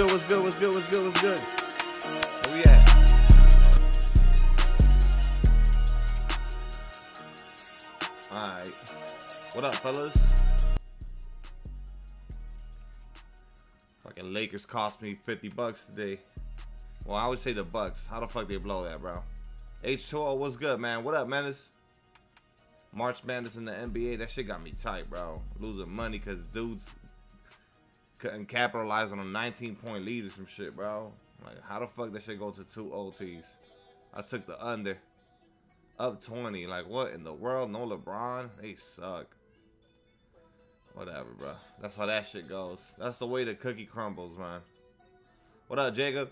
Good, what's good, what's good, what's good, what's good? Where we at? Alright. What up, fellas? Fucking Lakers cost me 50 bucks today. Well, I would say the Bucks. How the fuck they blow that, bro? H2O, what's good, man? What up, Menace? March Madness in the NBA, that shit got me tight, bro. Losing money because dudes couldn't capitalize on a 19 point lead or some shit, bro. Like, how the fuck that shit go to two OTs? I took the under. Up 20. Like, what in the world? No LeBron? They suck. Whatever, bro. That's how that shit goes. That's the way the cookie crumbles, man. What up, Jacob?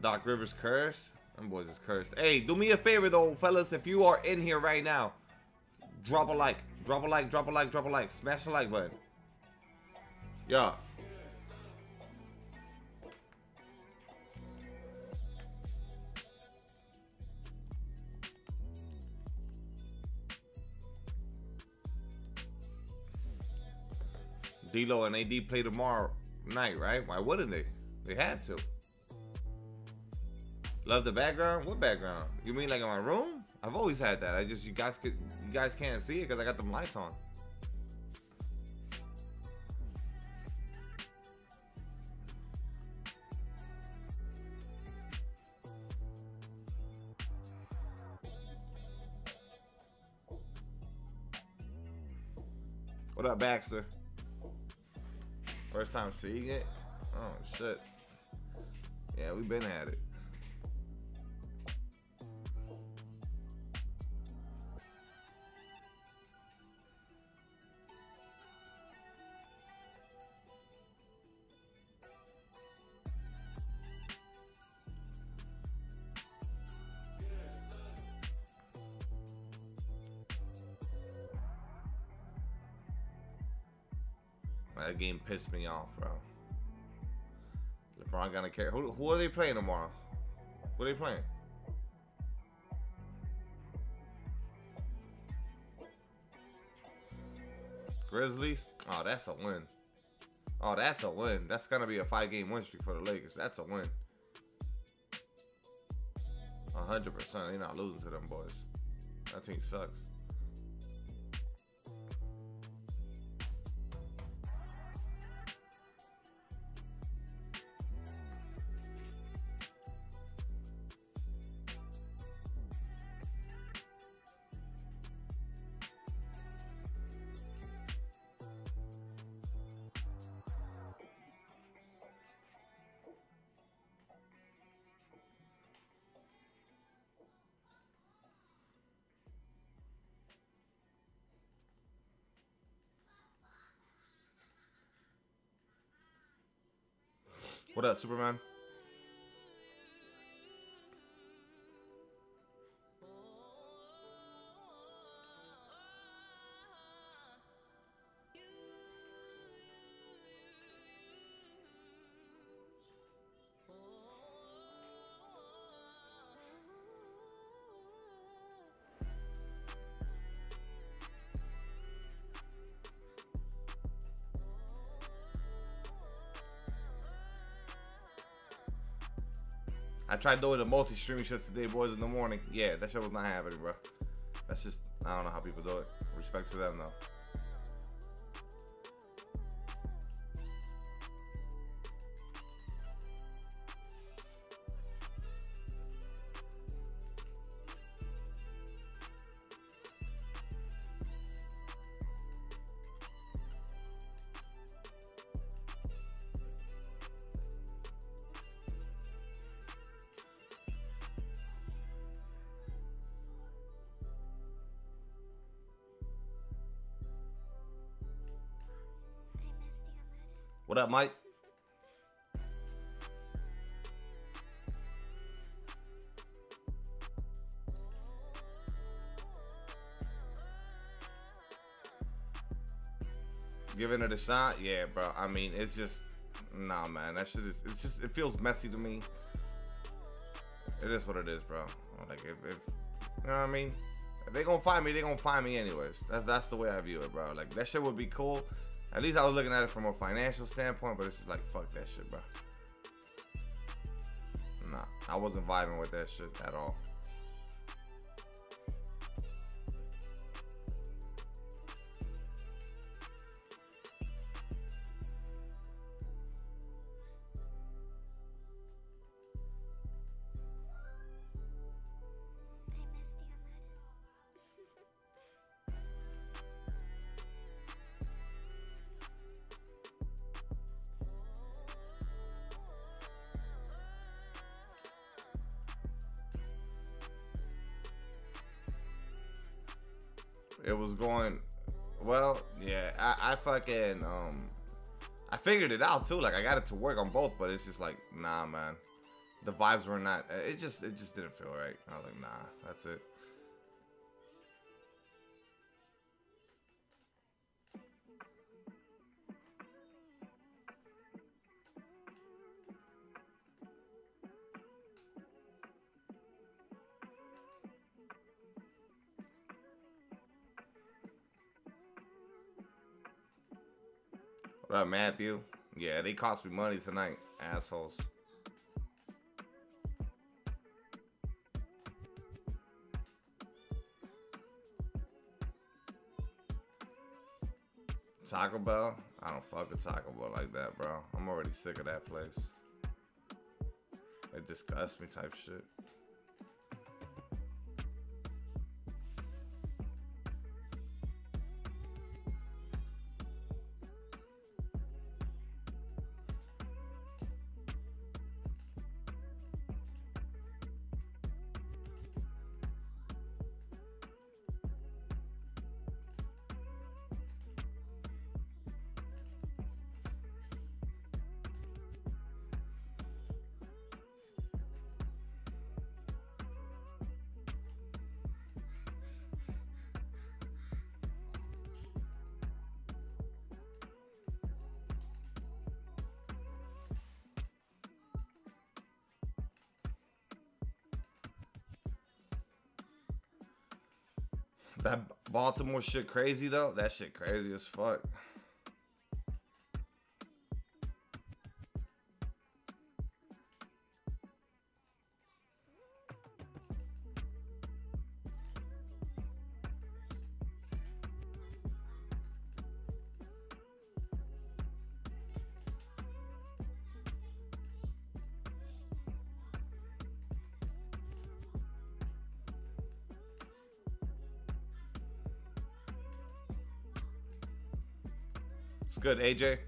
Doc Rivers curse? Them boys is cursed. Hey, do me a favor though, fellas. If you are in here right now, drop a like. Drop a like, drop a like, drop a like. Smash the like button. Yeah. D'Lo and AD play tomorrow night, right? Why wouldn't they? They had to. Love the background? What background? You mean like in my room? I've always had that. I just you guys could you guys can't see it because I got them lights on. What up, Baxter? First time seeing it? Oh shit. Yeah, we've been at it. Bro. LeBron gonna care. Who, who are they playing tomorrow? Who are they playing? Grizzlies? Oh, that's a win. Oh, that's a win. That's gonna be a five-game win streak for the Lakers. That's a win. 100%. They're not losing to them boys. That team sucks. What up, Superman? I tried doing a multi-streaming shit today, boys, in the morning. Yeah, that shit was not happening, bro. That's just, I don't know how people do it. Respect to them, though. Giving it a shot, yeah, bro. I mean, it's just, nah, man. That shit is, it's just, it feels messy to me. It is what it is, bro. Like, if, if you know what I mean? If they gonna find me, they gonna find me anyways. That's that's the way I view it, bro. Like that shit would be cool. At least I was looking at it from a financial standpoint, but it's just like fuck that shit, bro. Nah, I wasn't vibing with that shit at all. Fucking um i figured it out too like i got it to work on both but it's just like nah man. The vibes were not it just it just didn't feel right. I was like nah that's it Matthew? Yeah, they cost me money tonight, assholes. Taco Bell? I don't fuck with Taco Bell like that, bro. I'm already sick of that place. It disgusts me type shit. Baltimore shit crazy though. That shit crazy as fuck. Good, AJ.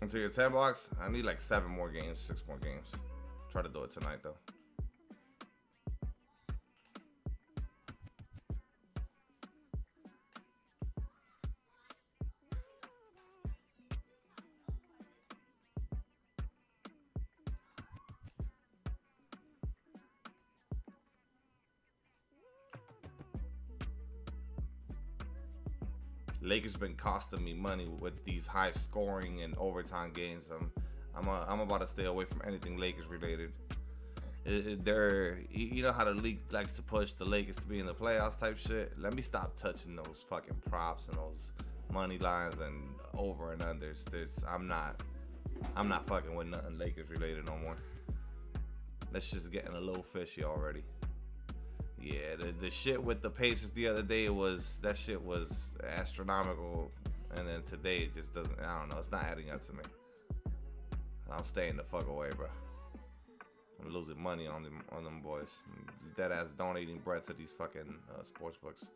Until your 10 box, I need like seven more games, six more games. Try to do it tonight though. Costing me money with these high scoring and overtime games. I'm I'm a, I'm about to stay away from anything Lakers related. It, it, they're you know how the league likes to push the Lakers to be in the playoffs type shit. Let me stop touching those fucking props and those money lines and over and unders. There's, I'm not I'm not fucking with nothing Lakers related no more. That's just getting a little fishy already. Yeah, the, the shit with the Pacers the other day was that shit was astronomical, and then today it just doesn't. I don't know. It's not adding up to me. I'm staying the fuck away, bro. I'm losing money on them on them boys. Dead ass donating bread to these fucking uh, sports books.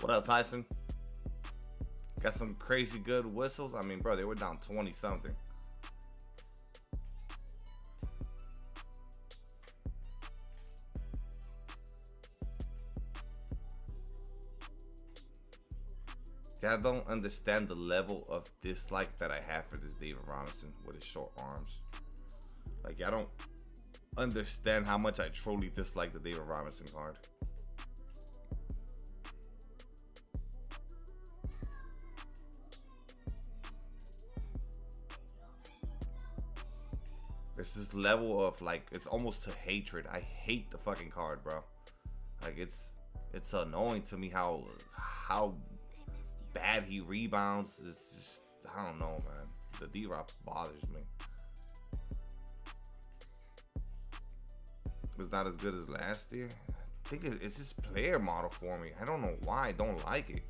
What up, Tyson? Got some crazy good whistles. I mean, bro, they were down 20 something. I don't understand the level of dislike that I have for this David Robinson with his short arms. Like, I don't understand how much I truly dislike the David Robinson card. Level of like it's almost to hatred. I hate the fucking card, bro. Like it's it's annoying to me how how bad he rebounds. It's just I don't know, man. The D Rock bothers me. It's not as good as last year. I think it's just player model for me. I don't know why I don't like it.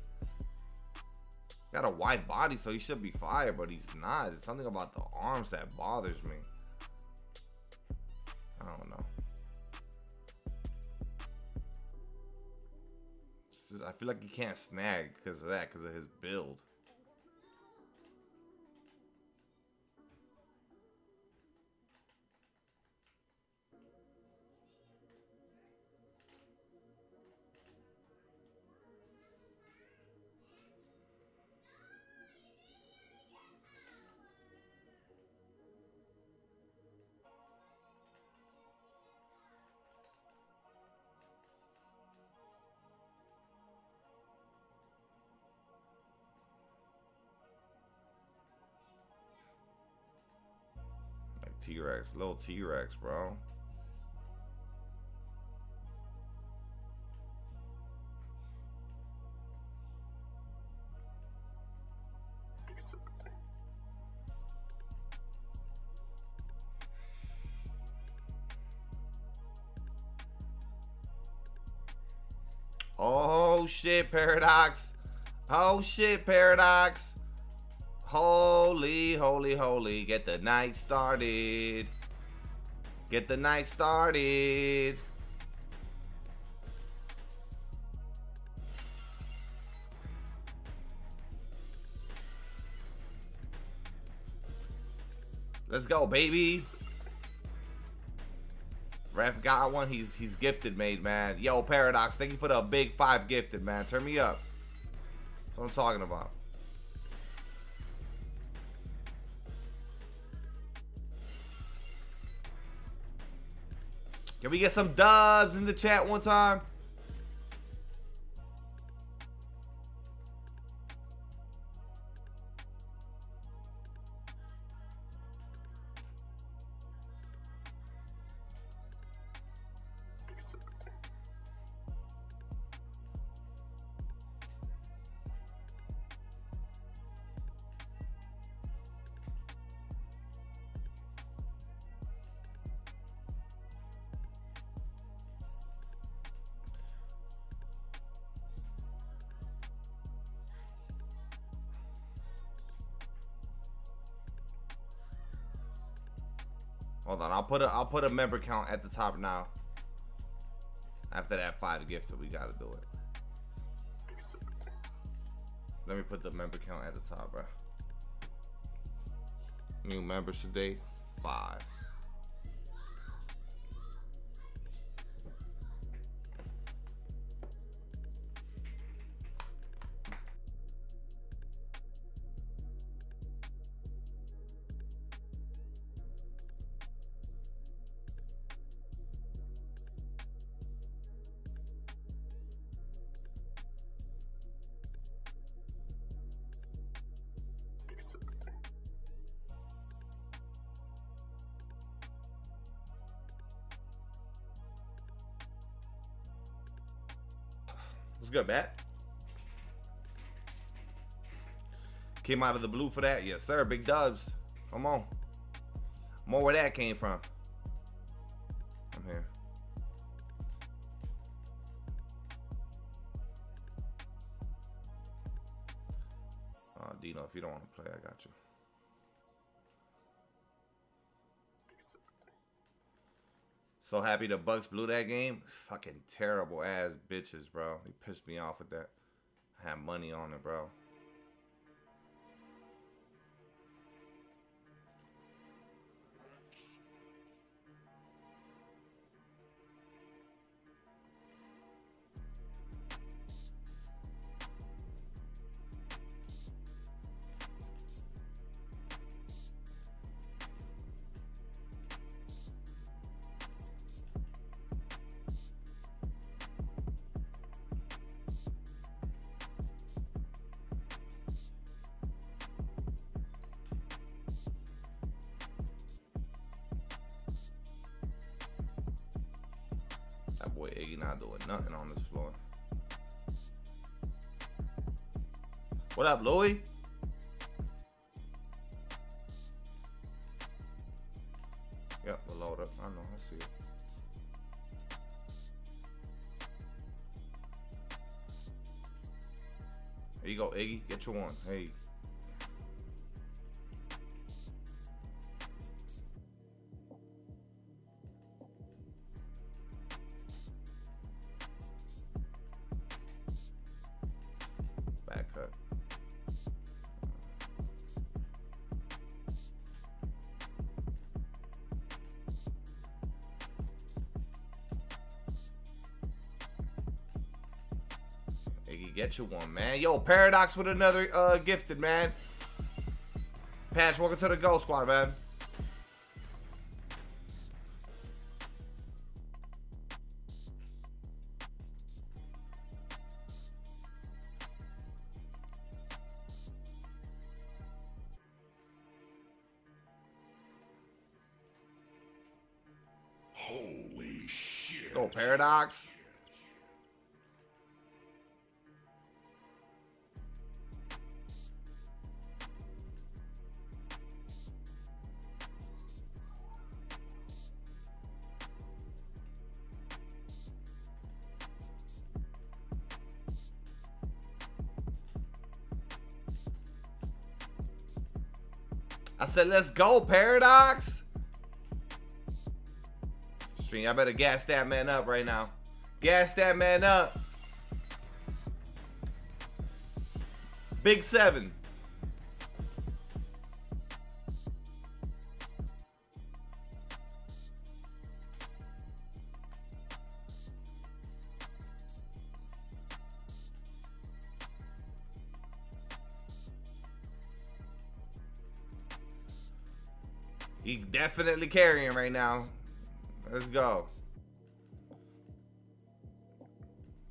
Got a wide body, so he should be fire, but he's not. It's something about the arms that bothers me. Feel like he can't snag because of that, because of his build. T-Rex, little T-Rex, bro. Oh shit, Paradox. Oh shit, Paradox. Holy, holy, holy. Get the night started. Get the night started. Let's go, baby. Ref got one. He's he's gifted, made man. Yo, Paradox, thank you for the big five gifted, man. Turn me up. That's what I'm talking about. Can we get some dubs in the chat one time? Put a member count at the top now. After that five gifts, we gotta do it. Let me put the member count at the top, bro. New members today, five. What's good, Matt? Came out of the blue for that? Yes, sir. Big dubs. Come on. More where that came from. Happy the Bucks blew that game. Fucking terrible ass bitches, bro. They pissed me off with that. I had money on it, bro. Iggy. One. Hey. You one, man. Yo, Paradox with another uh gifted, man. Patch, welcome to the Ghost Squad, man. Let's go, Paradox. Stream, I better gas that man up right now. Gas that man up. Big seven. Definitely carrying right now. Let's go.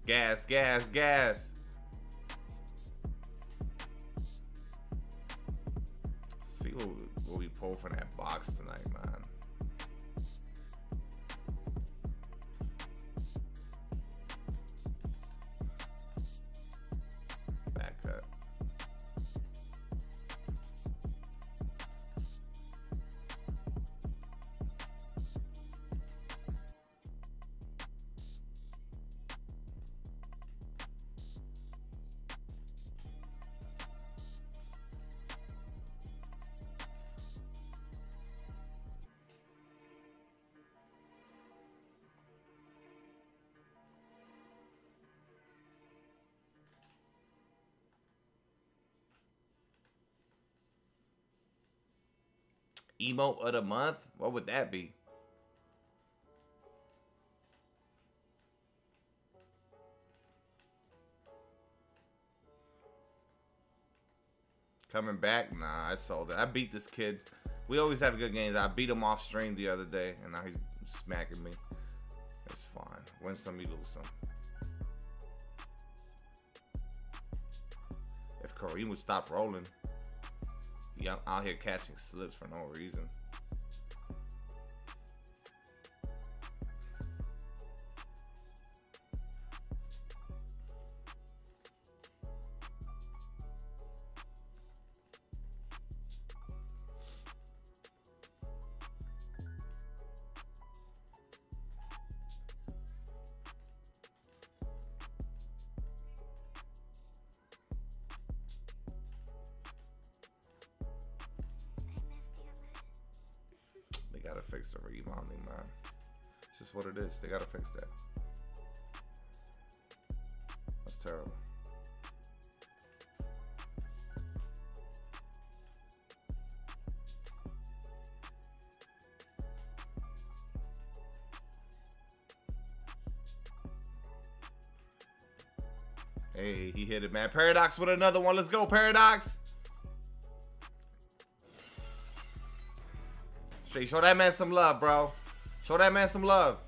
Gas, gas, gas. Emote of the month? What would that be? Coming back? Nah, I sold it. I beat this kid. We always have good games. I beat him off stream the other day, and now he's smacking me. It's fine. Win some, you lose some. If Kareem would stop rolling, out out here catching slips for no reason. gotta fix the rebounding, man. It's just what it is. They gotta fix that. That's terrible. Hey, he hit it, man. Paradox with another one. Let's go, Paradox. Show that man some love, bro. Show that man some love.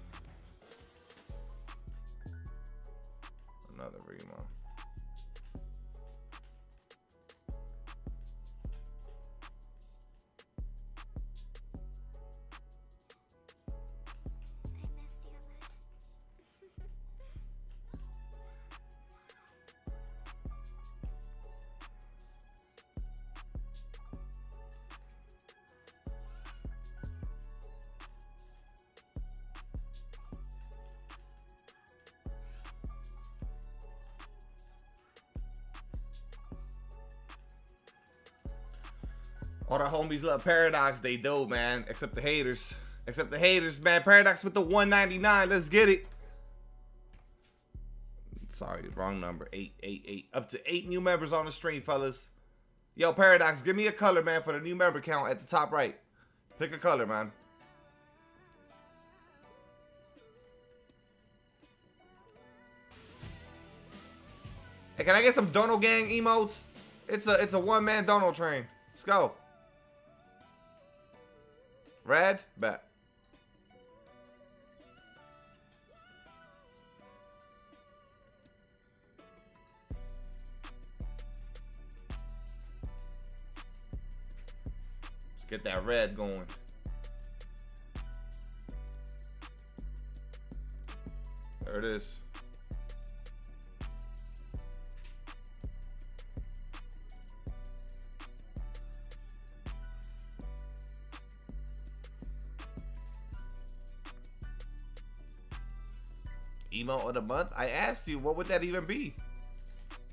Homies love Paradox. They do, man. Except the haters. Except the haters, man. Paradox with the 199. Let's get it. Sorry, wrong number. 888. Up to eight new members on the stream, fellas. Yo, Paradox, give me a color, man, for the new member count at the top right. Pick a color, man. Hey, can I get some Donald Gang emotes? It's a it's a one man Donald train. Let's go. Red, bet. Let's get that red going. There it is. Emo of the month? I asked you, what would that even be?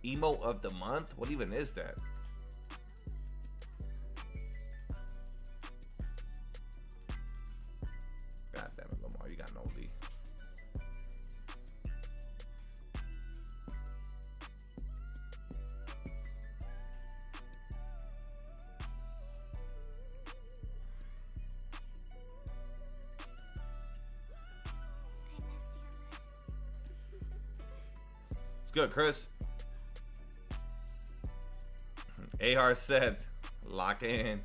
Emo of the month? What even is that? Chris. AR said, lock in.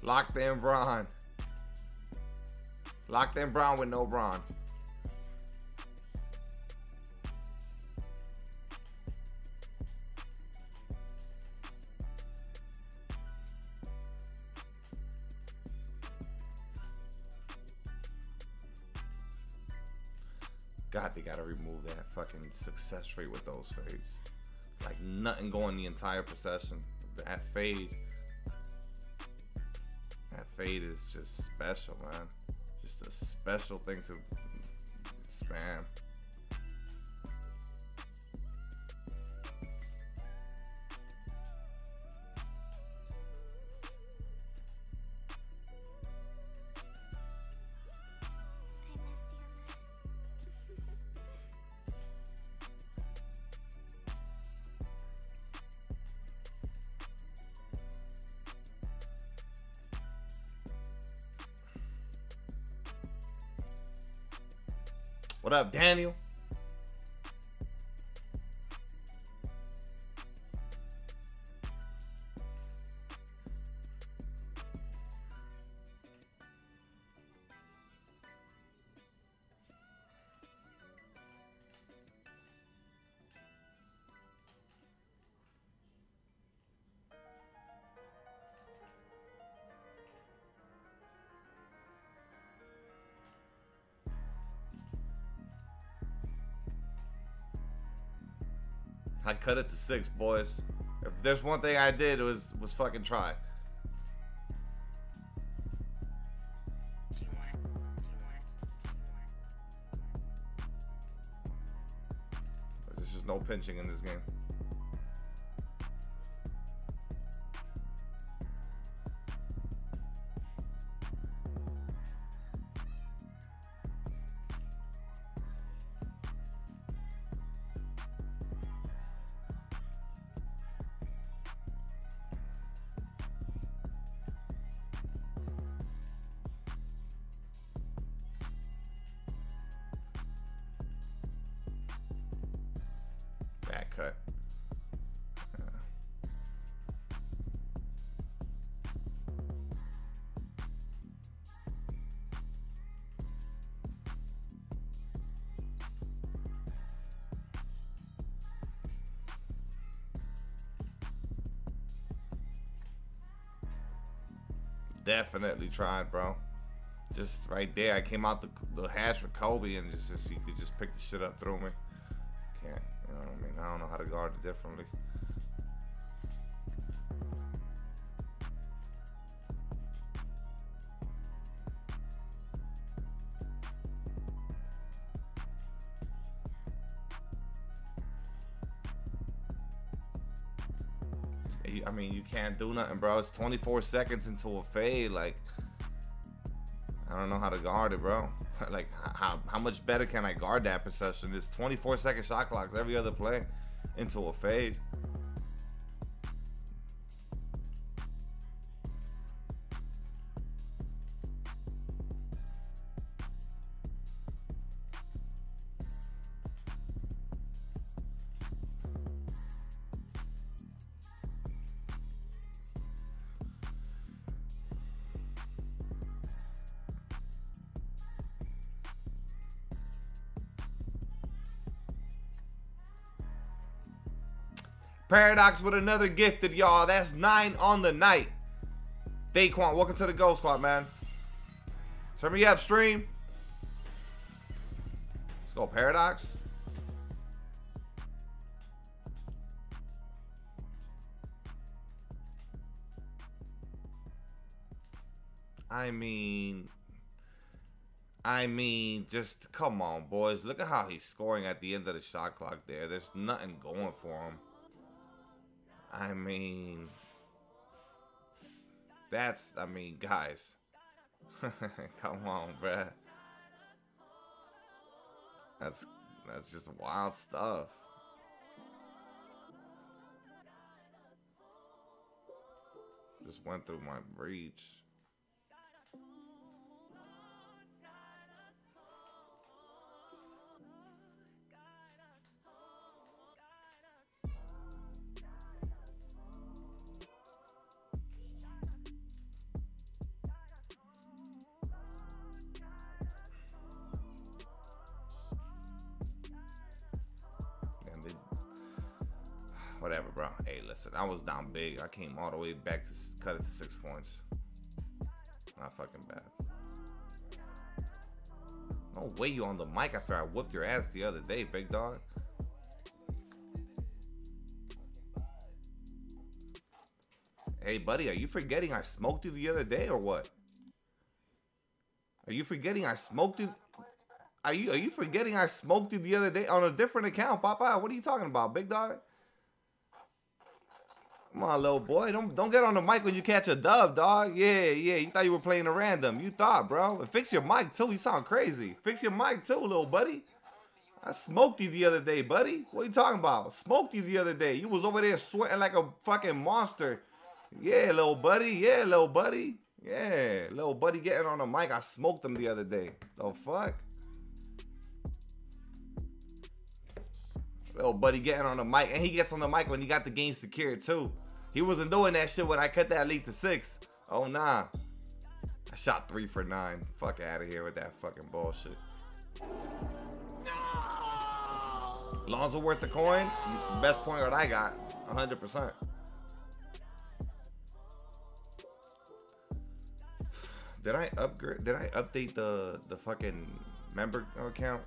Locked in Bron. Locked in Bron with no Bron. Success rate with those fades. Like nothing going the entire procession. That fade. That fade is just special, man. Just a special thing to spam. What up, Daniel? Cut it to six, boys. If there's one thing I did, it was was fucking try. There's just no pinching in this game. Definitely tried, bro. Just right there, I came out the, the hash with Kobe and just, just you could just pick the shit up through me. Can't, you know what I mean? I don't know how to guard it differently. I mean, you can't do nothing, bro. It's 24 seconds into a fade. Like, I don't know how to guard it, bro. like, how, how much better can I guard that possession? It's 24 second shot clocks every other play into a fade. Paradox with another gifted, y'all. That's nine on the night. Daquan, welcome to the Gold Squad, man. Turn me up, stream. Let's go, Paradox. I mean, I mean, just come on, boys. Look at how he's scoring at the end of the shot clock there. There's nothing going for him. I mean, that's, I mean, guys. Come on, bruh. That's, that's just wild stuff. Just went through my breach. I was down big. I came all the way back to cut it to six points. Not fucking bad. No way you on the mic after I whooped your ass the other day, big dog. Hey, buddy, are you forgetting I smoked you the other day or what? Are you forgetting I smoked you? Are you are you forgetting I smoked you the other day on a different account, Papa? What are you talking about, big dog? Come on, little boy. Don't don't get on the mic when you catch a dub, dog. Yeah, yeah. You thought you were playing a random. You thought, bro. fix your mic too. You sound crazy. Fix your mic too, little buddy. I smoked you the other day, buddy. What are you talking about? Smoked you the other day. You was over there sweating like a fucking monster. Yeah, little buddy. Yeah, little buddy. Yeah, little buddy getting on the mic. I smoked him the other day. The fuck? Little buddy getting on the mic. And he gets on the mic when he got the game secured too. He wasn't doing that shit when I cut that lead to six. Oh, nah. I shot three for nine. Fuck out of here with that fucking bullshit. Lonzo worth the coin? Best point guard I got. 100%. Did I upgrade? Did I update the the fucking member account?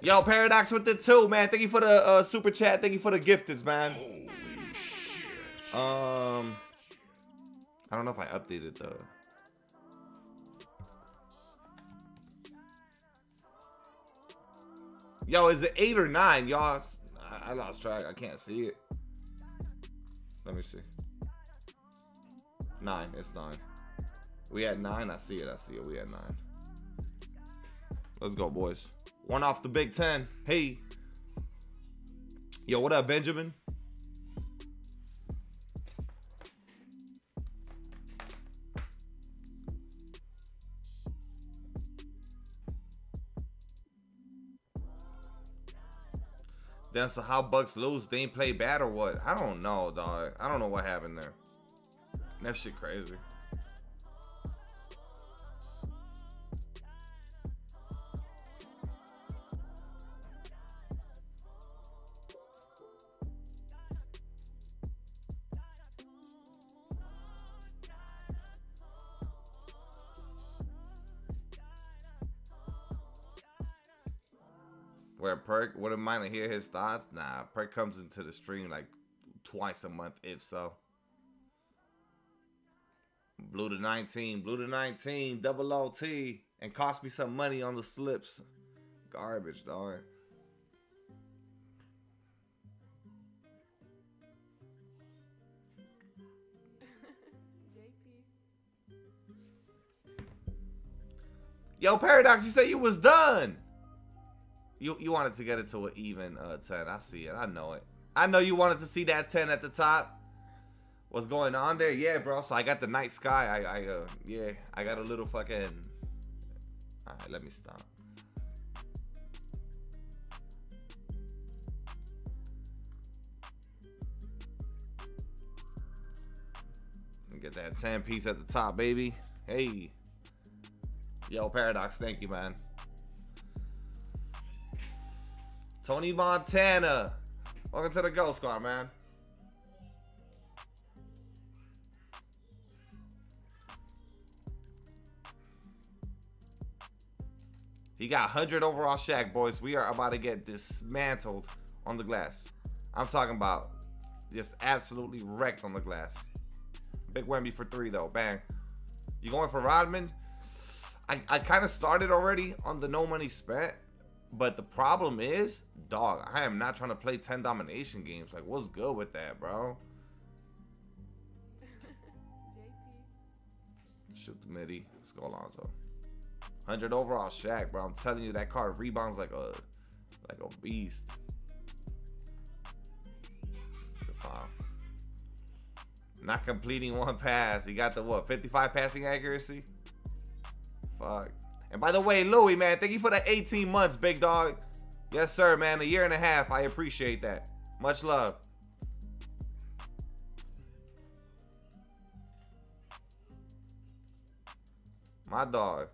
Yo, Paradox with the two, man. Thank you for the uh, super chat. Thank you for the gifteds, man. Um, I don't know if I updated the. Yo, is it eight or nine, y'all? I lost track. I can't see it. Let me see. Nine. It's nine. We at nine. I see it. I see it. We at nine. Let's go, boys. One off the Big Ten. Hey. Yo, what up, Benjamin? Then so how Bucks lose? They ain't play bad or what? I don't know, dog. I don't know what happened there. That shit crazy. Where Perk wouldn't mind to hear his thoughts. Nah, Perk comes into the stream like twice a month, if so. Blue to 19, blue to 19, double OT, and cost me some money on the slips. Garbage, dog. Yo, Paradox, you said you was done. You you wanted to get it to an even uh, 10. I see it. I know it. I know you wanted to see that 10 at the top. What's going on there? Yeah, bro. So I got the night sky. I, I uh, yeah, I got a little fucking. All right, let me stop. Get that 10 piece at the top, baby. Hey. Yo, Paradox, thank you, man. Tony Montana. Welcome to the Ghost Squad, man. He got 100 overall Shaq, boys. We are about to get dismantled on the glass. I'm talking about just absolutely wrecked on the glass. Big Wemby for three, though. Bang. You going for Rodman? I, I kind of started already on the no money spent. But the problem is, dog, I am not trying to play 10 domination games. Like, what's good with that, bro? Shoot the midi. Let's go, Alonzo. 100 overall Shaq, bro. I'm telling you, that card rebounds like a like a beast. Good foul. Not completing one pass. He got the what? 55 passing accuracy. Fuck. And by the way, Louis, man, thank you for the 18 months, big dog. Yes, sir, man. A year and a half. I appreciate that. Much love. My dog.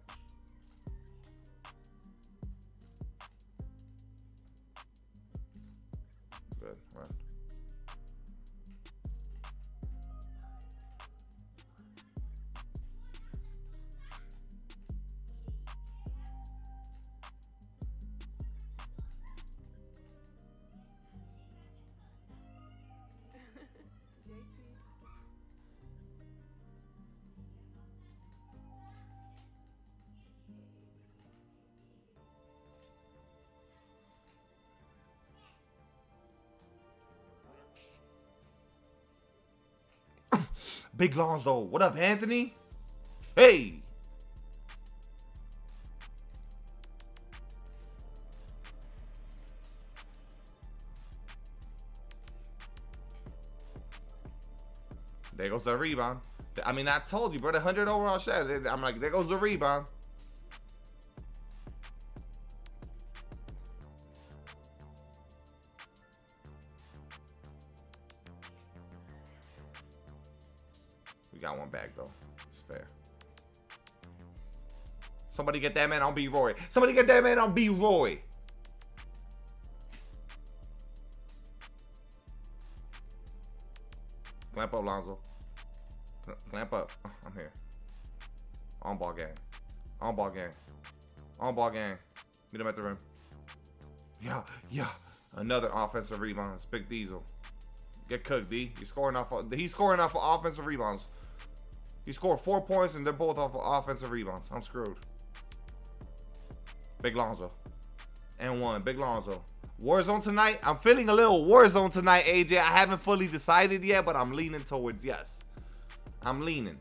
Big Lonzo. What up, Anthony? Hey. There goes the rebound. I mean, I told you, bro. The 100 overall Shaq. I'm like, there goes the rebound. Somebody get that man on B Roy. Somebody get that man on B Roy. Clamp up, Lonzo. Cl- Clamp up. I'm here. On ball gang. On ball gang. On ball gang. Meet him at the rim. Yeah, yeah. Another offensive rebound. It's Big Diesel. Get cooked, D. He's scoring off. Of, he's scoring off of offensive rebounds. He scored four points and they're both off of offensive rebounds. I'm screwed. Big Lonzo. And one. Big Lonzo. Warzone tonight. I'm feeling a little Warzone tonight, AJ. I haven't fully decided yet, but I'm leaning towards yes. I'm leaning.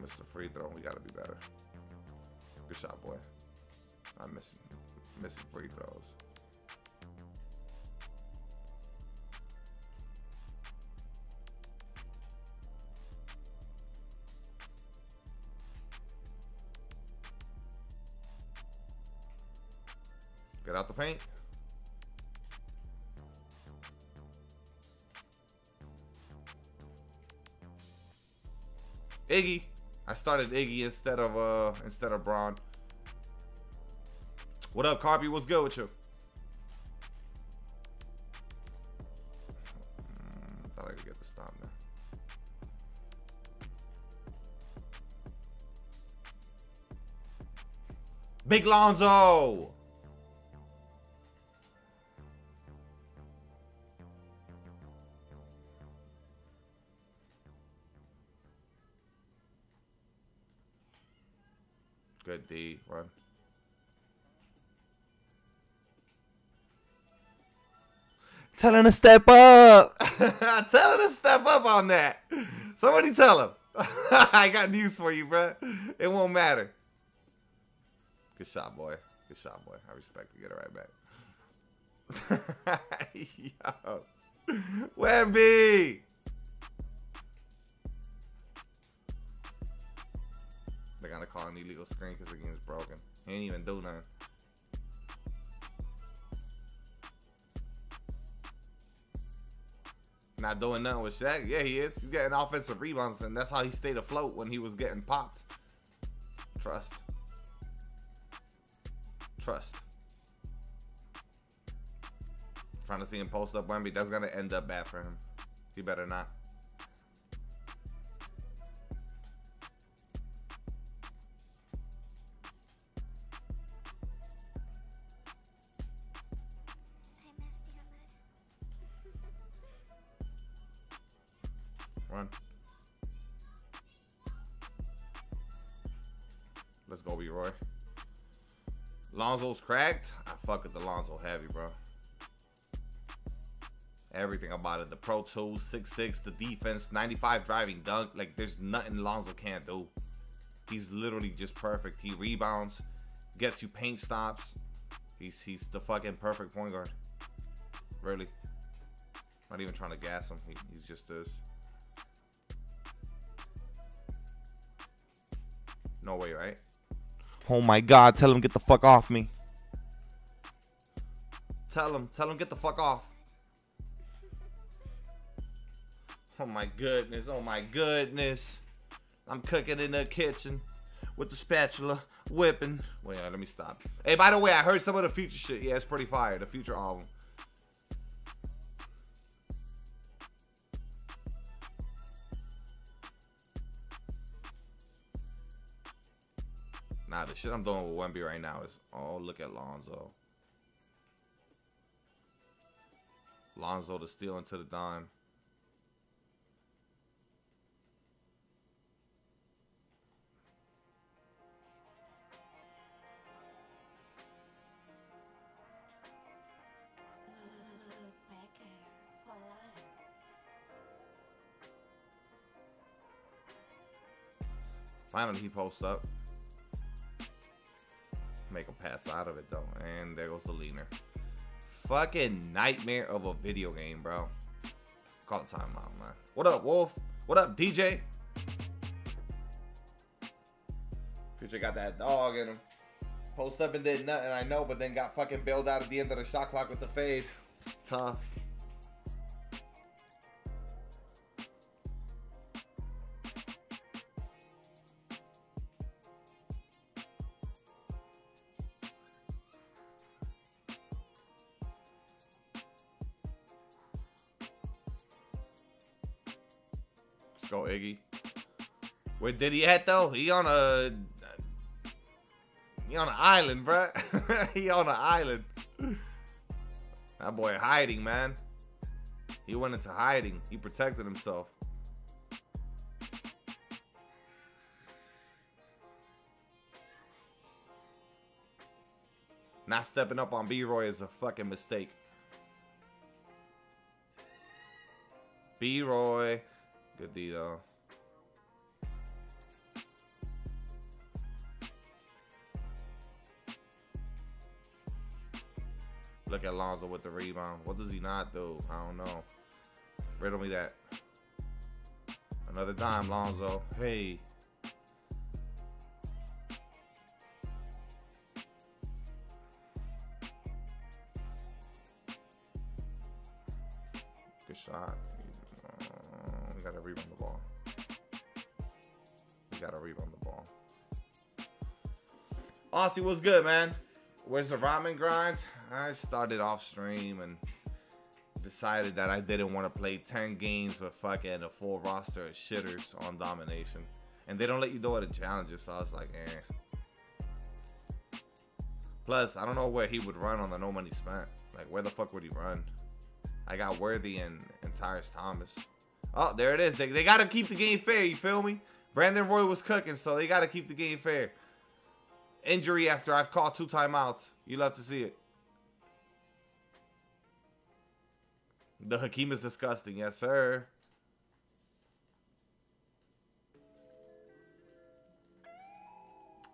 Missed the free throw. We gotta be better. Good shot, boy. I'm missing missing free throws. Out the paint. Iggy. I started Iggy instead of uh instead of Bron. What up, Carpy? What's good with you? Mm, thought I could get the stop there. Big Lonzo. Tell him to step up. tell him to step up on that. Somebody tell him. I got news for you, bro. It won't matter. Good shot, boy. Good shot, boy. I respect to Get it right back. Yo. Wemby. They're gonna call an illegal screen because the game's broken. He ain't even do nothing. Not doing nothing with Shaq. Yeah, he is. He's getting offensive rebounds, and that's how he stayed afloat when he was getting popped. Trust. Trust. Trying to see him post up Wemby. That's gonna end up bad for him. He better not. Lonzo's cracked. I fuck with the Lonzo heavy, bro. Everything about it. The Pro Tools, 6'6, the defense, 95 driving dunk. Like, there's nothing Lonzo can't do. He's literally just perfect. He rebounds, gets you paint stops. He's he's the fucking perfect point guard. Really. Not even trying to gas him. He, he's just this. No way, right? Oh my god, tell him get the fuck off me. Tell him, tell him get the fuck off. Oh my goodness, oh my goodness. I'm cooking in the kitchen with the spatula, whipping. Wait, let me stop. Hey, by the way, I heard some of the future shit. Yeah, it's pretty fire. The future album. Nah, the shit I'm doing with Wemby right now is, oh, look at Lonzo. Lonzo to steal into the dime. Finally, he posts up. Make a pass out of it, though. And there goes the leaner. Fucking nightmare of a video game, bro. Call the timeout, man. What up, Wolf? What up, DJ? Future got that dog in him. Post up and did nothing, I know, but then got fucking bailed out at the end of the shot clock with the fade. Tough. Did he at though? He on a he on an island, bruh. he on an island. That boy hiding, man. He went into hiding. He protected himself. Not stepping up on B-Roy is a fucking mistake. B-Roy. Good D though. Look at Lonzo with the rebound. What does he not do? I don't know. Riddle me that. Another dime, Lonzo. Hey. Good shot. Uh, we gotta rebound the ball. We gotta rebound the ball. Aussie, what's good, man? Where's the ramen grind? I started off stream and decided that I didn't want to play 10 games with fucking a full roster of shitters on domination. And they don't let you do it in challenges, so I was like, eh. Plus, I don't know where he would run on the no money spent. Like, where the fuck would he run? I got Worthy and, and Tyrus Thomas. Oh, there it is. They, they got to keep the game fair. You feel me? Brandon Roy was cooking, so they got to keep the game fair. Injury after I've called two timeouts. You love to see it. The Hakeem is disgusting. Yes, sir.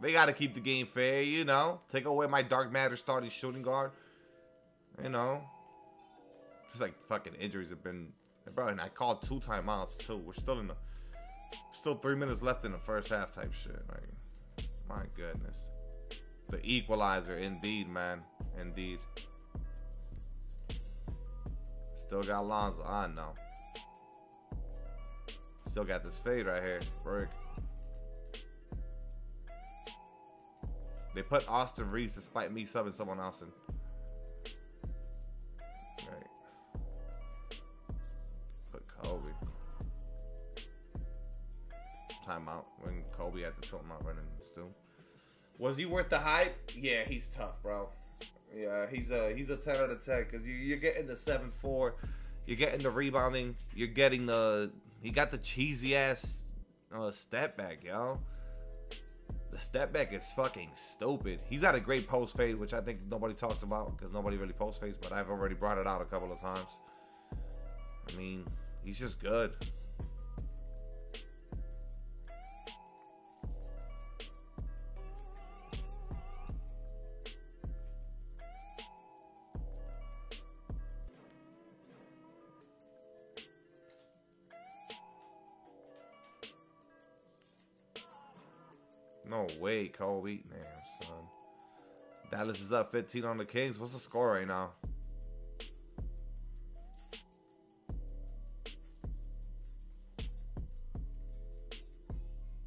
They got to keep the game fair, you know. Take away my Dark Matter starting shooting guard. You know. Just like fucking injuries have been. Bro, and I called two timeouts too. We're still in the. Still three minutes left in the first half type shit. Like, my goodness. The equalizer, indeed, man. Indeed. Still got Lonzo. I know. Still got this fade right here. Brick. They put Austin Reaves despite me subbing someone else in. Right. Put Kobe. Timeout when Kobe had to him out running still. Was he worth the hype? Yeah, he's tough, bro. Yeah, he's a he's a ten out of ten because you you're getting the seven four, you're getting the rebounding, you're getting the he got the cheesy ass uh, step back, y'all. The step back is fucking stupid. He's got a great post fade, which I think nobody talks about because nobody really post fades, but I've already brought it out a couple of times. I mean, he's just good. No way, Kobe. Damn, son. Dallas is up 15 on the Kings. What's the score right now?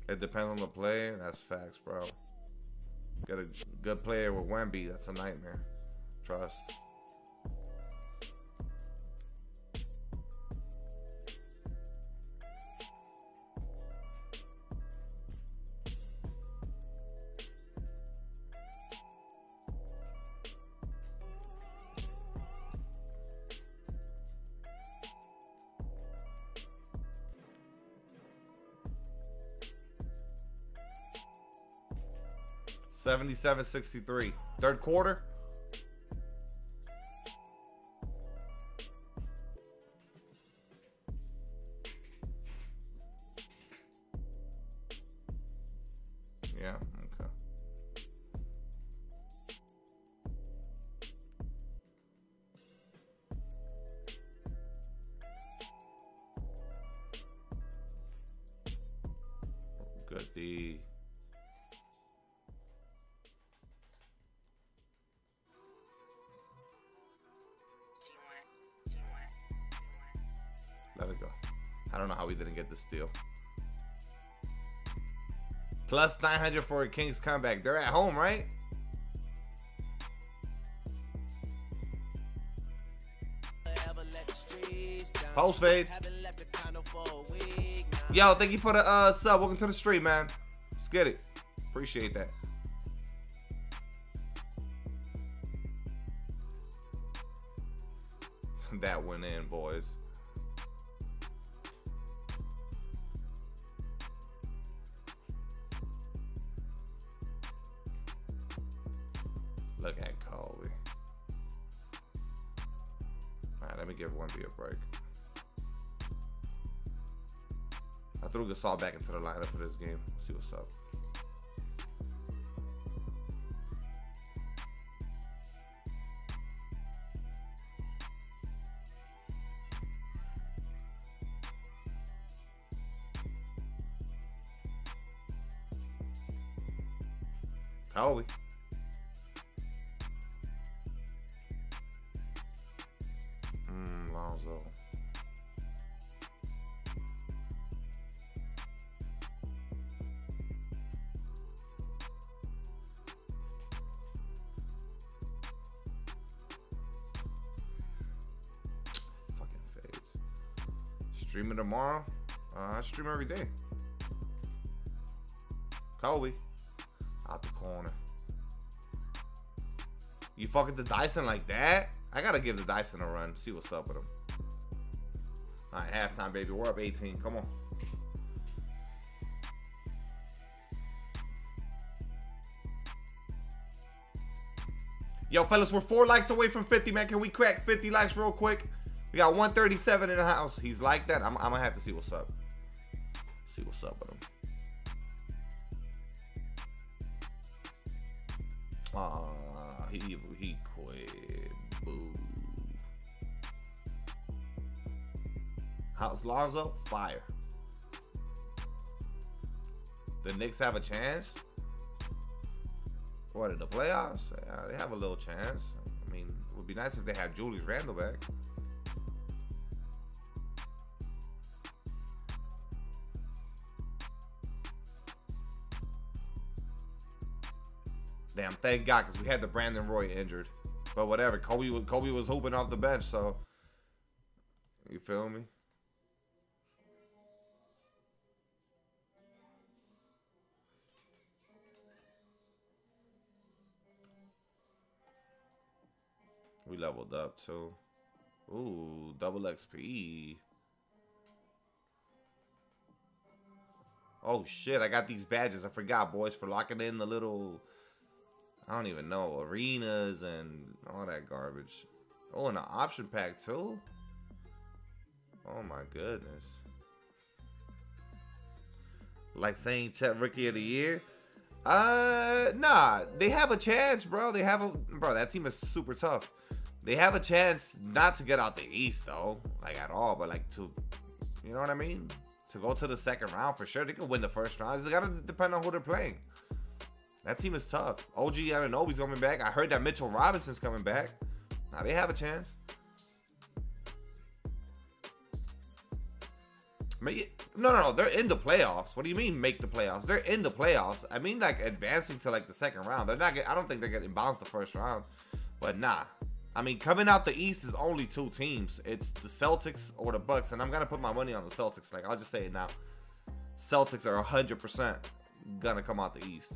It depends on the play. That's facts, bro. Got a good player with Wemby. That's a nightmare. Trust. 77-63. Third quarter. The steal. Plus 900 for a Kings comeback. They're at home, right? Post fade. Yo, thank you for the uh, sub. Welcome to the stream, man. Let's get it. Appreciate that. that Gasol back into the lineup for this game. see what's up. Streaming tomorrow? Uh, I stream every day. Kobe. Out the corner. You fucking the Dyson like that? I gotta give the Dyson a run. See what's up with him. All right, halftime, baby. We're up 18. Come on. Yo, fellas, we're four likes away from 50, man. Can we crack 50 likes real quick? We got 137 in the house. He's like that. I'm, I'm gonna have to see what's up. See what's up with him. Ah, uh, he he quit. Boo. How's Lonzo? Fire. The Knicks have a chance. What in the playoffs? Yeah, they have a little chance. I mean, it would be nice if they had Julius Randle back. Thank God, because we had the Brandon Roy injured. But whatever, Kobe Kobe was hooping off the bench, so you feel me? We leveled up too. Ooh, double XP. Oh shit, I got these badges. I forgot, boys, for locking in the little I don't even know, arenas and all that garbage. Oh, and an option pack too? Oh my goodness. Like saying Chet Rookie of the Year? Uh, nah. They have a chance, bro. They have a... Bro, that team is super tough. They have a chance not to get out the East, though. Like, at all. But, like, to... You know what I mean? To go to the second round, for sure. They can win the first round. It's got to depend on who they're playing. That team is tough. OG Anunoby's coming back. I heard that Mitchell Robinson's coming back. Now they have a chance. No, no, no. They're in the playoffs. What do you mean make the playoffs? They're in the playoffs. I mean like advancing to like the second round. They're not. Get, I don't think they're getting bounced the first round. But nah. I mean, coming out the East is only two teams. It's the Celtics or the Bucks, and I'm gonna put my money on the Celtics. Like I'll just say it now. Celtics are 100% gonna come out the East.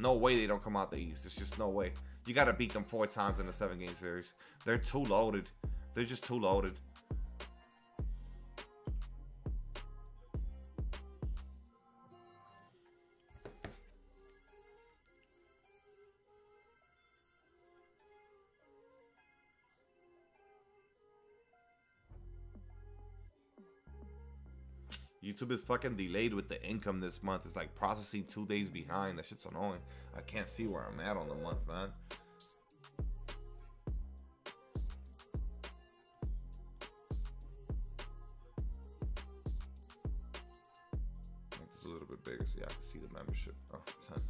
No way they don't come out the East. It's just no way. You got to beat them four times in a seven game series. They're too loaded. They're just too loaded. YouTube is fucking delayed with the income this month. It's like processing two days behind. That shit's annoying. I can't see where I'm at on the month, man. Make this a little bit bigger so y'all can see the membership. Oh, 10.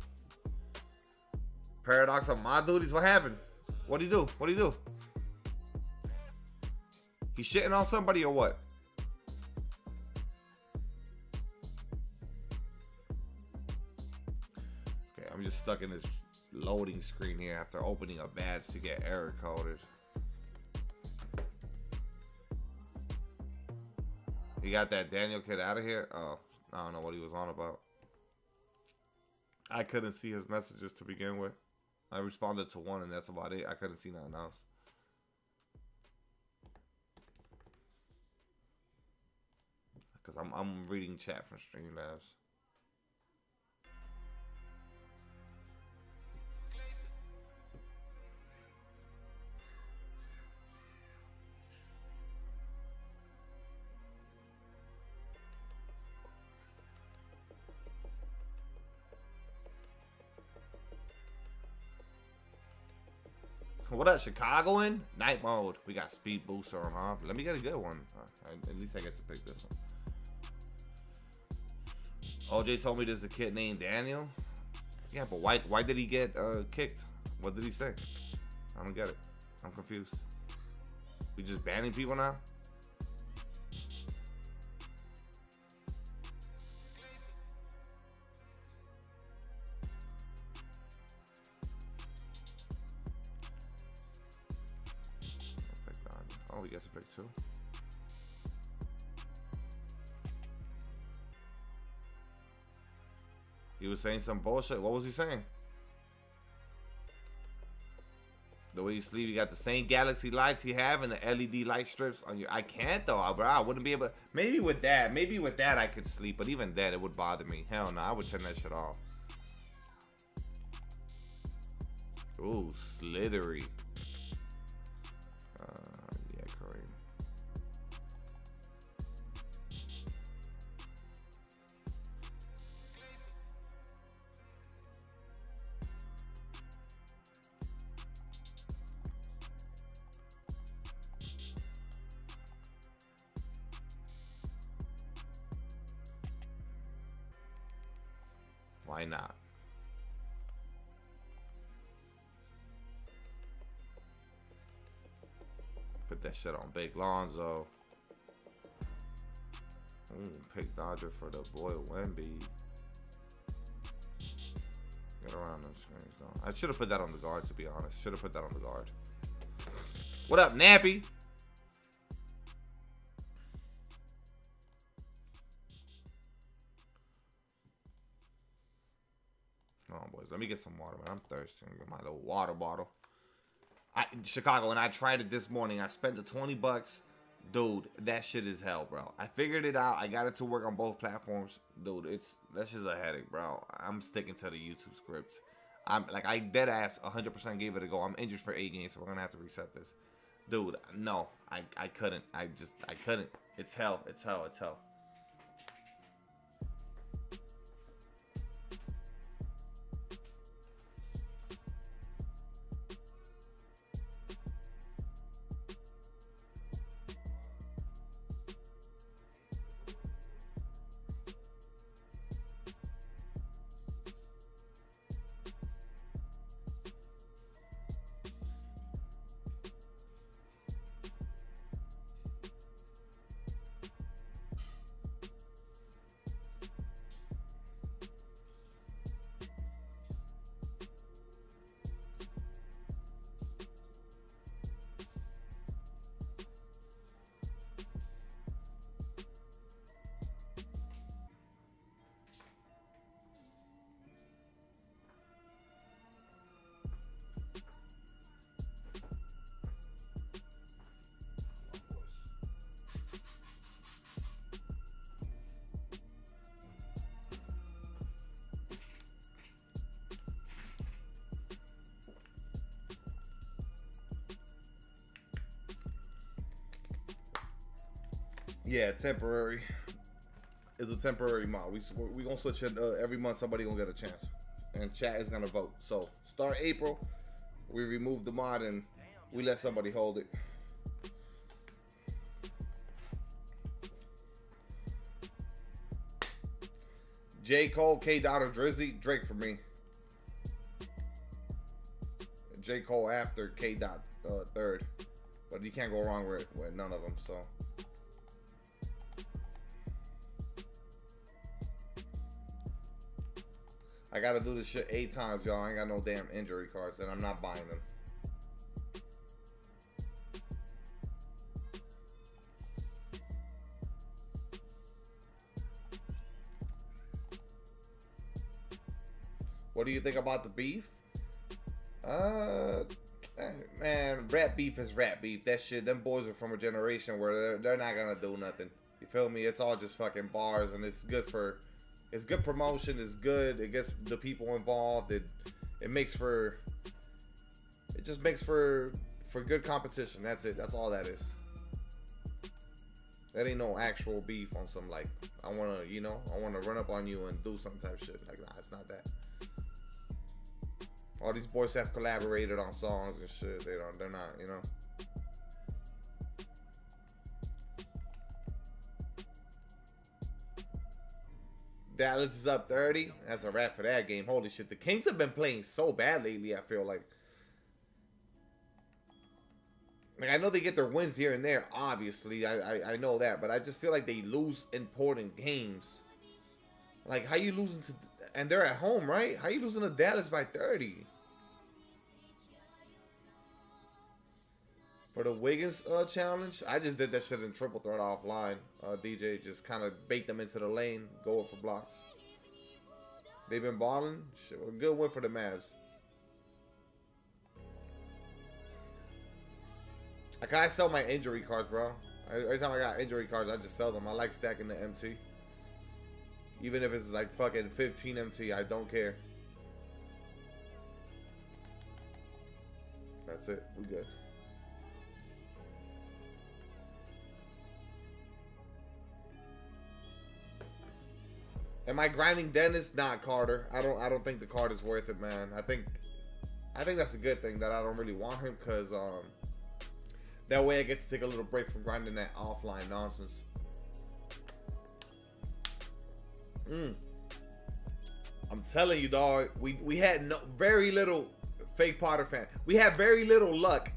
Paradox of my duties. What happened? What do you do? What do you do? He shitting on somebody or what? Stuck in this loading screen here after opening a badge to get error coded. He got that Daniel kid out of here? Oh, I don't know what he was on about. I couldn't see his messages to begin with. I responded to one and that's about it. I couldn't see nothing else. Because I'm, I'm reading chat from Streamlabs. Chicagoan? Night mode. We got speed booster on off. Let me get a good one. Uh, at least I get to pick this one. OJ told me there's a kid named Daniel. Yeah, but why why did he get uh, kicked? What did he say? I don't get it. I'm confused. We just banning people now? Saying some bullshit. What was he saying? The way you sleep, you got the same galaxy lights you have and the LED light strips on your. I can't though, bro. I wouldn't be able. To, Maybe with that, maybe with that I could sleep, but even then it would bother me. Hell no, I would turn that shit off. Ooh, slithery. Big Lonzo. Ooh, pick Dodger for the boy Wemby. Get around them screens though. I should have put that on the guard to be honest. Should have put that on the guard. What up, Nappy? Come on, boys. Let me get some water, man. I'm thirsty. Get my little water bottle. I Chicago, and I tried it this morning. I spent the 20 bucks. Dude, that shit is hell, bro. I figured it out. I got it to work on both platforms. Dude, it's that's just a headache, bro. I'm sticking to the YouTube script. I'm like I dead ass 100% gave it a go. I'm injured for eight games, so we're gonna have to reset this. Dude, no, I I couldn't. I just I couldn't. It's hell. It's hell. It's hell. Yeah, temporary. It's a temporary mod. We we gonna switch it uh, every month. Somebody gonna get a chance, and chat is gonna vote. So start April, we remove the mod and we let somebody hold it. J Cole, K Dot, Drizzy, Drake for me. J Cole after K Dot uh, third, but you can't go wrong with, with none of them. So. I gotta do this shit eight times, y'all. I ain't got no damn injury cards, and I'm not buying them. What do you think about the beef? Uh, man, rap beef is rap beef. That shit, them boys are from a generation where they're, they're not gonna do nothing. You feel me? It's all just fucking bars, and it's good for it's good promotion. It's good. It gets the people involved. It it makes for it just makes for for good competition. That's it. That's all that is. That ain't no actual beef on some like I wanna you know I wanna run up on you and do some type shit. Like nah, it's not that. All these boys have collaborated on songs and shit. They don't. They're not. You know. Dallas is up 30. That's a wrap for that game. Holy shit. The Kings have been playing so bad lately, I feel like. Like I know they get their wins here and there, obviously. I, I, I know that, but I just feel like they lose important games. Like how you losing to and they're at home, right? How you losing to Dallas by 30? For the Wiggins uh, challenge, I just did that shit in triple threat offline. Uh, DJ just kind of bait them into the lane, going for blocks. They've been balling. Shit, a good win for the Mavs. I sell my injury cards, bro. Every time I got injury cards, I just sell them. I like stacking the MT. Even if it's like fucking 15 MT, I don't care. That's it. We good. Am I grinding Dennis? Not Carter. I don't. I don't think the card is worth it, man. I think. I think that's a good thing that I don't really want him because um, that way I get to take a little break from grinding that offline nonsense. Mm. I'm telling you, dog. We we had no very little fake Potter fan. We had very little luck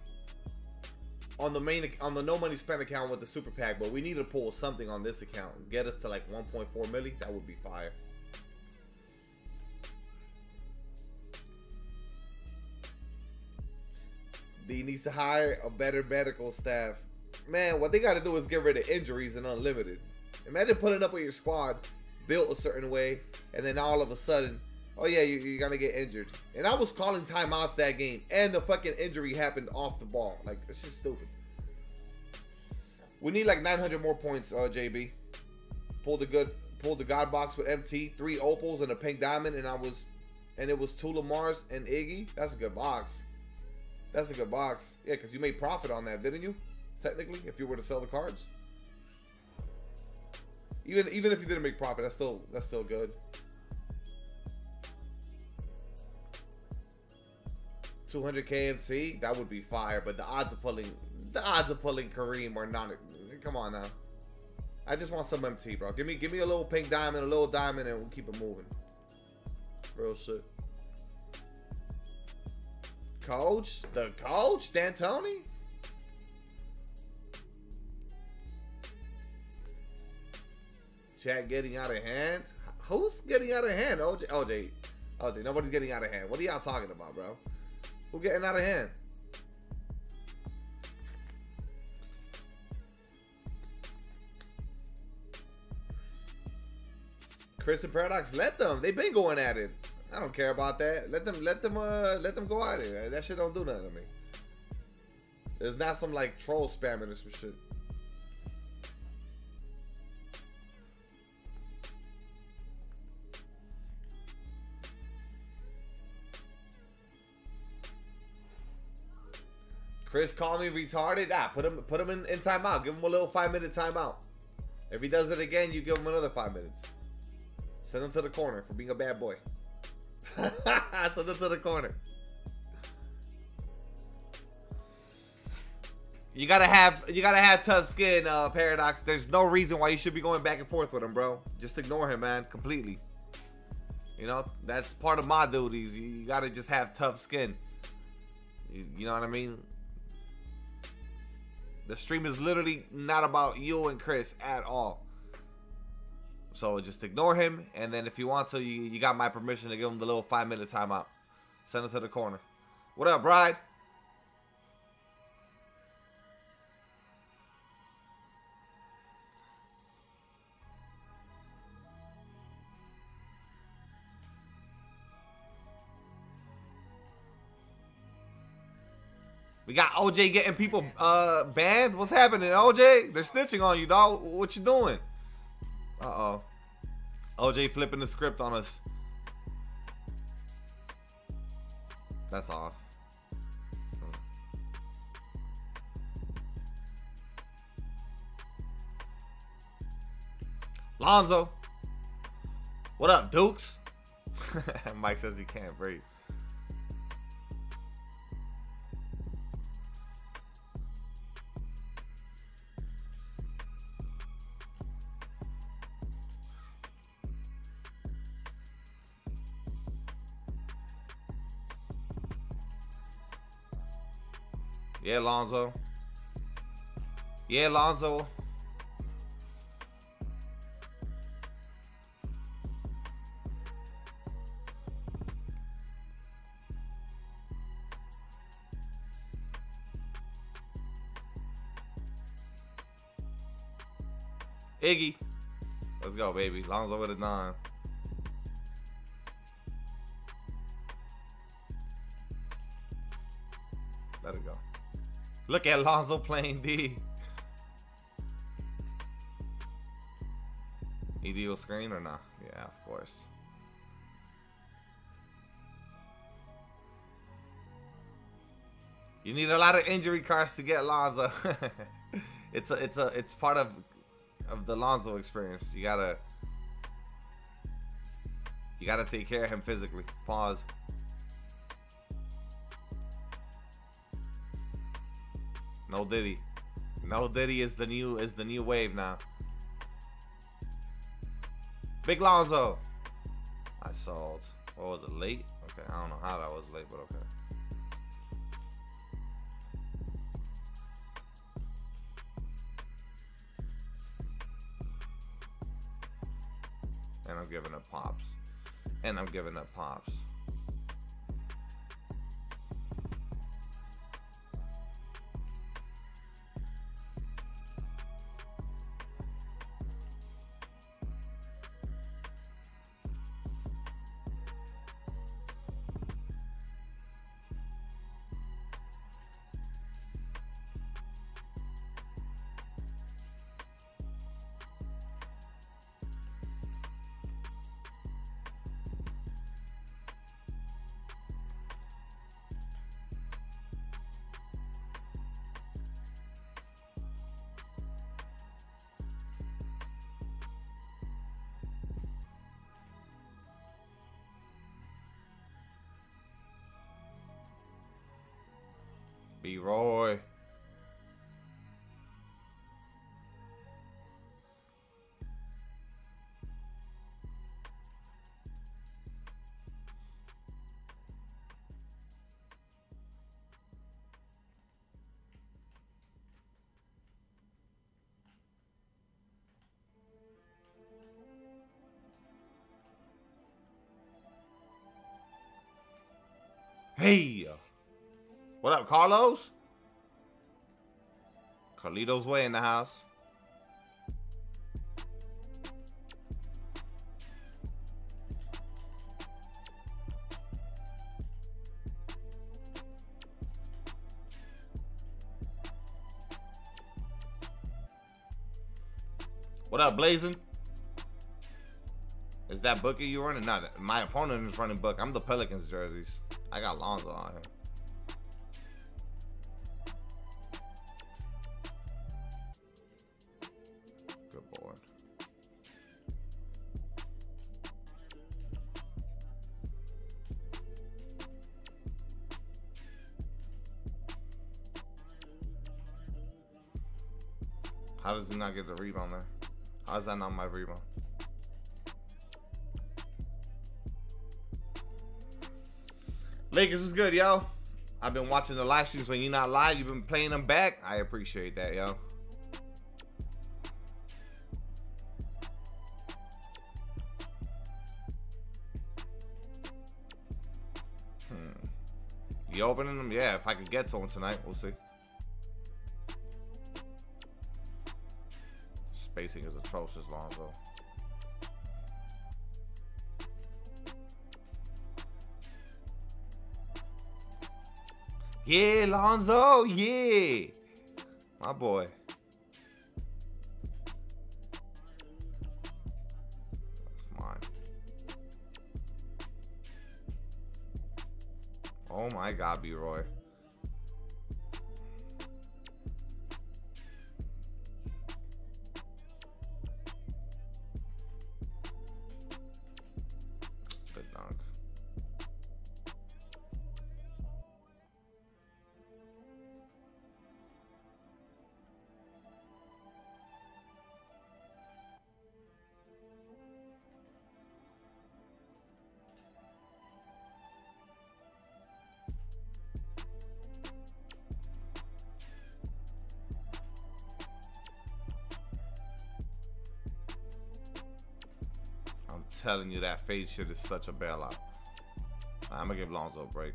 on the main on the no money spent account with the super pack, but we need to pull something on this account get us to like 1.4 milli. That would be fire. D needs to hire a better medical staff. Man, what they got to do is get rid of injuries and unlimited. Imagine putting up with your squad built a certain way, and then all of a sudden, oh yeah, you, are gonna get injured. And I was calling timeouts that game, and the fucking injury happened off the ball. Like it's just stupid. We need like 900 more points, uh, JB. Pulled the good, pulled the God box with MT, three opals and a pink diamond, and I was, and it was two Lamars and Iggy. That's a good box. That's a good box. Yeah, because you made profit on that, didn't you? Technically, if you were to sell the cards. Even even if you didn't make profit, that's still that's still good. 200 KMT, that would be fire. But the odds of pulling the odds of pulling Kareem are not. Come on now. I just want some MT, bro. Give me give me a little pink diamond, a little diamond, and we'll keep it moving. Real shit. Coach, the coach, D'Antoni. Chat getting out of hand? Who's getting out of hand? OJ, OJ, OJ. Nobody's getting out of hand. What are y'all talking about, bro? Who getting out of hand? Chris and Paradox, let them. They've been going at it. I don't care about that. Let them, let them, uh, let them go at it. That shit don't do nothing to me. It's not some like troll spamming or some shit. Chris called me retarded. Ah, put him put him in, in timeout. Give him a little five minute timeout. If he does it again, you give him another five minutes. Send him to the corner for being a bad boy. Send him to the corner. You gotta have you gotta have tough skin, uh, Paradox. There's no reason why you should be going back and forth with him, bro. Just ignore him, man, completely. You know, that's part of my duties. You, you gotta just have tough skin. You, you know what I mean? The stream is literally not about you and Chris at all. So just ignore him, and then if you want to, you, you got my permission to give him the little five minute timeout. Send it to the corner. What up, bride? We got OJ getting people uh banned. What's happening, OJ? They're snitching on you, dog. What you doing? Uh-oh. OJ flipping the script on us. That's off. Lonzo. What up, Dukes? Mike says he can't breathe. Yeah, Lonzo. Yeah, Lonzo. Iggy. Let's go, baby. Lonzo with a nine. Look at Lonzo playing D. ED will screen or not? Yeah, of course. You need a lot of injury cards to get Lonzo. it's a, it's a, it's part of, of the Lonzo experience. You gotta, you gotta take care of him physically. Pause. No Diddy. No Diddy is the new is the new wave now. Big Lonzo. I sold. What was it? Late? Okay, I don't know how that was late, but okay. And I'm giving up pops. And I'm giving up pops. What up, Carlos? Carlito's way in the house. What up, Blazing? Is that Booker you running? Not my opponent is running Book. I'm the Pelicans jerseys. I got Lonzo on here. Get the rebound there? How is that not my rebound? Lakers was good, yo. I've been watching the live streams when you're not live. You've been playing them back. I appreciate that, yo. Hmm. You opening them? Yeah, if I can get to them tonight, we'll see. Atrocious, Lonzo. Yeah, Lonzo. Yeah. My boy. That's mine. Oh my God, B. telling you that fade shit is such a bailout. I'm gonna give Lonzo a break.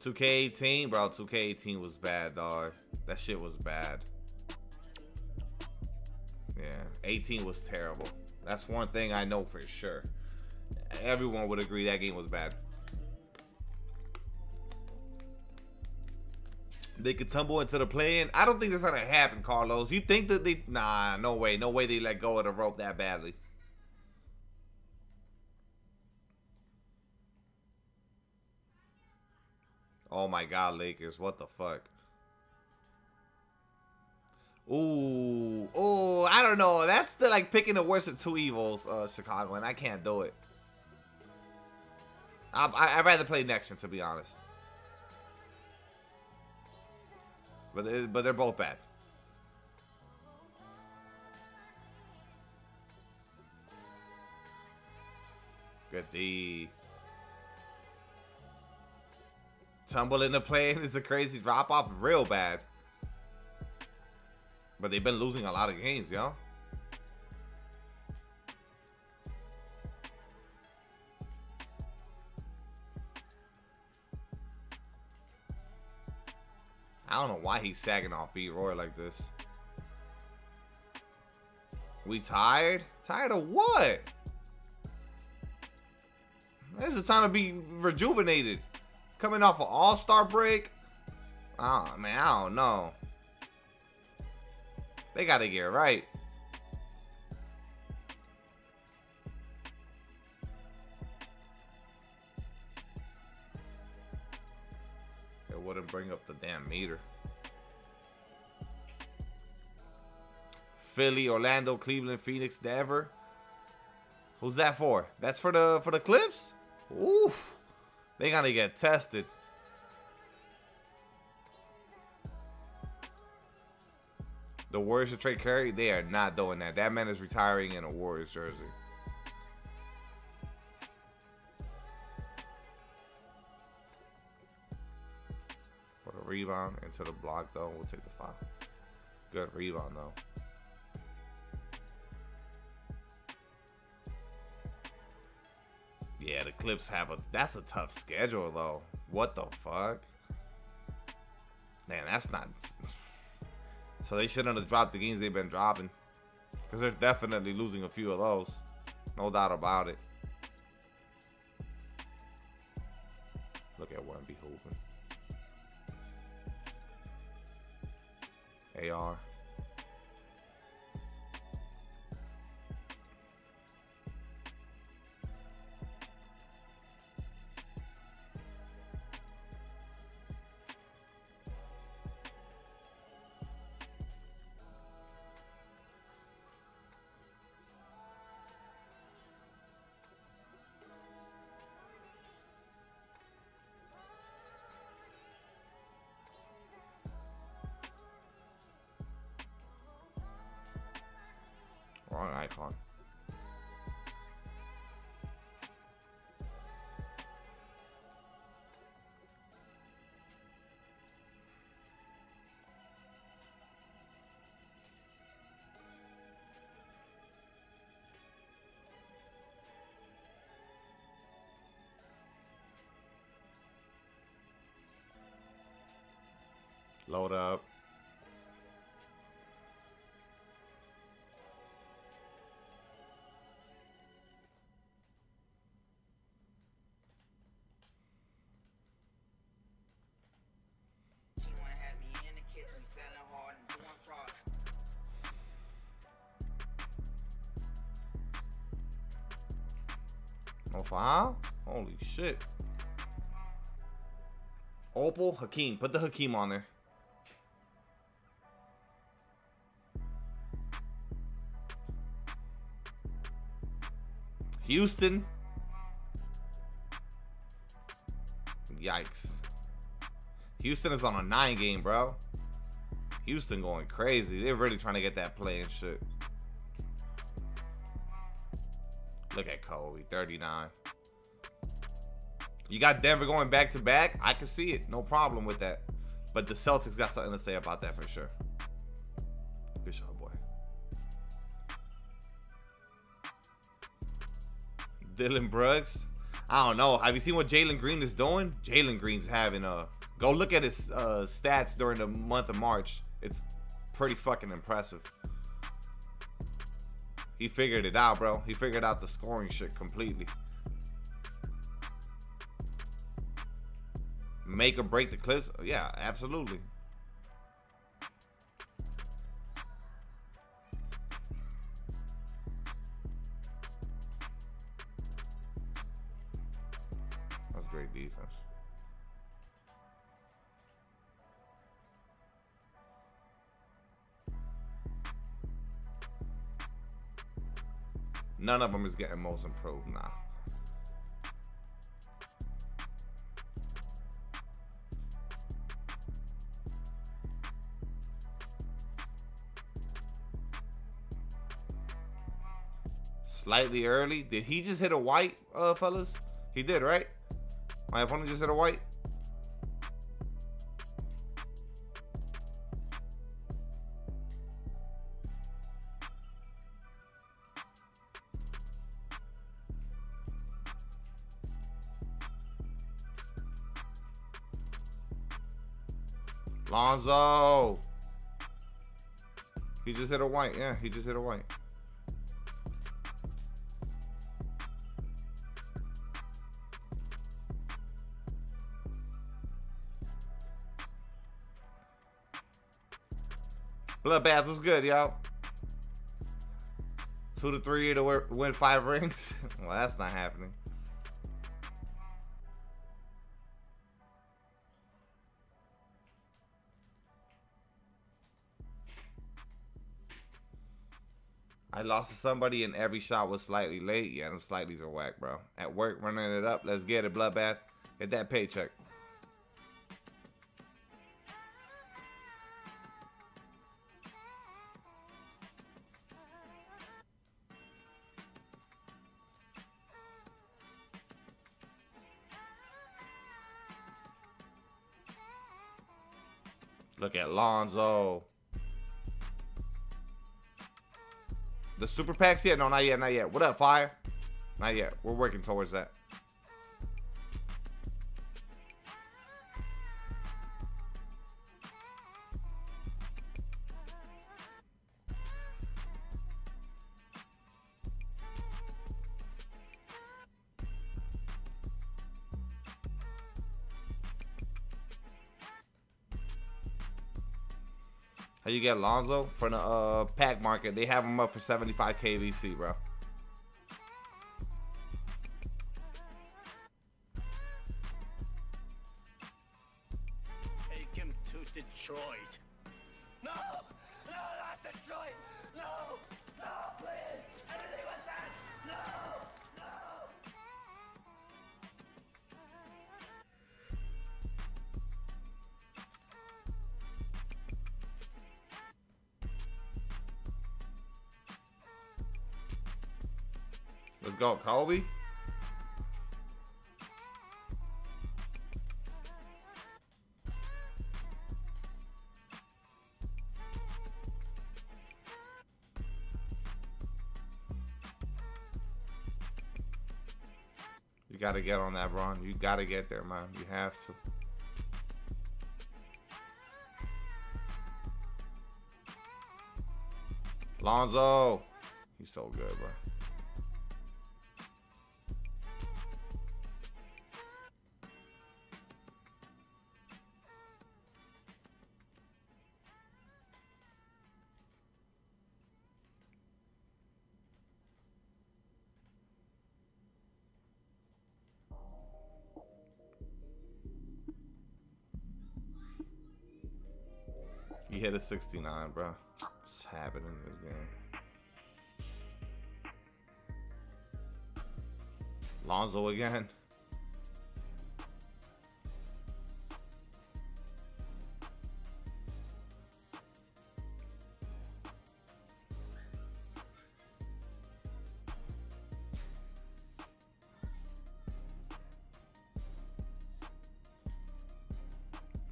Two K eighteen, bro. Two K eighteen was bad, dog. That shit was bad. Yeah, 18 was terrible. That's one thing I know for sure. Everyone would agree that game was bad. They could tumble into the play-in. I don't think that's gonna happen, Carlos. You think that they? Nah, no way, no way they let go of the rope that badly. Oh my God, Lakers! What the fuck? Ooh, ooh, I don't know. That's the like picking the worst of two evils, uh, Chicago, and I can't do it. I, I'd rather play Nexion, to be honest. But but they're both bad. Good D. Tumble into plane is a crazy drop off, real bad. But they've been losing a lot of games, yo. I don't know why he's sagging off B Roy like this. We tired? Tired of what? This is the time to be rejuvenated. Coming off an all-star break. Oh, man, I don't know. They got to get it right. Bring up the damn meter. Philly, Orlando, Cleveland, Phoenix, Denver. Who's that for? That's for the for the Clips? Oof. They gotta get tested. The Warriors should trade Curry. They are not doing that. That man is retiring in a Warriors jersey. Rebound into the block, though, we'll take the foul. Good rebound, though. Yeah, the Clips have a. That's a tough schedule, though. What the fuck? Man, that's not. So they shouldn't have dropped the games they've been dropping. Because they're definitely losing a few of those. No doubt about it. Look at Wemby hooping. AR. Doing up. No foul? Holy shit. Opal, Hakeem. Put the Hakeem on there. Houston. Yikes. Houston is on a nine game, bro. Houston going crazy. They're really trying to get that play and shit. Look at Kobe, 39. You got Denver going back to back. I can see it. No problem with that. But the Celtics got something to say about that for sure. Dillon Brooks. I don't know. Have you seen what Jalen Green is doing? Jalen Green's having a go look at his uh, stats during the month of March. It's pretty fucking impressive. He figured it out, bro. He figured out the scoring shit completely. Make or break the clips? Yeah, absolutely. None of them is getting most improved now. Slightly early. Did he just hit a white, uh, fellas? He did, right? My opponent just hit a white. Lonzo. He just hit a white. Yeah, he just hit a white. Bloodbath was good, y'all. Two to three to win five rings. well, that's not happening. I lost to somebody and every shot was slightly late. Yeah, them slightlies are whack, bro. At work, running it up. Let's get it, bloodbath. Get that paycheck. Look at Lonzo. The super packs yet? No, not yet, not yet. What up, Fire? Not yet. We're working towards that. You get Lonzo from the uh, pack market? They have him up for 75 KVC, bro. Gotta get on that, Ron. You gotta get there, man. You have to. Lonzo. He's so good, bro. A 69, bro. It's happening in this game. Lonzo again.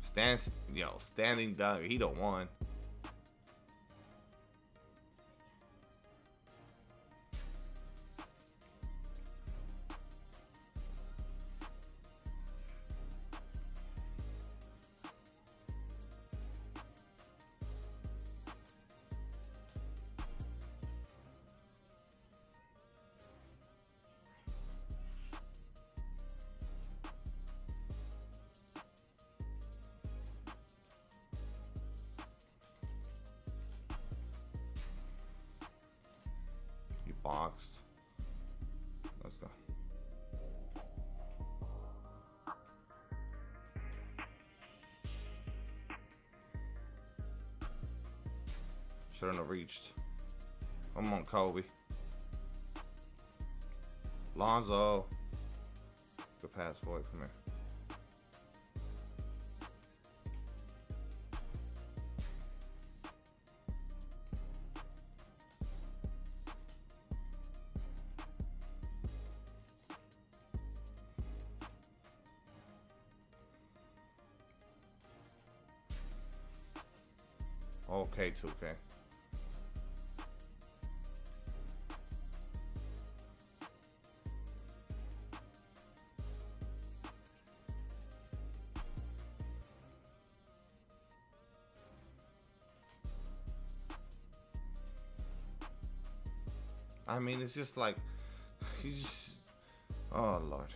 Stand, yo, standing dunk. He don't want. Shouldn't reached. I'm on Kobe. Lonzo. Good pass, boy. Come here. Okay, 2K. It's just like, you just, oh Lord.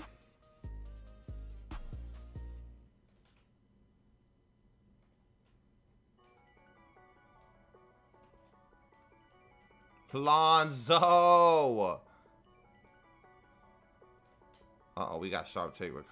Lonzo. Uh oh, we got sharp take with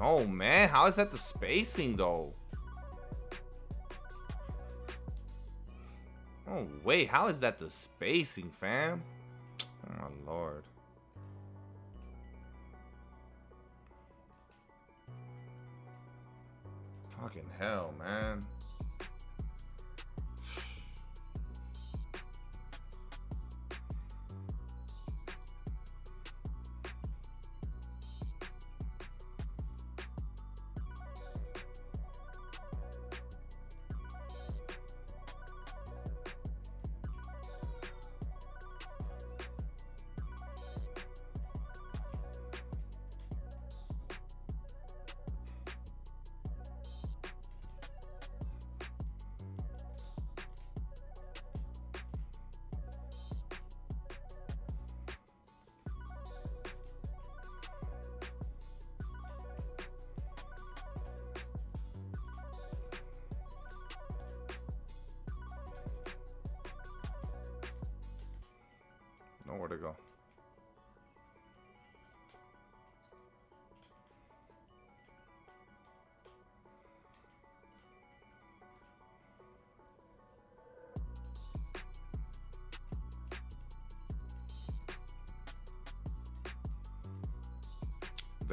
No, man. How is that the spacing, though? Oh, wait. How is that the spacing, fam?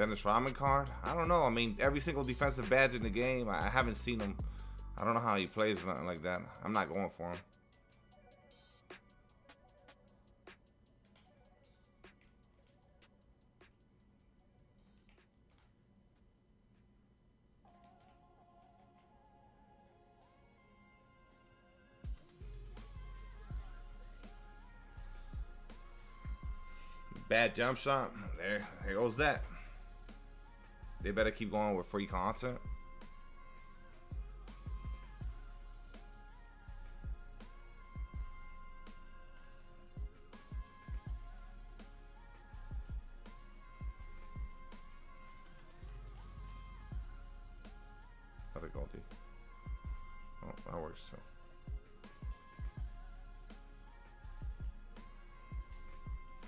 Dennis Rodman card? I don't know. I mean, every single defensive badge in the game, I haven't seen him. I don't know how he plays or nothing like that. I'm not going for him. Bad jump shot. There, there goes that. They better keep going with free content. Let it go, D. Oh, that works too.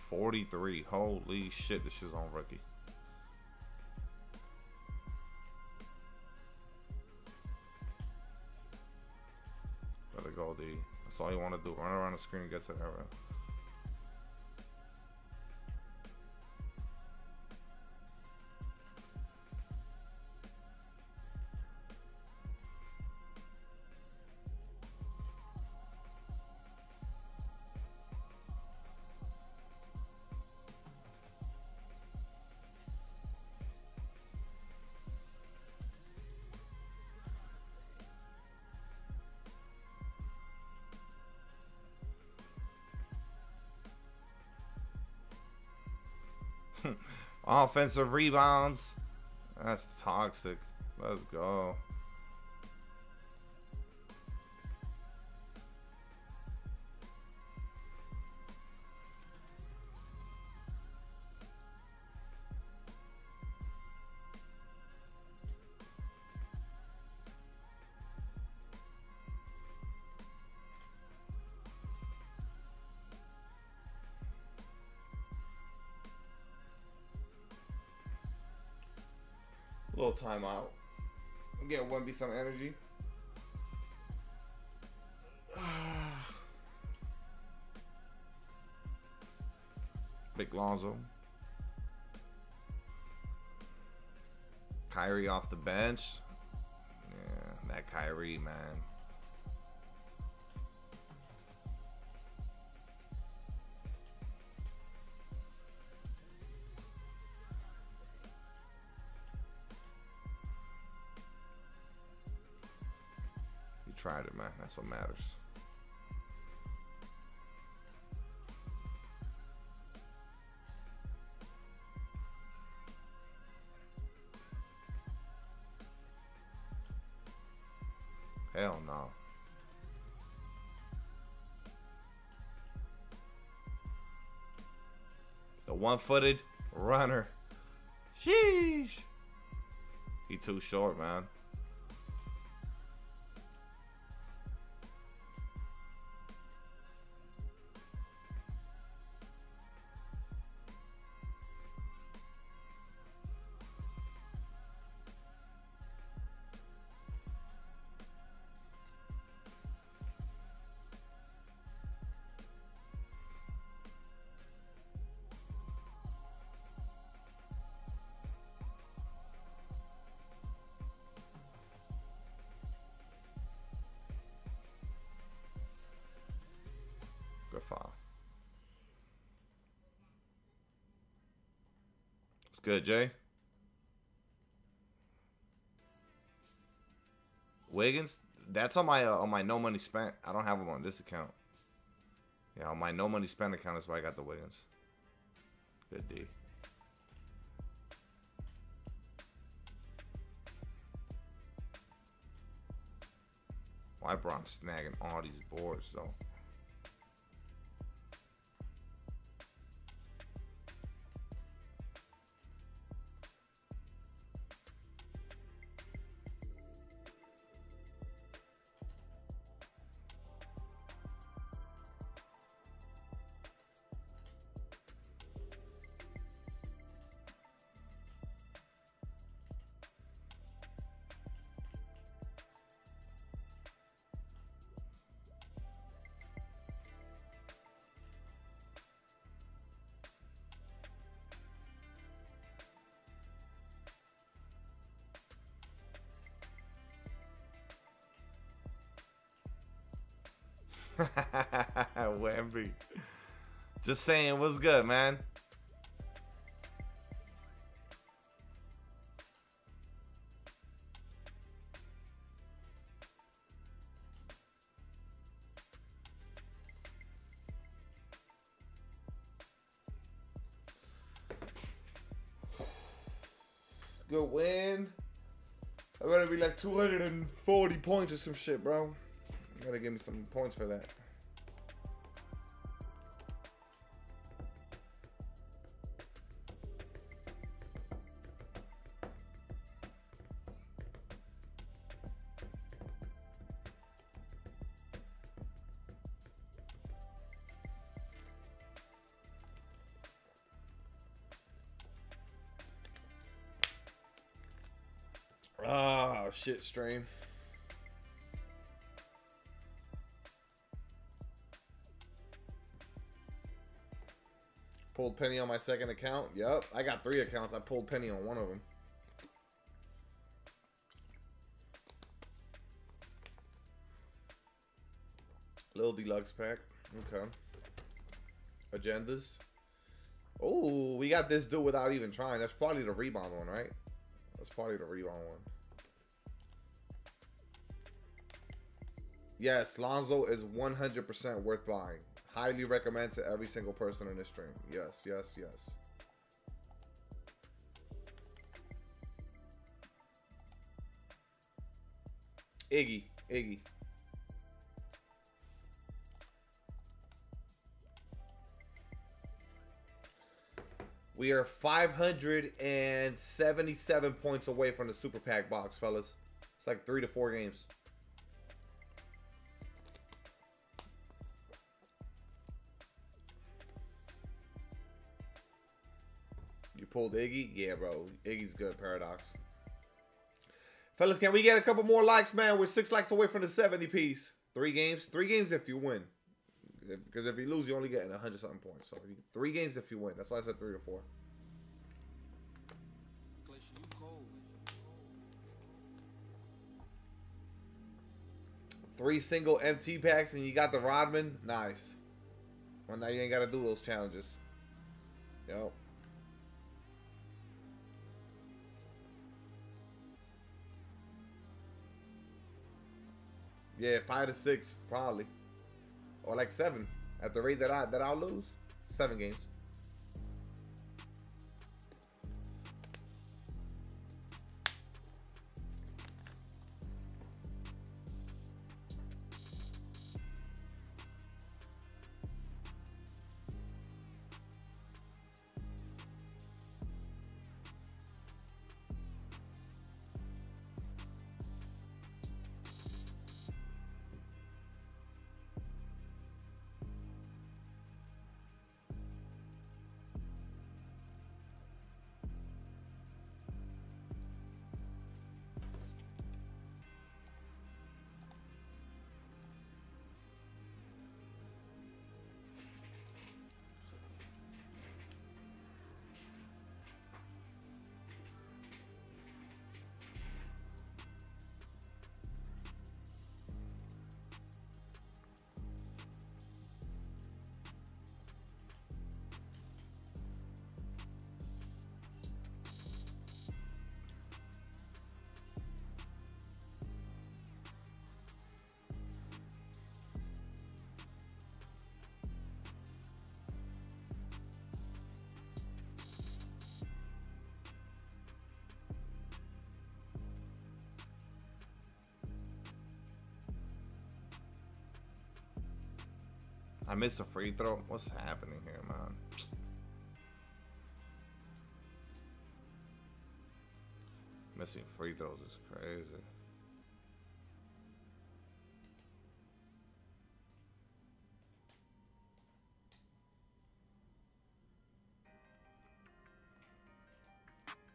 Forty-three. Holy shit! This is on rookie. Screen and get to the Offensive rebounds. That's toxic. Let's go. Little timeout. Get Wemby some energy. Big Lonzo. Kyrie off the bench. Yeah, that Kyrie, man. That's what matters. Hell no. The one-footed runner. Sheesh. He too short, man. Good, Jay. Wiggins, that's on my uh, on my no money spent. I don't have them on this account. Yeah, on my no money spent account is why I got the Wiggins. Good D. Why Bron snagging all these boards though? Just saying, what's good, man? Good win. I better be like 240 points or some shit, bro. Gotta give me some points for that. Penny on my second account. Yep, I got three accounts. I pulled Penny on one of them. Little deluxe pack. Okay. Agendas. Oh, we got this dude without even trying. That's probably the rebound one, right? That's probably the rebound one. Yes, Lonzo is 100% worth buying highly recommend to every single person in this stream. Yes, yes, yes. Iggy, Iggy. We are 577 points away from the Super Pack box, fellas. It's like three to four games. Pulled Iggy? Yeah, bro. Iggy's good, Paradox. Fellas, can we get a couple more likes, man? We're six likes away from the 70 piece. Three games? Three games if you win. Because if you lose, you're only getting 100 something points. So you, three games if you win. That's why I said three or four. Three single MT packs and you got the Rodman. Nice. Well, now you ain't got to do those challenges. Yep. Yeah, five to six probably, or like seven at the rate that I that I'll lose. Seven games. Missed a free throw. What's happening here, man? Missing free throws is crazy.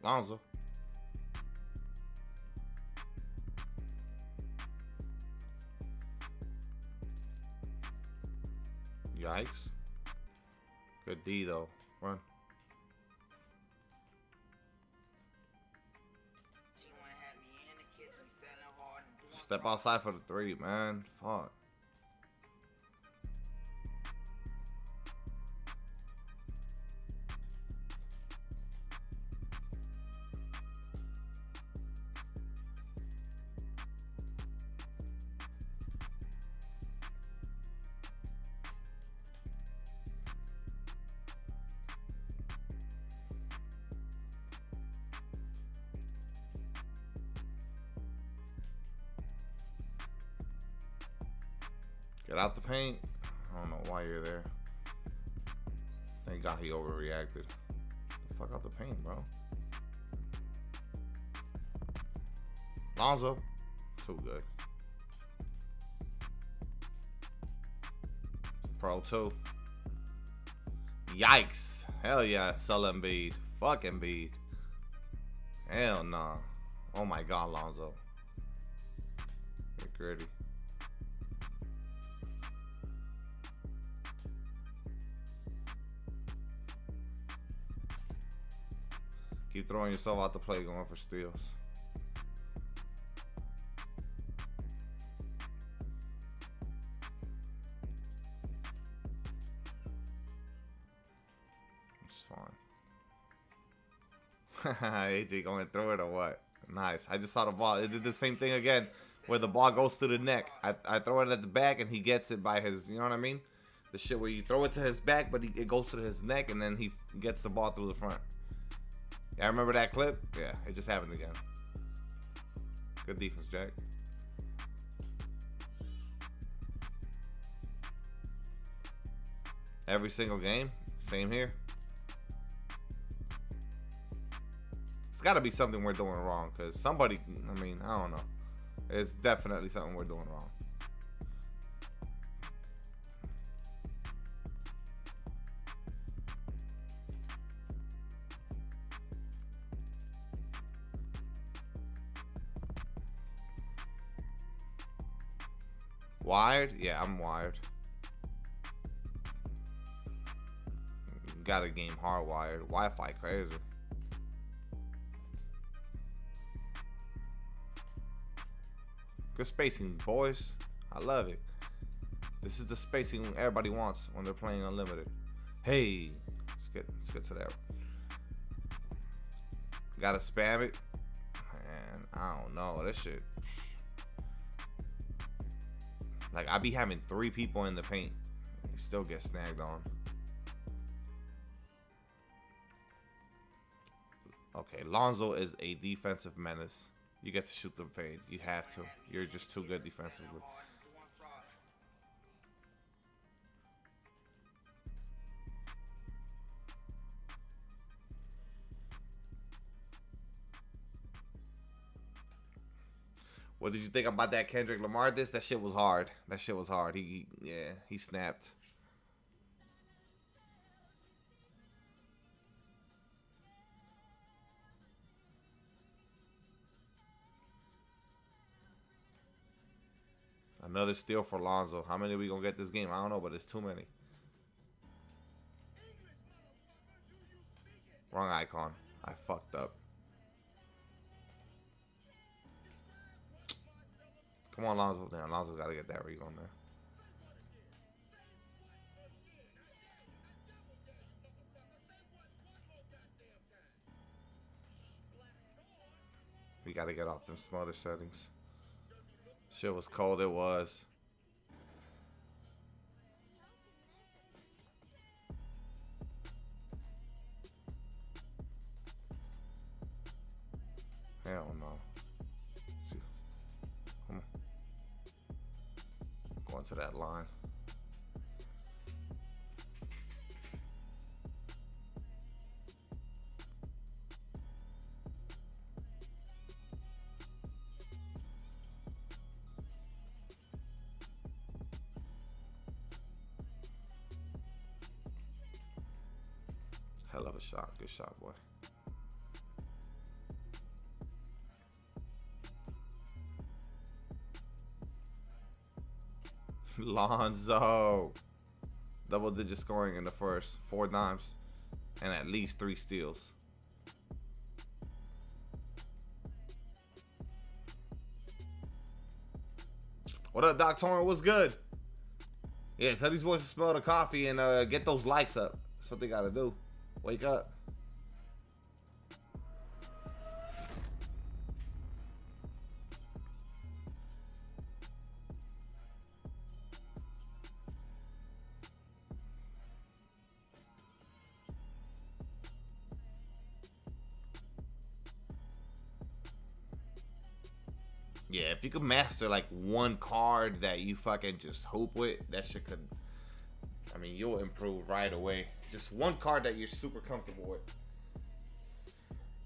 Lonzo. Yikes. Good D though. Run. She wanna have me in the kitchen selling hard and doing Step outside for the three, man. Fuck. Lonzo. Too good. Pro 2. Yikes. Hell yeah, sell Embiid. Fuck Embiid. Hell nah. Oh my god, Lonzo. Gritty. Keep throwing yourself out the play, going for steals. AJ going through it or what? Nice. I just saw the ball. It did the same thing again where the ball goes through the neck. I, I throw it at the back and he gets it by his, you know what I mean? The shit where you throw it to his back, but he, it goes to his neck and then he gets the ball through the front. Yeah, I remember that clip. Yeah, it just happened again. Good defense, Jack. Every single game, same here. Got to be something we're doing wrong because somebody, I mean, I don't know. It's definitely something we're doing wrong. Wired? Yeah, I'm wired. Got a game hardwired. Wi-Fi crazy. Good spacing, boys. I love it. This is the spacing everybody wants when they're playing unlimited. Hey, let's get let's get to that. Gotta spam it. Man, I don't know. This shit. Like I be having three people in the paint. You still get snagged on. Okay, Lonzo is a defensive menace. You get to shoot them fade. You have to. You're just too good defensively. What did you think about that Kendrick Lamar? This that shit was hard. That shit was hard. He, he yeah, he snapped. Another steal for Lonzo. How many are we gonna get this game? I don't know, but it's too many. Wrong icon. I fucked up. Come on, Lonzo. Damn, Lonzo's got to get that rig on there. We got to get off them some other settings. Shit was cold. It was. Hell no. See. Come on. Going to that line. Shot. Boy. Lonzo. Double digit scoring in the first. Four dimes. And at least three steals. What up, Doc Torrent? What's good? Yeah, tell these boys to smell the coffee and uh, get those likes up. That's what they gotta do. Wake up. Master like one card that you fucking just hope with, that shit could. I mean, you'll improve right away. Just one card that you're super comfortable with.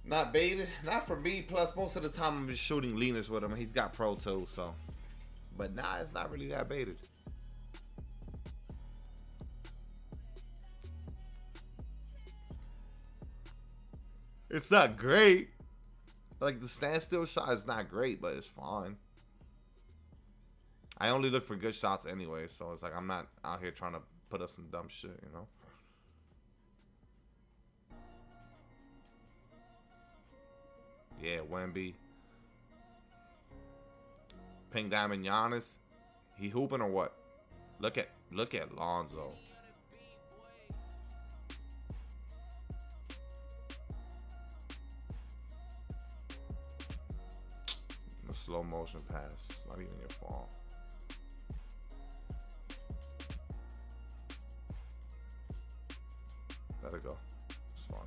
Not baited, not for me. Plus, most of the time I'm just shooting leaners with him. He's got pro so. But nah, it's not really that baited. It's not great. Like the standstill shot is not great, but it's fine. I only look for good shots anyway, so it's like I'm not out here trying to put up some dumb shit, you know. Yeah, Wemby. Pink Diamond Giannis. He hooping or what? Look at look at Lonzo. Slow motion pass. Not even your fault. Let it go. It's fine.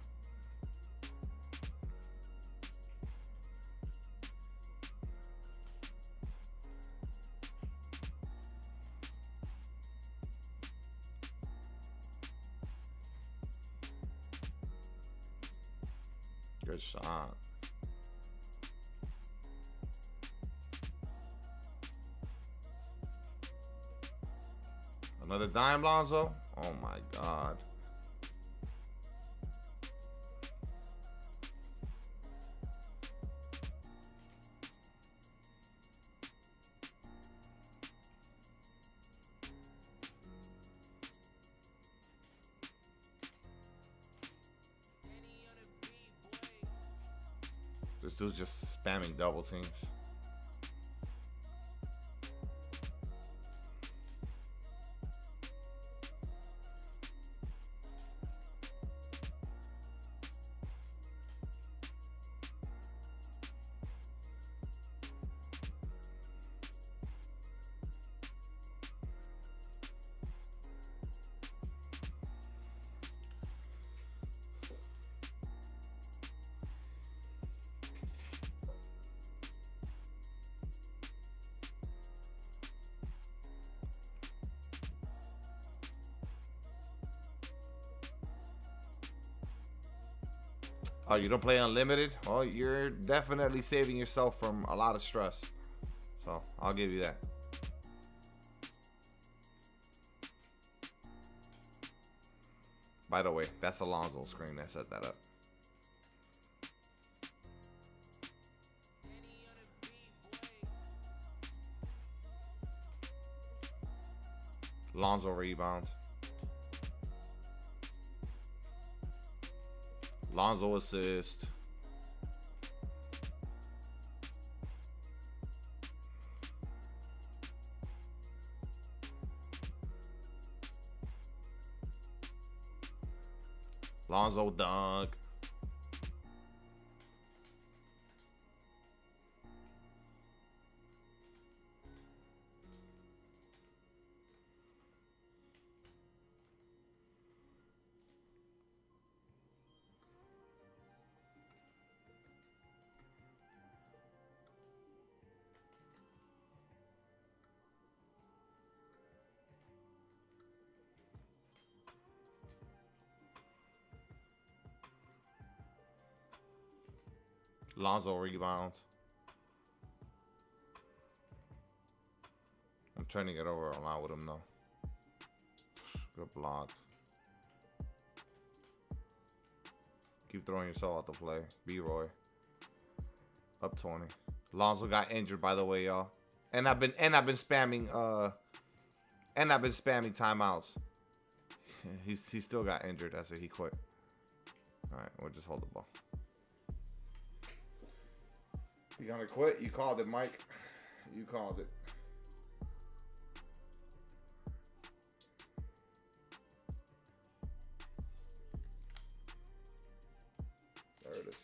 Good shot. Another dime, Lonzo? Oh my God. Double teams. You don't play unlimited? well, you're definitely saving yourself from a lot of stress. So I'll give you that. By the way, that's Alonzo's screen that set that up. Lonzo rebounds. Lonzo assist. Lonzo dunk. Lonzo rebounds. I'm turning it over a lot with him though. Good block. Keep throwing yourself out the play. B Roy. Up 20. Lonzo got injured by the way, y'all. And I've been and I've been spamming uh and I've been spamming timeouts. He's he still got injured. That's it. He quit. Alright, we'll just hold the ball. You gonna quit? You called it, Mike. You called it. There it is.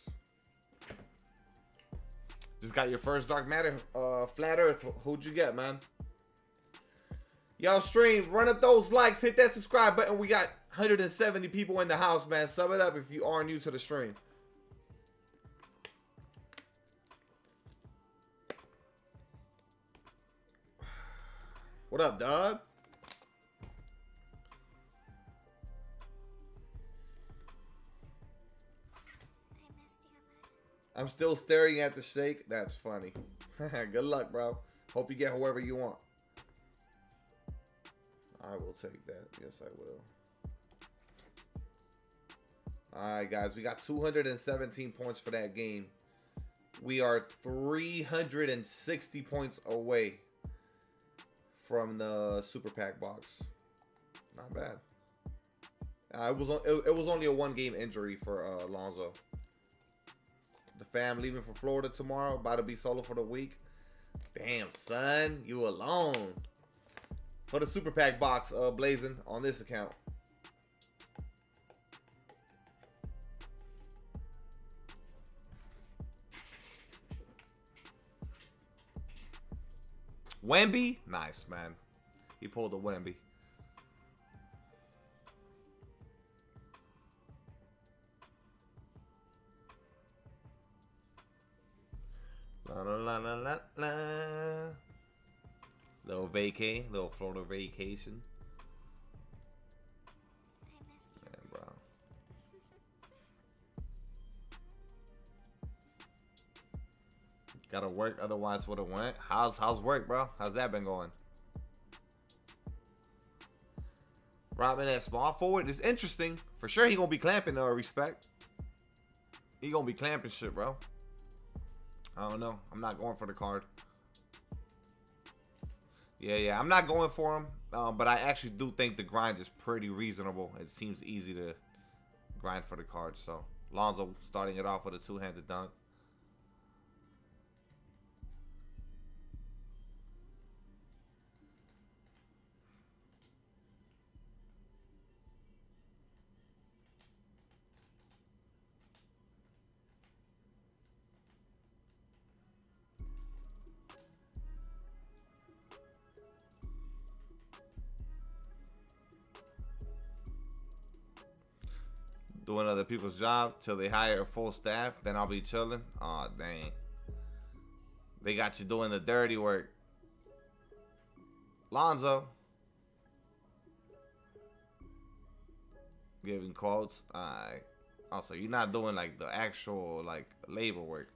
Just got your first Dark Matter, uh, Flat Earth. Who'd you get, man? Y'all stream, run up those likes, hit that subscribe button. We got 170 people in the house, man. Sub it up if you are new to the stream. What up, dog? I'm still staring at the shake. That's funny. Good luck, bro. Hope you get whoever you want. I will take that. Yes, I will. All right, guys. We got 217 points for that game. We are 360 points away from the super pack box. Not bad. Uh, it was it, it, was only a one game injury for uh, Alonzo. The fam leaving for Florida tomorrow, about to be solo for the week. Damn, son, you alone. For the super pack box, uh, blazing on this account. Wemby? Nice, man. He pulled a Wemby. La la la la la la. Little vacay, little Florida vacation. Gotta work, otherwise would have went. How's how's work, bro? How's that been going? Robin at small forward is interesting. For sure he gonna be clamping though, respect. He gonna be clamping shit, bro. I don't know. I'm not going for the card. Yeah, yeah. I'm not going for him. Um, but I actually do think the grind is pretty reasonable. It seems easy to grind for the card. So Lonzo starting it off with a two-handed dunk. Other people's job till they hire a full staff. Then I'll be chilling. Oh dang. They got you doing the dirty work. Lonzo. Giving quotes. Alright. Also, you're not doing like the actual like labor work.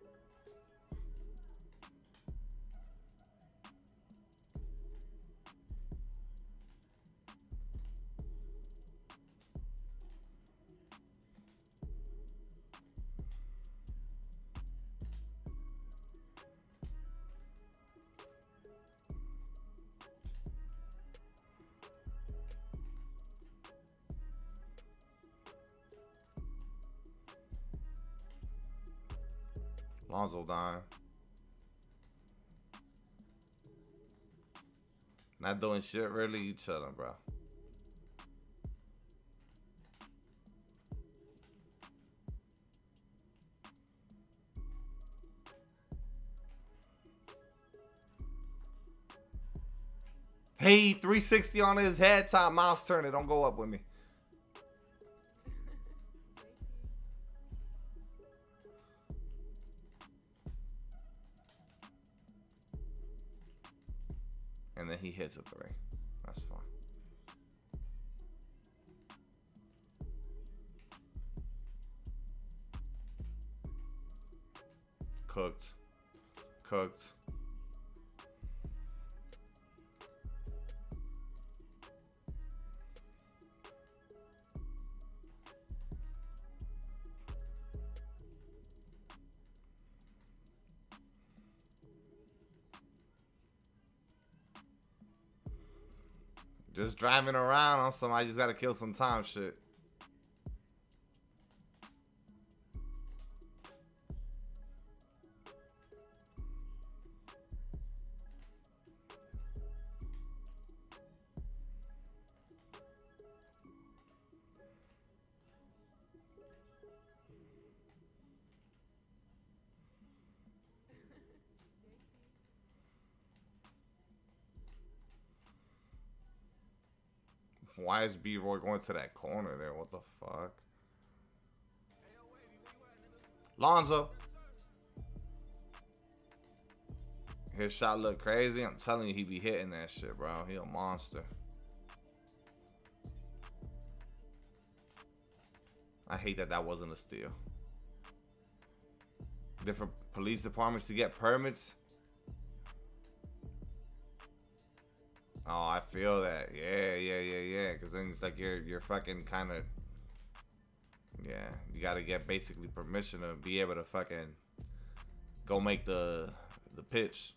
Not doing shit really, you chilling, bro. Hey, 360 on his head top mouse turn it. Don't go up with me. Driving around on some I just gotta kill some time shit. Why is B Roy going to that corner there? What the fuck? Lonzo. His shot look crazy. I'm telling you, he be hitting that shit, bro. He a monster. I hate that that wasn't a steal. Different police departments to get permits. Oh, I feel that. Yeah, yeah, yeah, yeah. Because then it's like you're you're fucking kind of. Yeah, you got to get basically permission to be able to fucking go make the the pitch.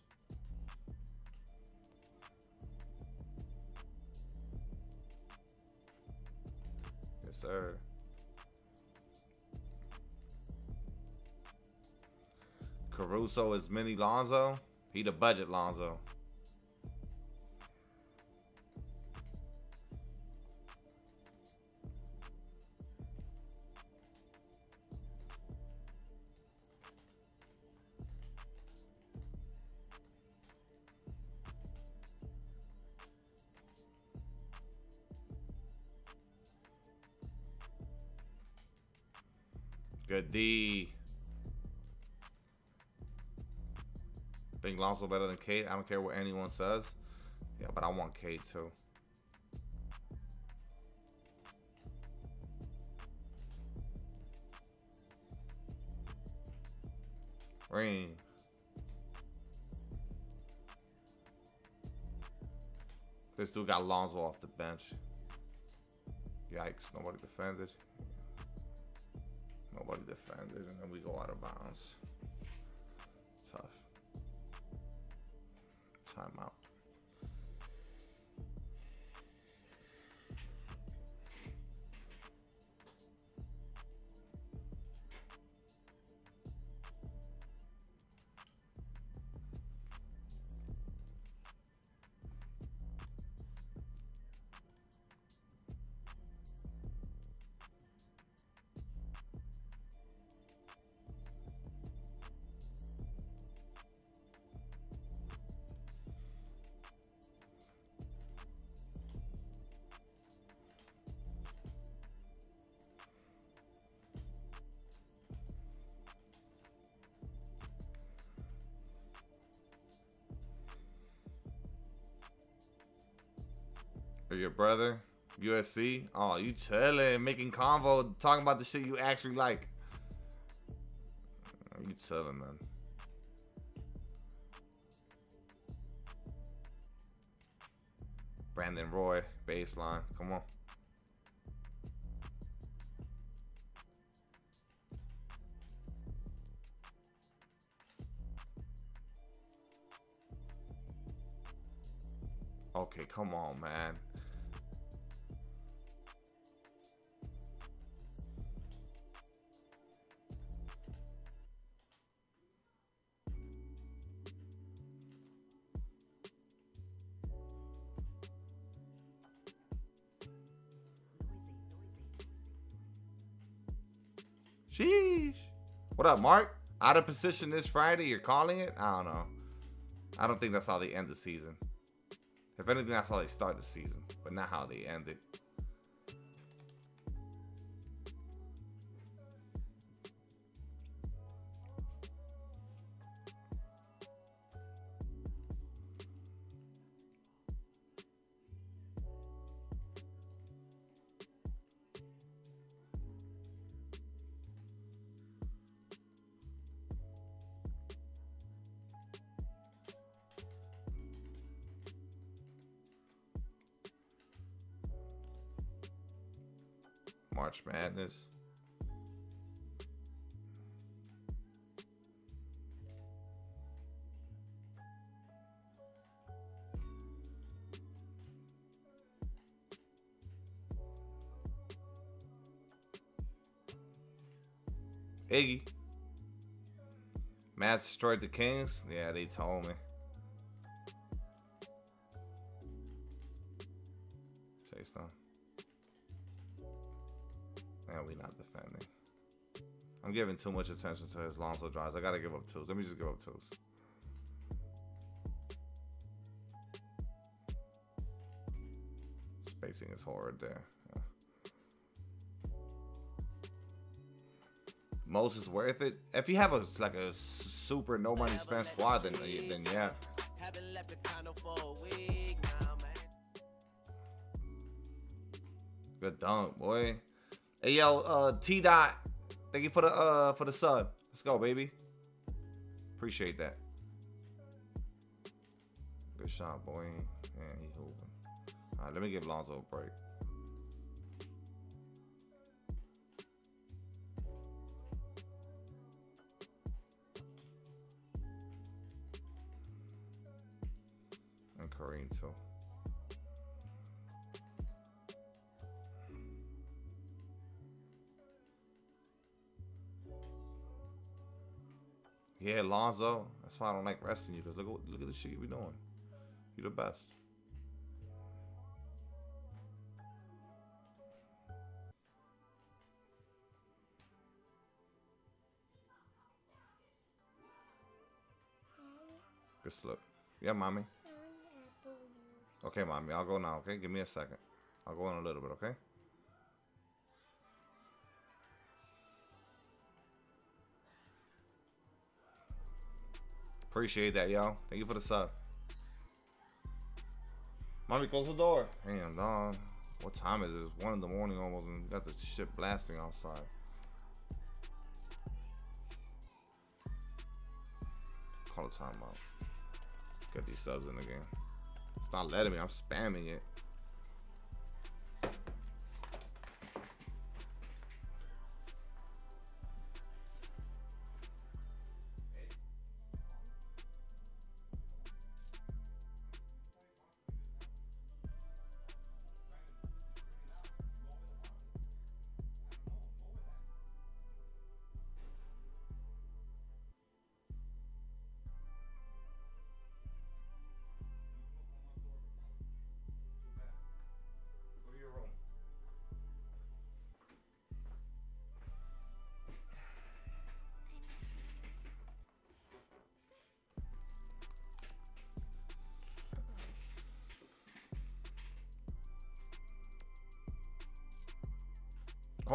Yes, sir. Caruso is mini Lonzo. He the budget Lonzo. good. The Think Lonzo better than Kate? I don't care what anyone says. Yeah, but I want Kate too. Rain. This dude got Lonzo off the bench. Yikes, nobody defended. Nobody defended, and then we go out of bounds. Tough. Timeout. Or your brother, USC. Oh, you chilling, making convo, talking about the shit you actually like. Oh, you chilling, man. Brandon Roy, baseline. Come on. What up, Mark? Out of position this Friday? You're calling it? I don't know. I don't think that's how they end the season. If anything, that's how they start the season, but not how they end it. Destroyed the Kings. Yeah, they told me. Say something. And we not defending. I'm giving too much attention to his Lonzo drives. I gotta give up twos. Let me just give up twos. Spacing is horrid there. Yeah. Most is worth it. If you have a like a super no money spent squad, then then yeah. Man. Good dunk, boy. Hey yo, uh T dot. Thank you for the uh for the sub. Let's go, baby. Appreciate that. Good shot, boy. Yeah, he hooping. Alright, let me give Lonzo a break. Lonzo. That's why I don't like resting you because look at look at the shit you be doing. You the best. Good slip. Yeah, mommy. Okay, mommy. I'll go now. Okay, give me a second. I'll go in a little bit. Okay. Appreciate that, y'all. Thank you for the sub. Mommy, close the door. Damn, dog. What time is it? It's one in the morning almost, and got the shit blasting outside. Call a timeout. Get these subs in the game. It's not letting me. I'm spamming it.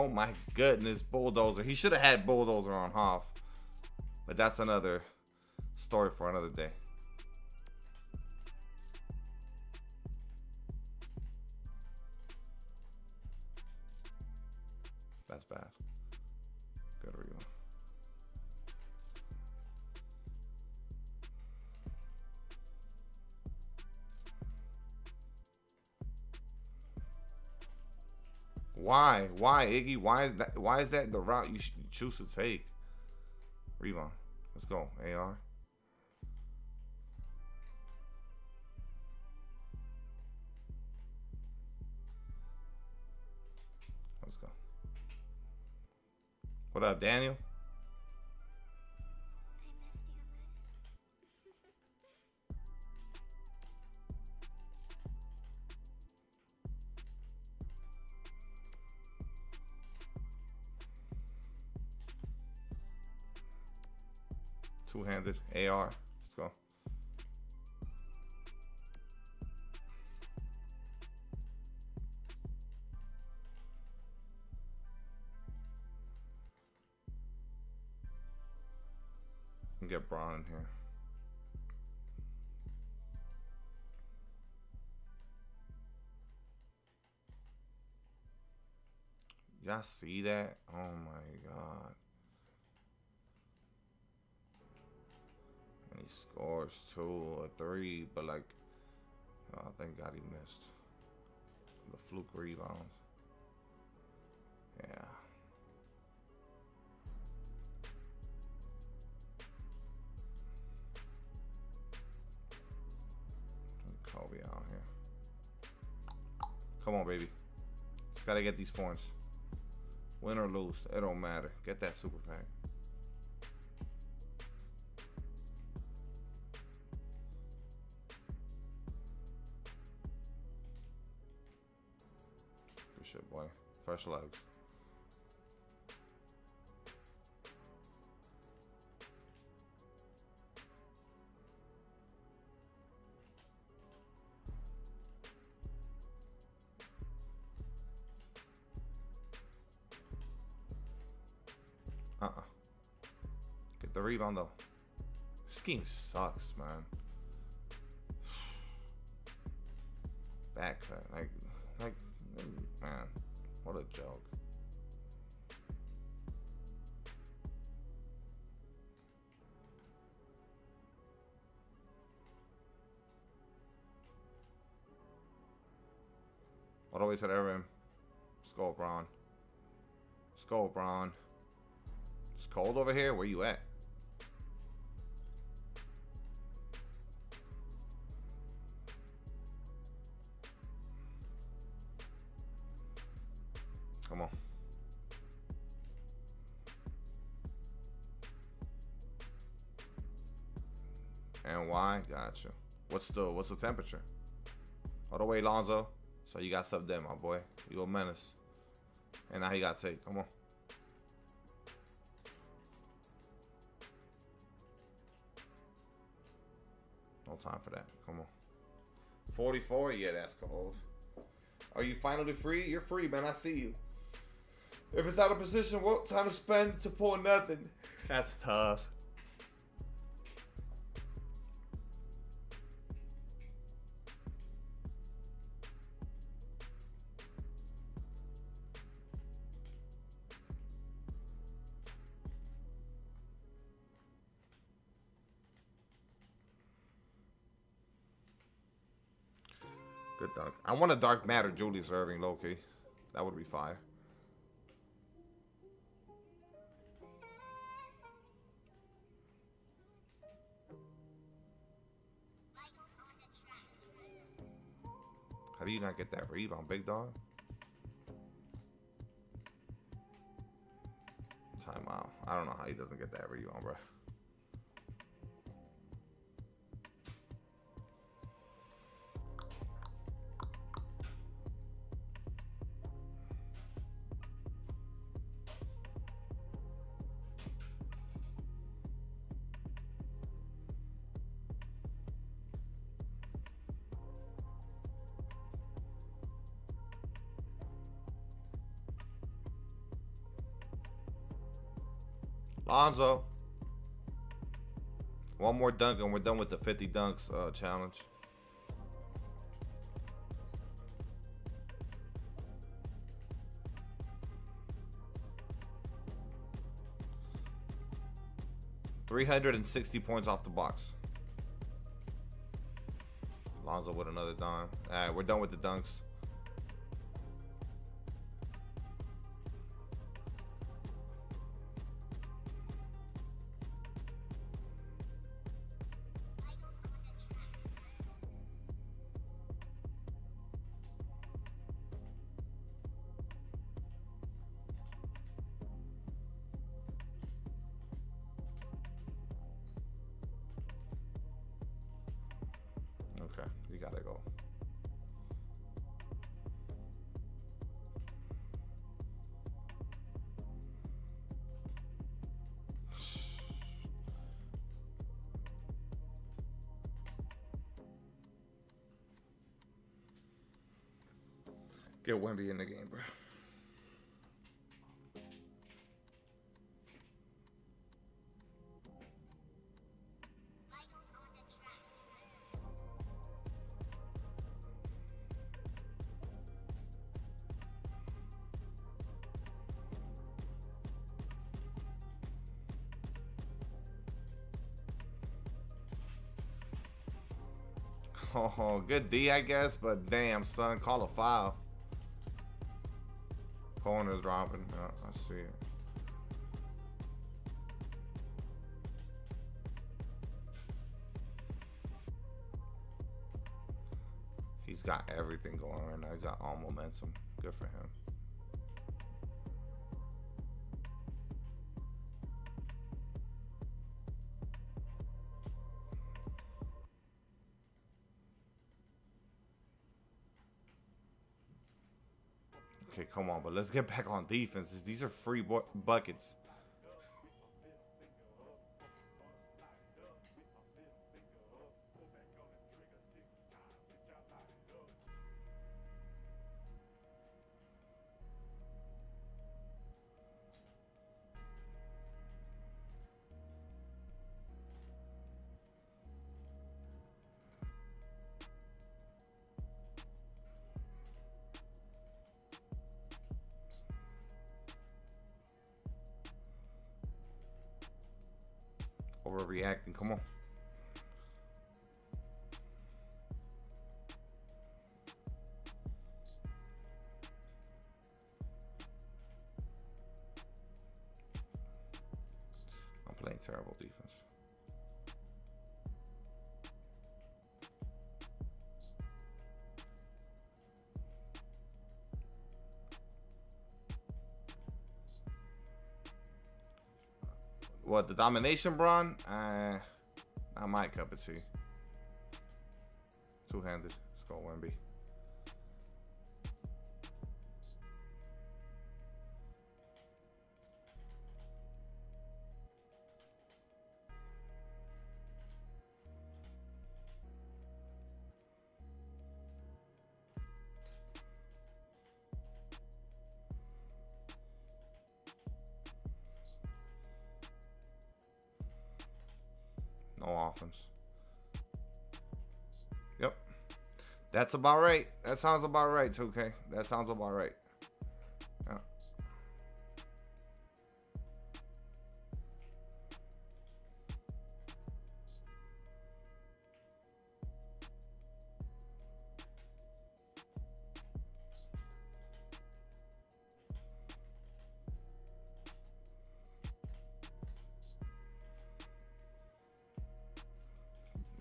Oh my goodness, Bulldozer. He should have had Bulldozer on Hoff. But that's another story for another day. Why? Why, Iggy? Why is that? Why is that the route you, choose to take? Rebound. Let's go. AR. Let's go. What up, Daniel? Two-handed Let's go. Get Bron in here. Y'all see that? Oh my god. He scores two or three, but like, oh, thank God he missed. The fluke rebounds. Yeah. Kobe out here. Come on, baby. Just gotta get these points. Win or lose, it don't matter. Get that super pack. Legs. Uh-uh. Get the rebound though. This game sucks, man. Back cut, like, like, what a joke. All the way to the rim. Bron. Skull Bron. It's cold over here. Where you at? Gotcha. What's the what's the temperature? All the way, Lonzo. So you got sub there, my boy. You a menace. And now he got take. Come on. No time for that. Come on. 44? Yeah, that's cold. Are you finally free? You're free, man. I see you. If it's out of position, what time to spend to pull nothing? That's tough. Want a dark matter Julius Erving, Loki. That would be fire. How do you not get that rebound, big dog? Timeout. I don't know how he doesn't get that rebound, bro. Lonzo. One more dunk and we're done with the 50 dunks uh, challenge. Three hundred and sixty points off the box. Lonzo with another dime. All right, we're done with the dunks. Get Wemby in the game, bro. Oh, good D, I guess, but damn, son, call a foul. Corner's dropping. Yeah, I see it. He's got everything going right now. He's got all momentum. Good for him. But let's get back on defense. These are free bu- buckets. What the domination, Bron? Uh, not my cup of tea. Two-handed. Let's go. That's about right. That sounds about right, 2K. That sounds about right. Yeah.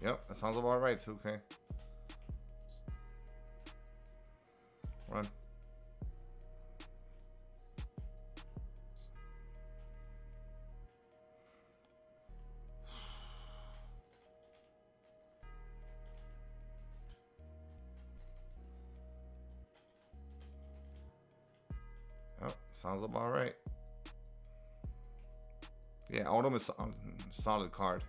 Yep, that sounds about right, 2K. Yeah, is a solid card.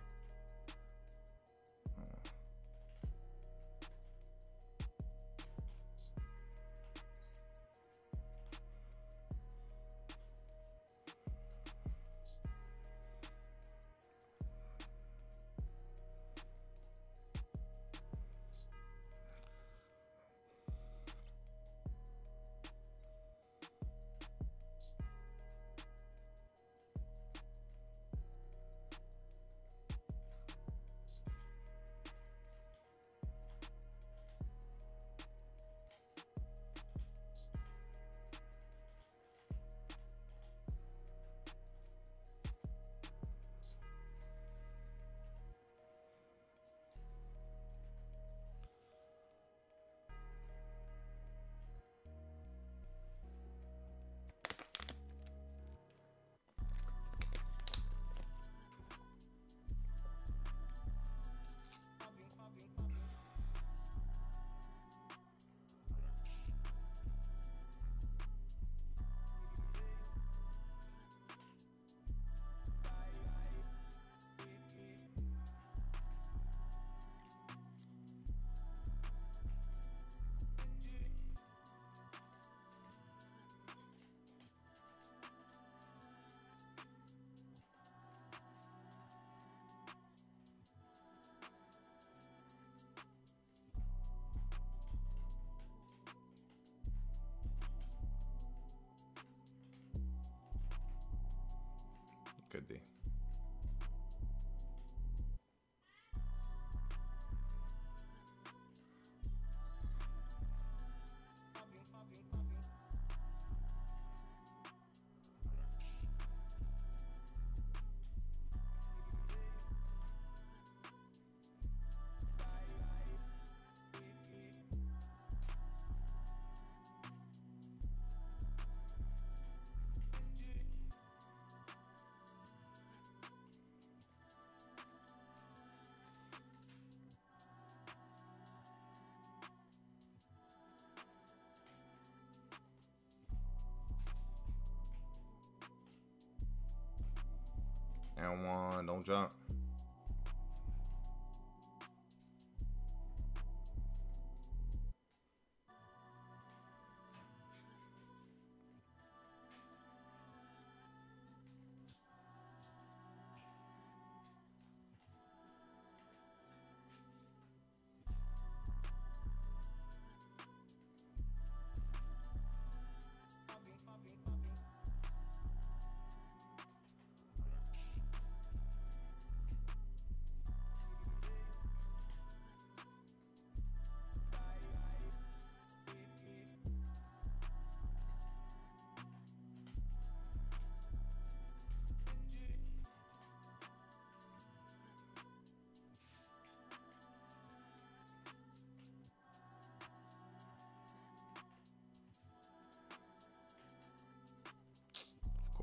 And one, don't jump.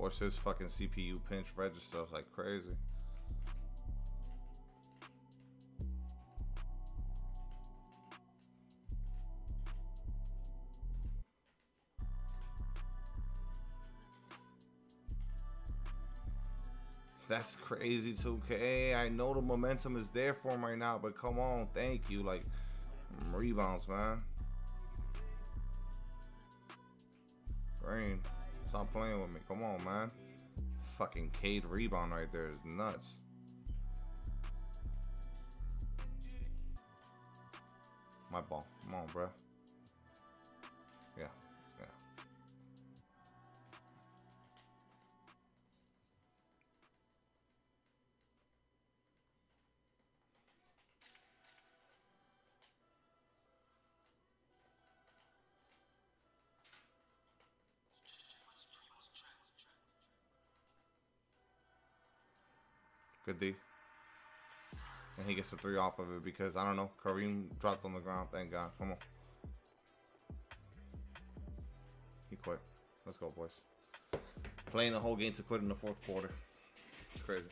Course, his fucking CPU pinch registers like crazy. That's crazy, 2K. I know the momentum is there for him right now, but come on, thank you. Like, rebounds, man. Green. Stop playing with me. Come on, man. Fucking Cade rebound right there is nuts. My ball. Come on, bro. Three off of it because I don't know. Kareem dropped on the ground. Thank God. Come on. He quit. Let's go, boys. Playing the whole game to quit in the fourth quarter. It's crazy.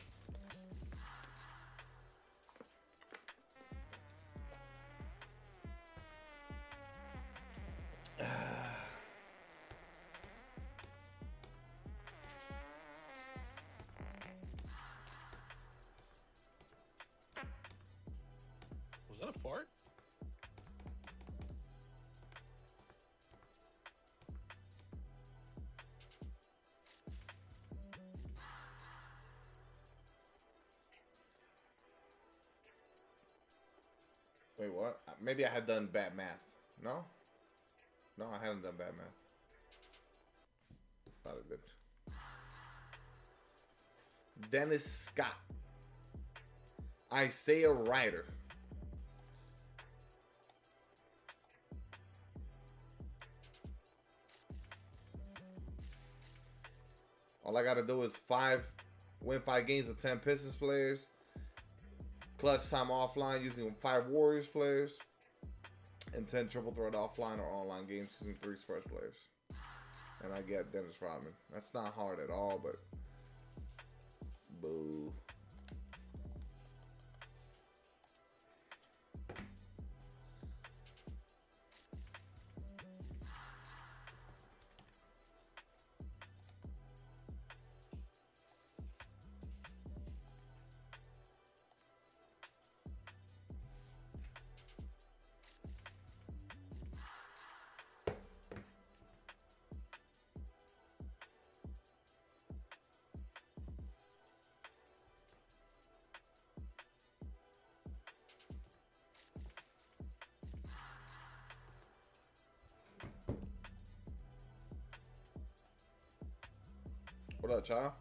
Maybe I had done bad math. No? No, I hadn't done bad math. Thought I did. Dennis Scott. Isaiah Rider. All I gotta do is five win five games with ten Pistons players. Clutch time offline using five Warriors players. And ten triple threat offline or online games using three Spurs players. And I get Dennis Rodman. That's not hard at all, but Up.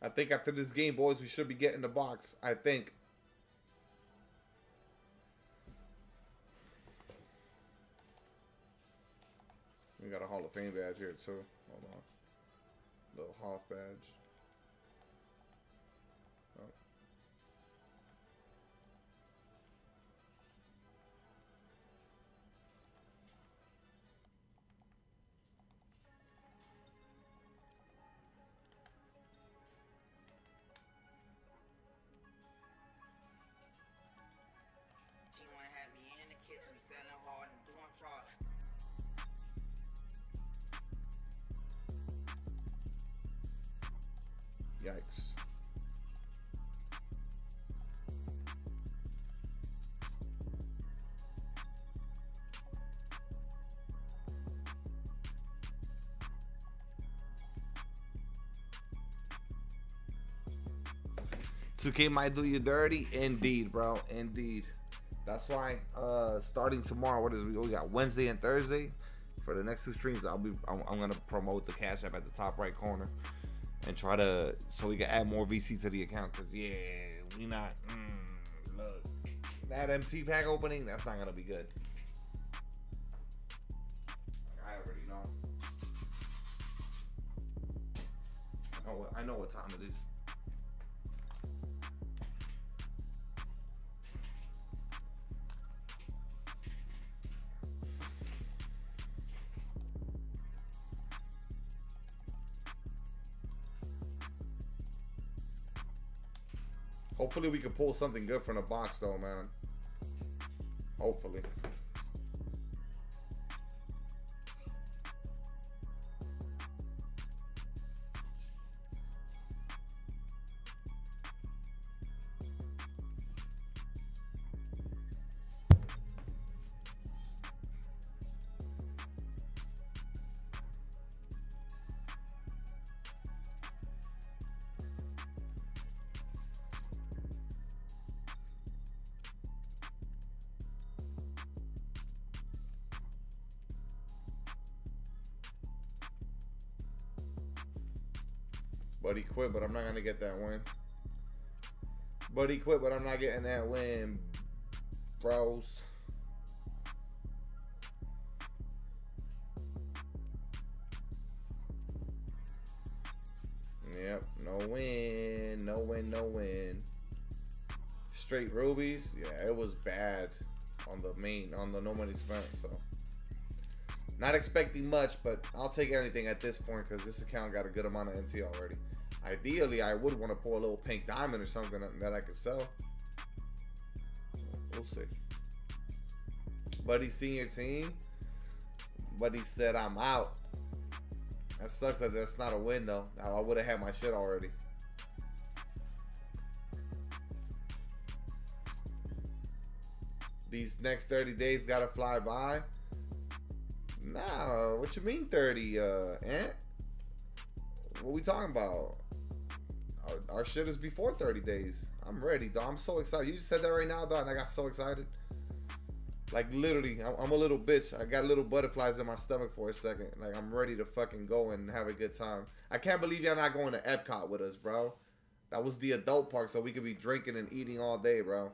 I think after this game, boys, we should be getting the box. I think. We got a Hall of Fame badge here too. Hold on. Little Hoff badge. 2K might do you dirty. Indeed, bro. Indeed. That's why uh starting tomorrow, what is we, we got Wednesday and Thursday for the next two streams. I'll be I'm, I'm, gonna promote the cash app at the top right corner and try to so we can add more VC to the account. Cause yeah, we not mm, look that MT pack opening. That's not gonna be good. I already know. I know what, I know what time it is. Hopefully we can pull something good from the box though, man. Hopefully. but I'm not gonna get that win. Buddy quit, but I'm not getting that win, bros. Yep, no win, no win, no win. Straight rubies, yeah, it was bad on the main, on the no money spent. So, not expecting much, but I'll take anything at this point because this account got a good amount of MT already. Ideally, I would want to pull a little pink diamond or something that- I could sell. We'll see. Buddy senior team. Buddy said I'm out. That sucks that that's not a win though. I would have had my shit already. These next 30 days gotta fly by. Nah, what you mean 30, uh, Ant? What we talking about? Our, our shit is before 30 days. I'm ready, though. I'm so excited. You just said that right now, though, and I got so excited. Like literally, I'm, I'm a little bitch. I got little butterflies in my stomach for a second. Like I'm ready to fucking go and have a good time. I can't believe y'all not going to Epcot with us, bro. That was the adult park, so we could be drinking and eating all day, bro.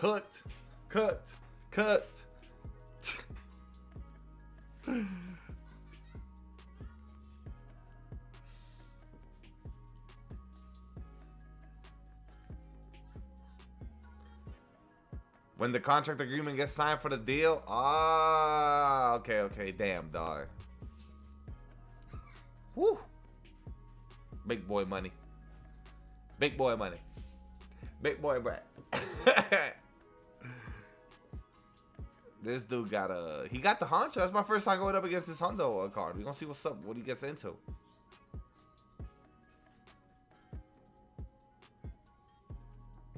Cooked, cooked, cooked. When the contract agreement gets signed for the deal? Ah, okay, okay. Damn, dog. Woo. Big boy money. Big boy money. Big boy Brad. this dude got a. He got the honcho. That's my first time going up against this Hondo card. We gonna see what's up. What he gets into.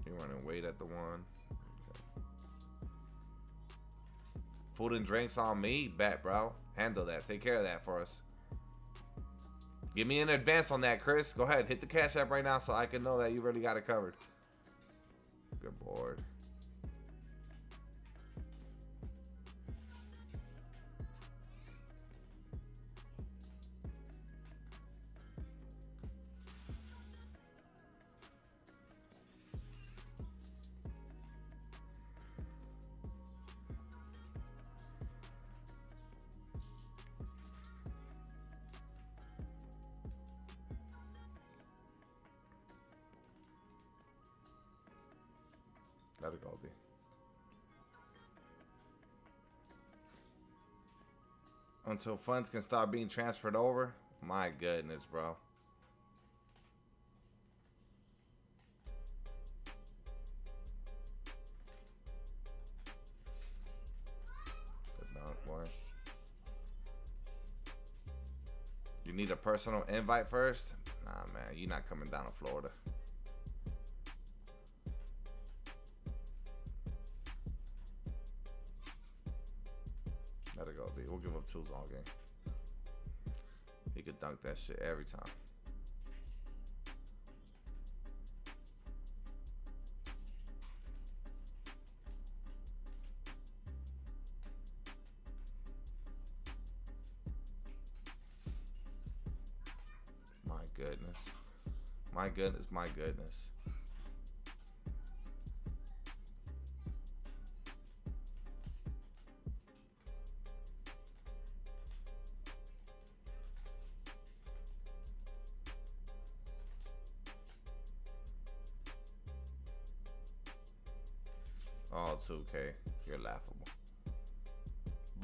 You running wait at the one. Food and drinks on me. Bet, bro. Handle that. Take care of that for us. Give me an advance on that, Chris. Go ahead. Hit the cash app right now so I can know that you really got it covered. Good board. Until funds can start being transferred over. My goodness, bro. You need a personal invite first? Nah, man. You're not coming down to Florida. All game. He could dunk that shit every time. My goodness. My goodness, my goodness.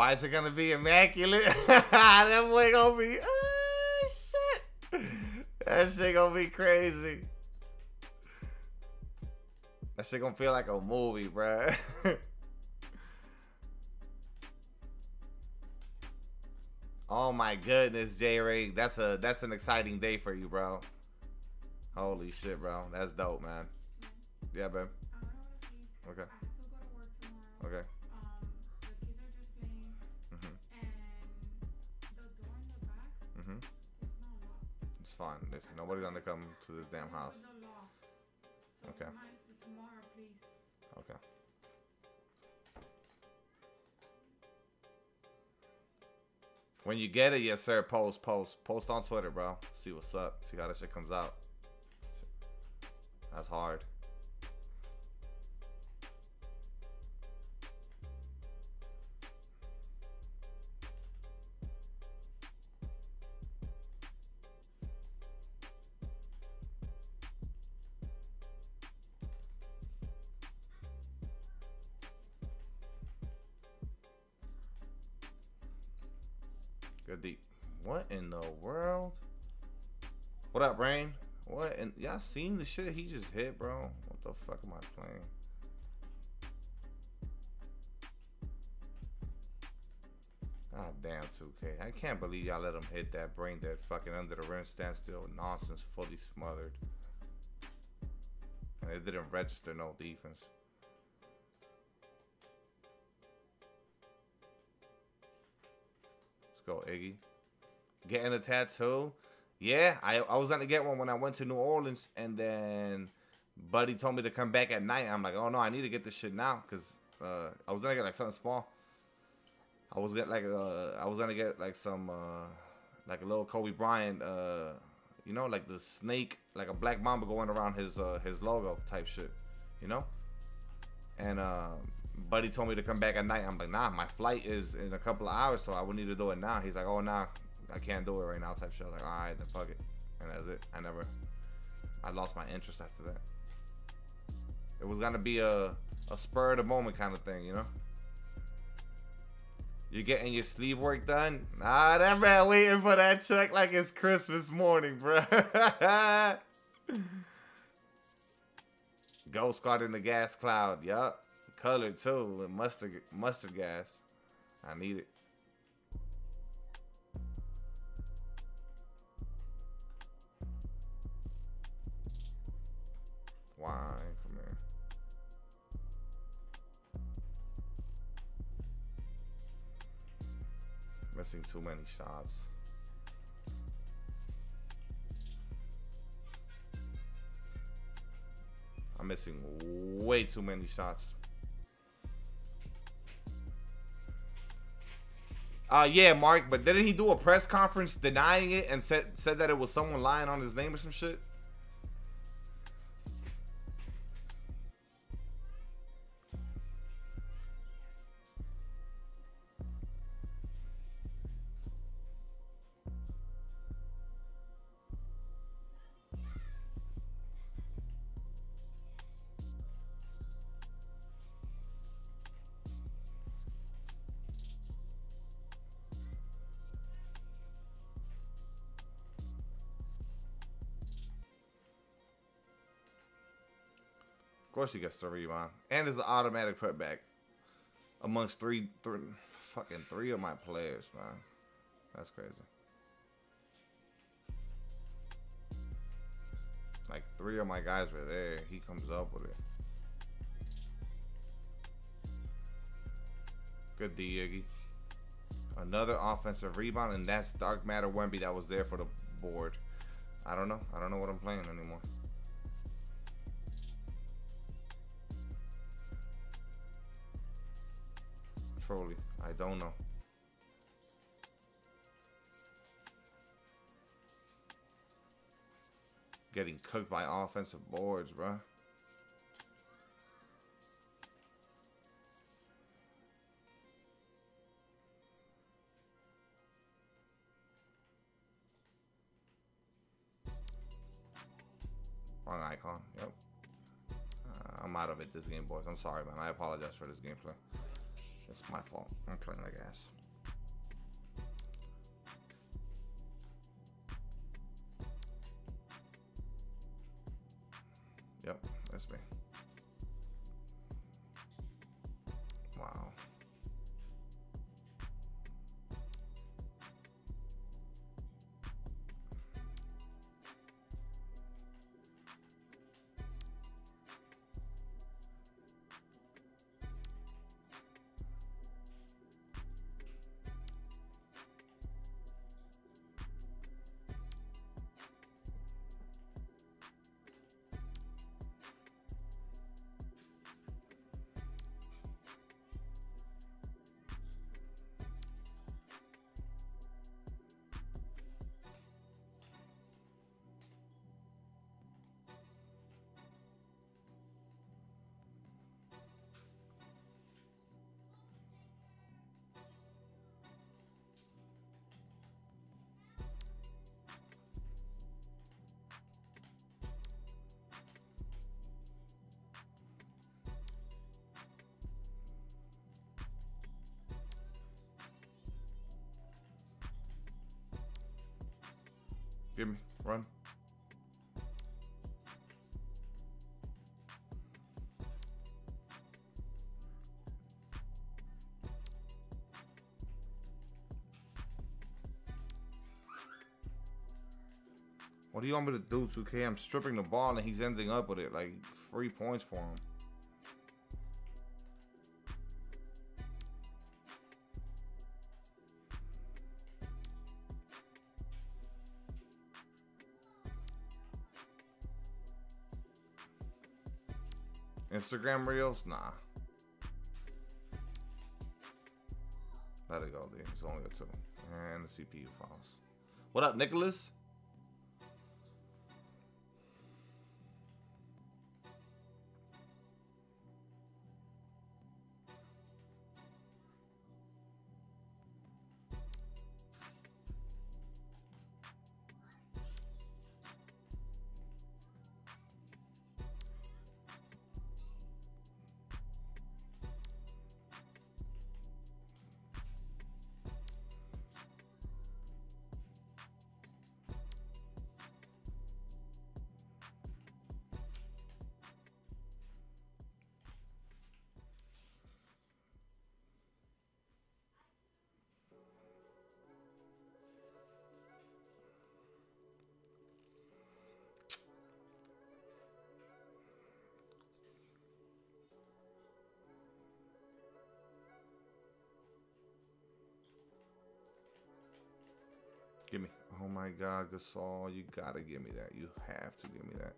Bites are gonna be immaculate. that boy gonna be. Oh, shit. That shit gonna be crazy. That shit gonna feel like a movie, bruh. oh my goodness, J Ray. That's a that's an exciting day for you, bro. Holy shit, bro. That's dope, man. Yeah, babe. Okay. Okay. Fine. Listen, nobody's gonna come to this damn house. Okay. Okay. When you get it, yes sir. Post, post, post on Twitter, bro. See what's up. See how that shit comes out. That's hard. Seen the shit he just hit, bro? What the fuck am I playing? God damn, 2K. I can't believe y'all let him hit that brain dead fucking under the rim standstill. Nonsense, fully smothered. And it didn't register no defense. Let's go, Iggy. Getting a tattoo? Yeah, I, I was gonna get one when I went to New Orleans, and then Buddy told me to come back at night. I'm like, oh no, I need to get this shit now, cause uh, I was gonna get like something small. I was get like uh, I was gonna get like some uh, like a little Kobe Bryant, uh, you know, like the snake, like a black mamba going around his uh, his logo type shit, you know. And uh, Buddy told me to come back at night. I'm like, nah, my flight is in a couple of hours, so I would need to do it now. He's like, oh nah, I can't do it right now, type shit. Like, all right, then fuck it, and that's it. I never, I lost my interest after that. It was gonna be a a spur of the moment kind of thing, you know. You're getting your sleeve work done? Nah, that man waiting for that check like it's Christmas morning, bro. Ghost guard in the gas cloud. Yup. Colored too with mustard mustard gas. I need it. Why? Come here. Missing too many shots. I'm missing way too many shots. Uh yeah, Mark, but didn't he do a press conference denying it and said said that it was someone lying on his name or some shit? Course he gets the rebound. And it's an automatic putback. Amongst three, three, fucking three of my players, man. That's crazy. Like three of my guys were there. He comes up with it. Good D, Iggy. Another offensive rebound, and that's Dark Matter Wemby that was there for the board. I don't know. I don't know what I'm playing anymore. I don't know. Getting cooked by offensive boards, bro. Wrong icon. Yep. Uh, I'm out of it this game, boys. I'm sorry, man. I apologize for this gameplay. It's my fault. I'm playing like ass. Give me. Run. What do you want me to do, 2K? I'm stripping the ball and he's ending up with it. Like, three points for him. Instagram Reels? Nah. Let it go, dude. It's only got two. And the CPU files. What up, Nicholas? God, Gasol, you gotta give me that. You have to give me that.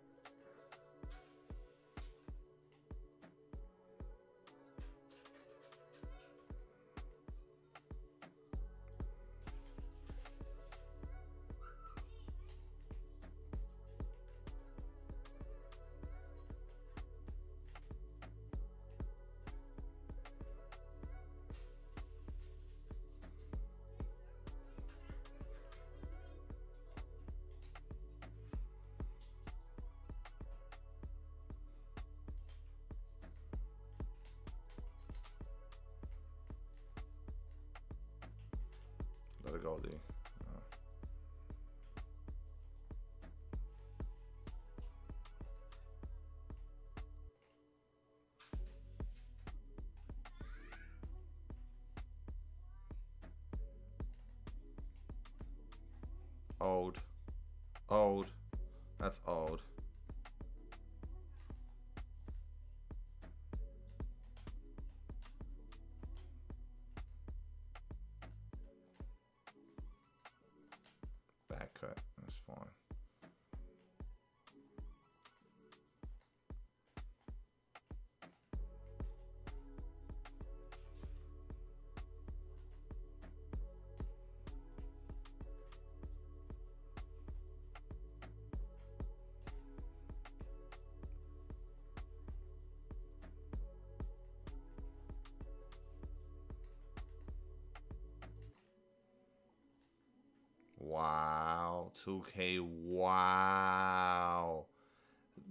Wow. 2K. Wow.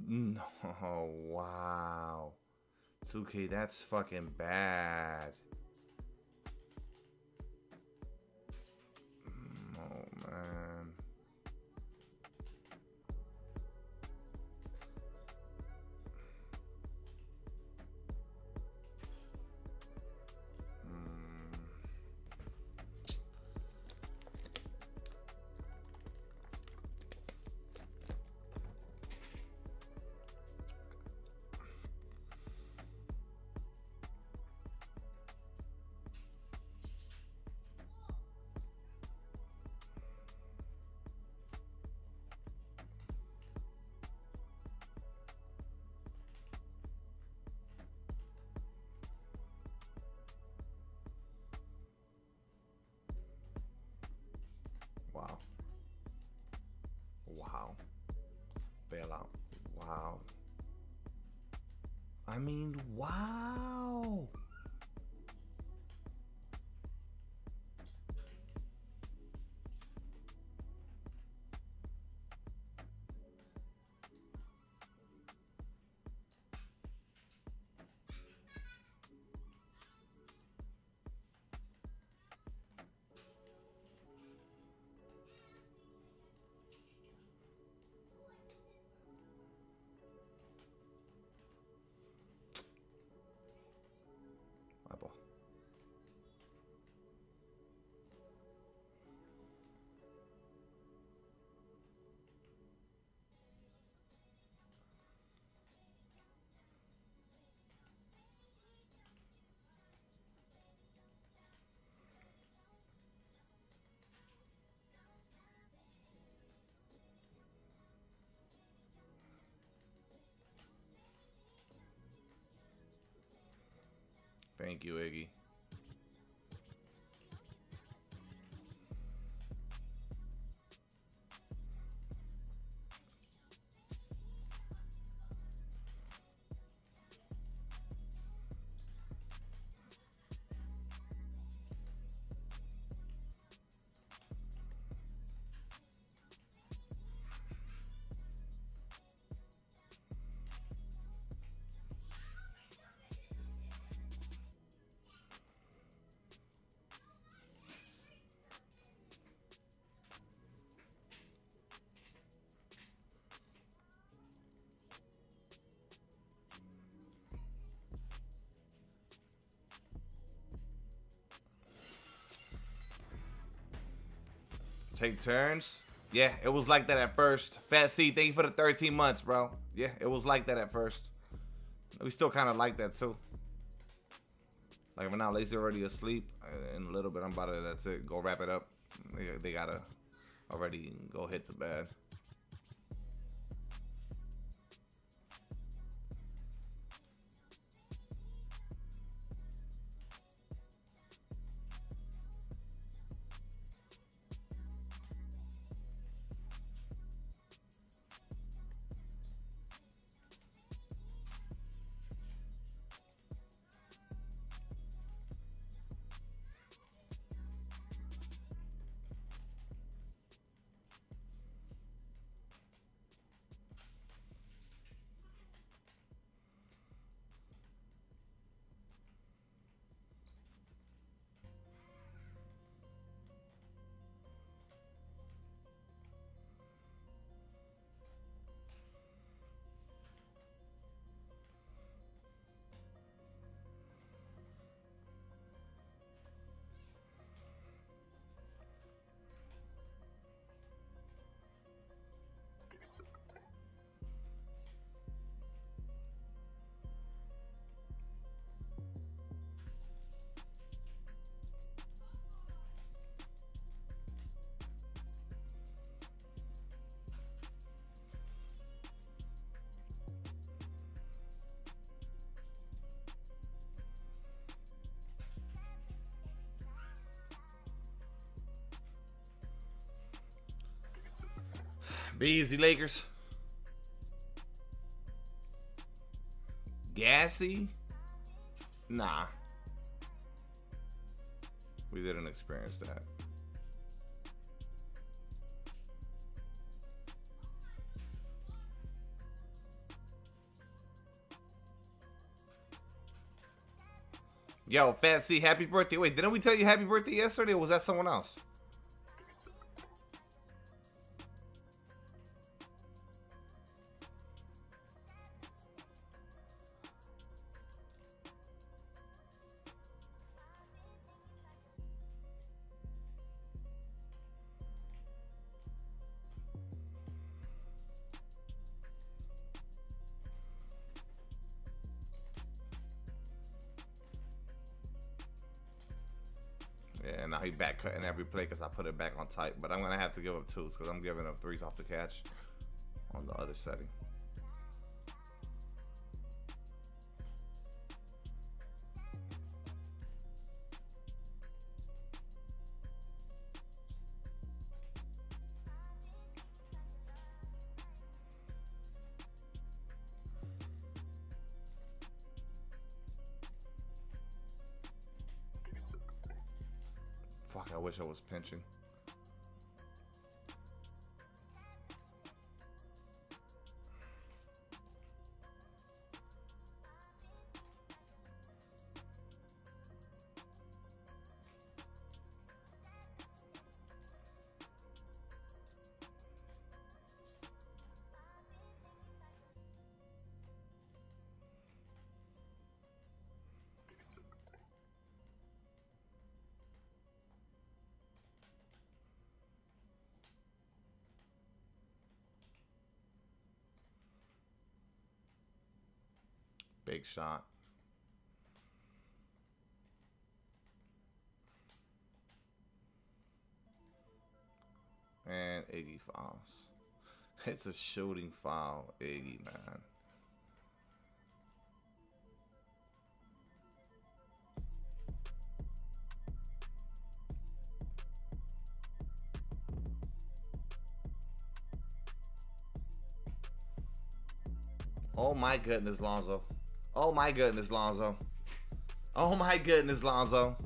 No. Wow. 2K, that's fucking bad. Thank you, Iggy. Take turns. Yeah, it was like that at first. Fat C, thank you for the 13 months, bro. Yeah, it was like that at first. We still kind of like that too. Like if I'm not lazy already asleep uh, in a little bit, I'm about to. That's it. Go wrap it up. They, they gotta already go hit the bed. Be easy, Lakers. Gassy? Nah. We didn't experience that. Yo, Fancy, happy birthday. Wait, didn't we tell you happy birthday yesterday or was that someone else? Tight. But I'm gonna have to give up twos because I'm giving up threes off the catch on the other setting. Fuck, I wish I was pinching. shot. And 80 fouls. It's a shooting foul, 80, man. Oh my goodness, Lonzo. Oh my goodness, Lonzo. Oh my goodness, Lonzo.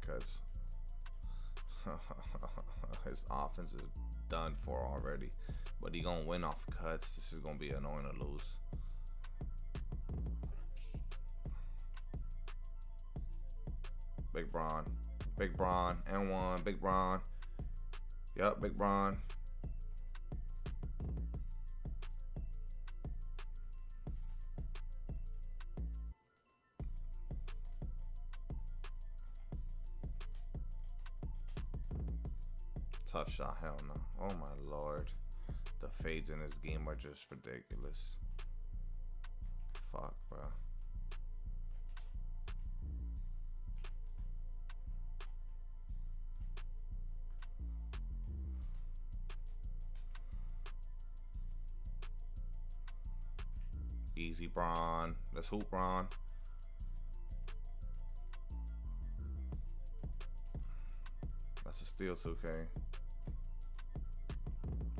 Cuts. His offense is done for already. But he gonna win off cuts. This is gonna be annoying to lose. Big Bron. Big Bron. And one. Big Bron. Yep, Big Bron. Oh my lord. The fades in this game are just ridiculous. Fuck, bro. Easy Bron. Let's hoop Bron. That's a steal 2K.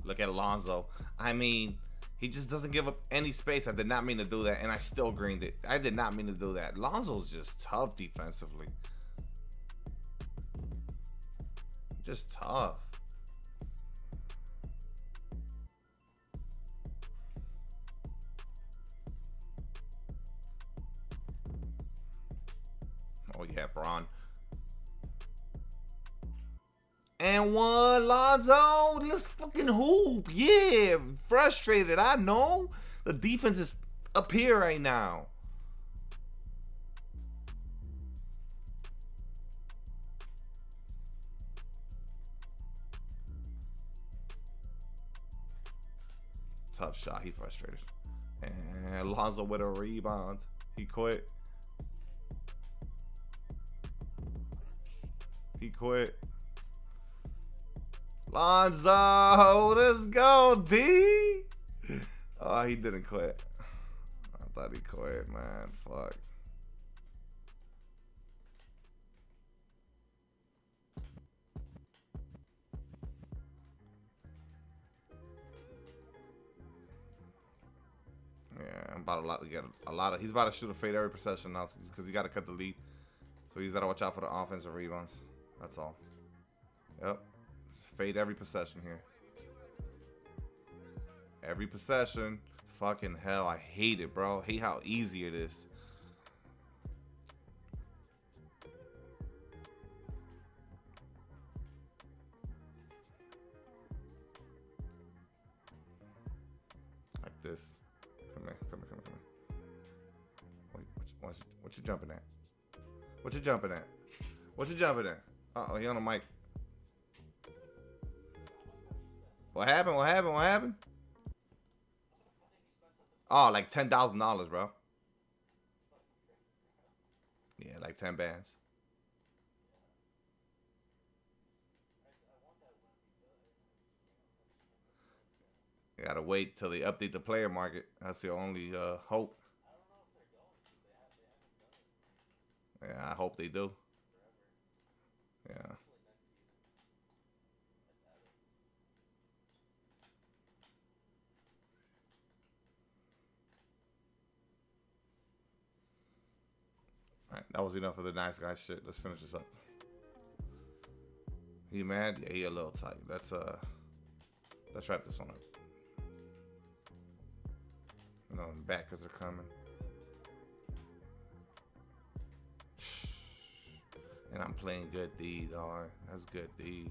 Look at Alonzo. I mean, he just doesn't give up any space. I did not mean to do that, and I still greened it. I did not mean to do that. Lonzo's just tough defensively. Just tough. One, Lonzo. Let's fucking hoop. Yeah, frustrated. I know. The defense is up here right now. Tough shot. He frustrated. And Lonzo with a rebound. He quit. He quit. Lonzo, let's go, D. Oh, he didn't quit. I thought he quit, man. Fuck. Yeah, I'm about a lot to get a lot of. He's about to shoot a fade every possession now because he got to cut the lead. So he's got to watch out for the offensive rebounds. That's all. Yep. Fade every possession here. Every possession. Fucking hell. I hate it, bro. hate how easy it is. Like this. Come here. Come here. Come here. Come here. Wait. What, what, what you jumping at? What you jumping at? What you jumping at? Uh oh, he on the mic. What happened? What happened? What happened? Oh, like ten thousand dollars, bro. Yeah, like ten bands. You gotta wait till they update the player market. That's the only uh, hope. Yeah, I hope they do. Yeah. That was enough of the nice guy shit. Let's finish this up. He mad? Yeah, he a little tight. Let's uh let's wrap this one up. You know, backers are coming. And I'm playing good D, dog. That's good D.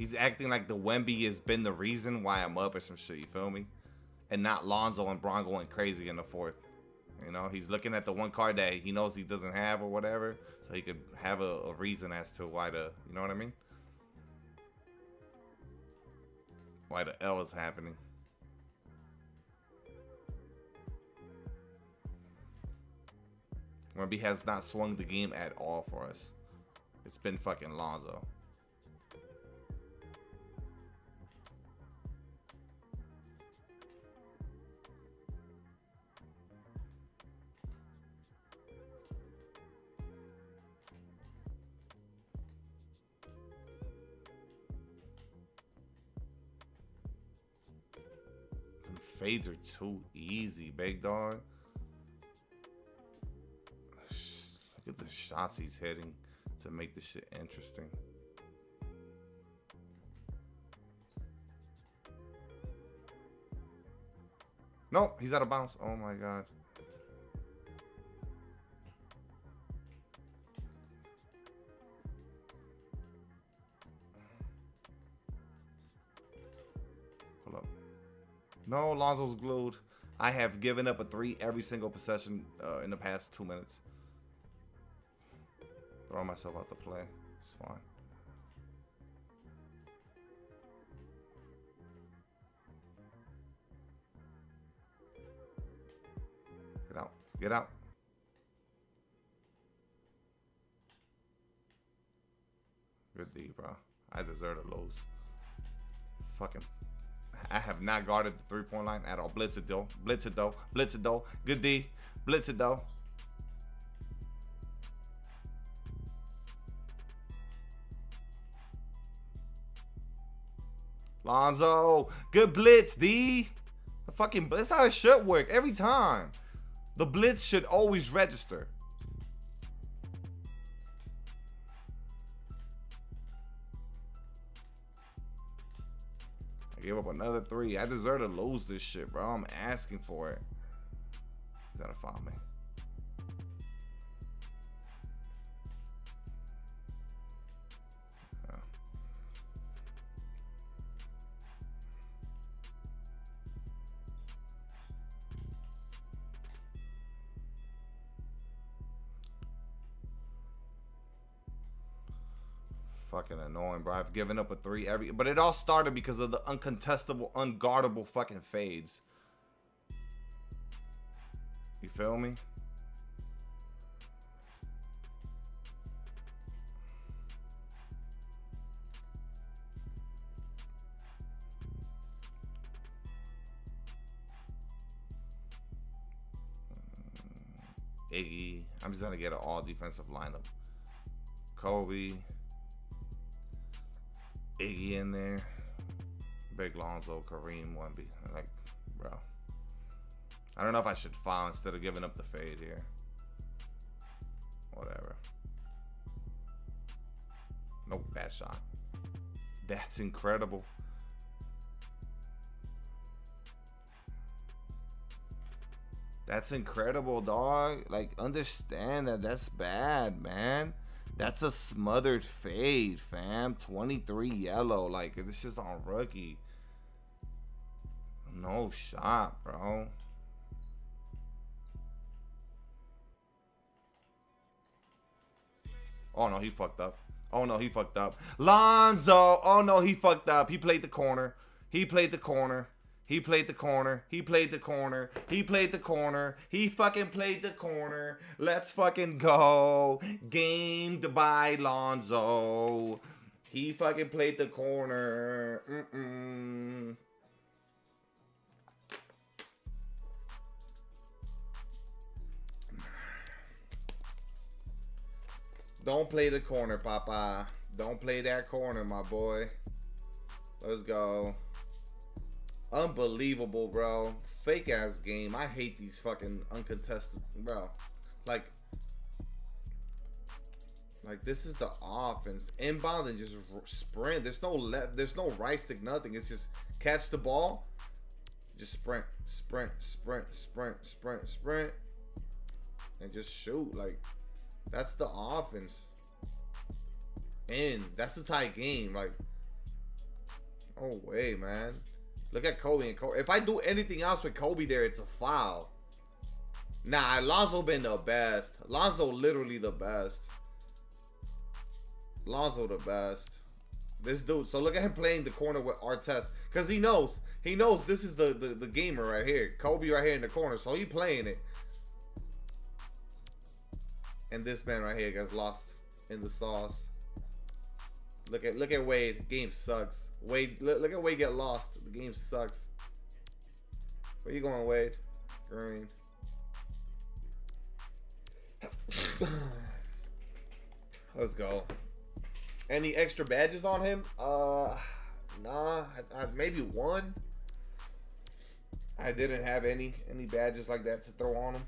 He's acting like the Wemby has been the reason why I'm up or some shit, you feel me? And not Lonzo and Bron going crazy in the fourth. You know, he's looking at the one card that he knows he doesn't have or whatever, so he could have a, a reason as to why the, you know what I mean? Why the L is happening. Wemby has not swung the game at all for us. It's been fucking Lonzo. Fades are too easy, big dog. Look at the shots he's hitting to make this shit interesting. No, he's out of bounds. Oh my god. No, Lonzo's glued. I have given up a three every single possession uh, in the past two minutes. Throw myself out the play. It's fine. Get out. Get out. Good D, bro. I deserve to lose. Fucking. I have not guarded the three point line at all. Blitz it though. Blitz it though. Blitz it though. Good D. Blitz it though. Lonzo, good blitz, D. The fucking that's how it should work every time. The blitz should always register. I gave up another three. I deserve to lose this shit, bro. I'm asking for it. You gotta follow me. Yeah. Fucking annoying, bro. I've given up a three every, but it all started because of the uncontestable, unguardable fucking fades. You feel me? Mm. Iggy. I'm just gonna get an all defensive lineup. Kobe. Iggy in there. Big Lonzo, Kareem, one be like, bro. I don't know if I should foul instead of giving up the fade here. Whatever. Nope, bad shot. That's incredible. That's incredible, dog. Like, understand that that's bad, man. That's a smothered fade, fam. 23 yellow. Like, this is on rookie. No shot, bro. Oh no, he fucked up. Oh no, he fucked up. Lonzo. Oh no, he fucked up. He played the corner. He played the corner. He played the corner. He played the corner. He played the corner. He fucking played the corner. Let's fucking go. Gamed by Lonzo. He fucking played the corner. Mm-mm. Don't play the corner, Papa. Don't play that corner, my boy. Let's go. Unbelievable, bro. Fake ass game. I hate these fucking uncontested, bro. Like, like this is the offense. Inbound and just sprint. There's no le- there's no right stick, nothing. It's just catch the ball, just sprint, sprint, sprint, sprint, sprint, sprint, and just shoot. Like, that's the offense. And that's a tight game. Like, oh way, man. Look at Kobe and Kobe. If I do anything else with Kobe there, it's a foul. Nah, Lonzo been the best. Lonzo literally the best. Lonzo the best. This dude. So look at him playing the corner with Artest. Because he knows. He knows this is the, the, the gamer right here. Kobe right here in the corner. So he playing it. And this man right here gets lost in the sauce. Look at look at Wade. Game sucks. Wade look, look at Wade get lost. The game sucks. Where you going, Wade? Green. Let's go. Any extra badges on him? Uh, nah. I, I, maybe one. I didn't have any any badges like that to throw on him.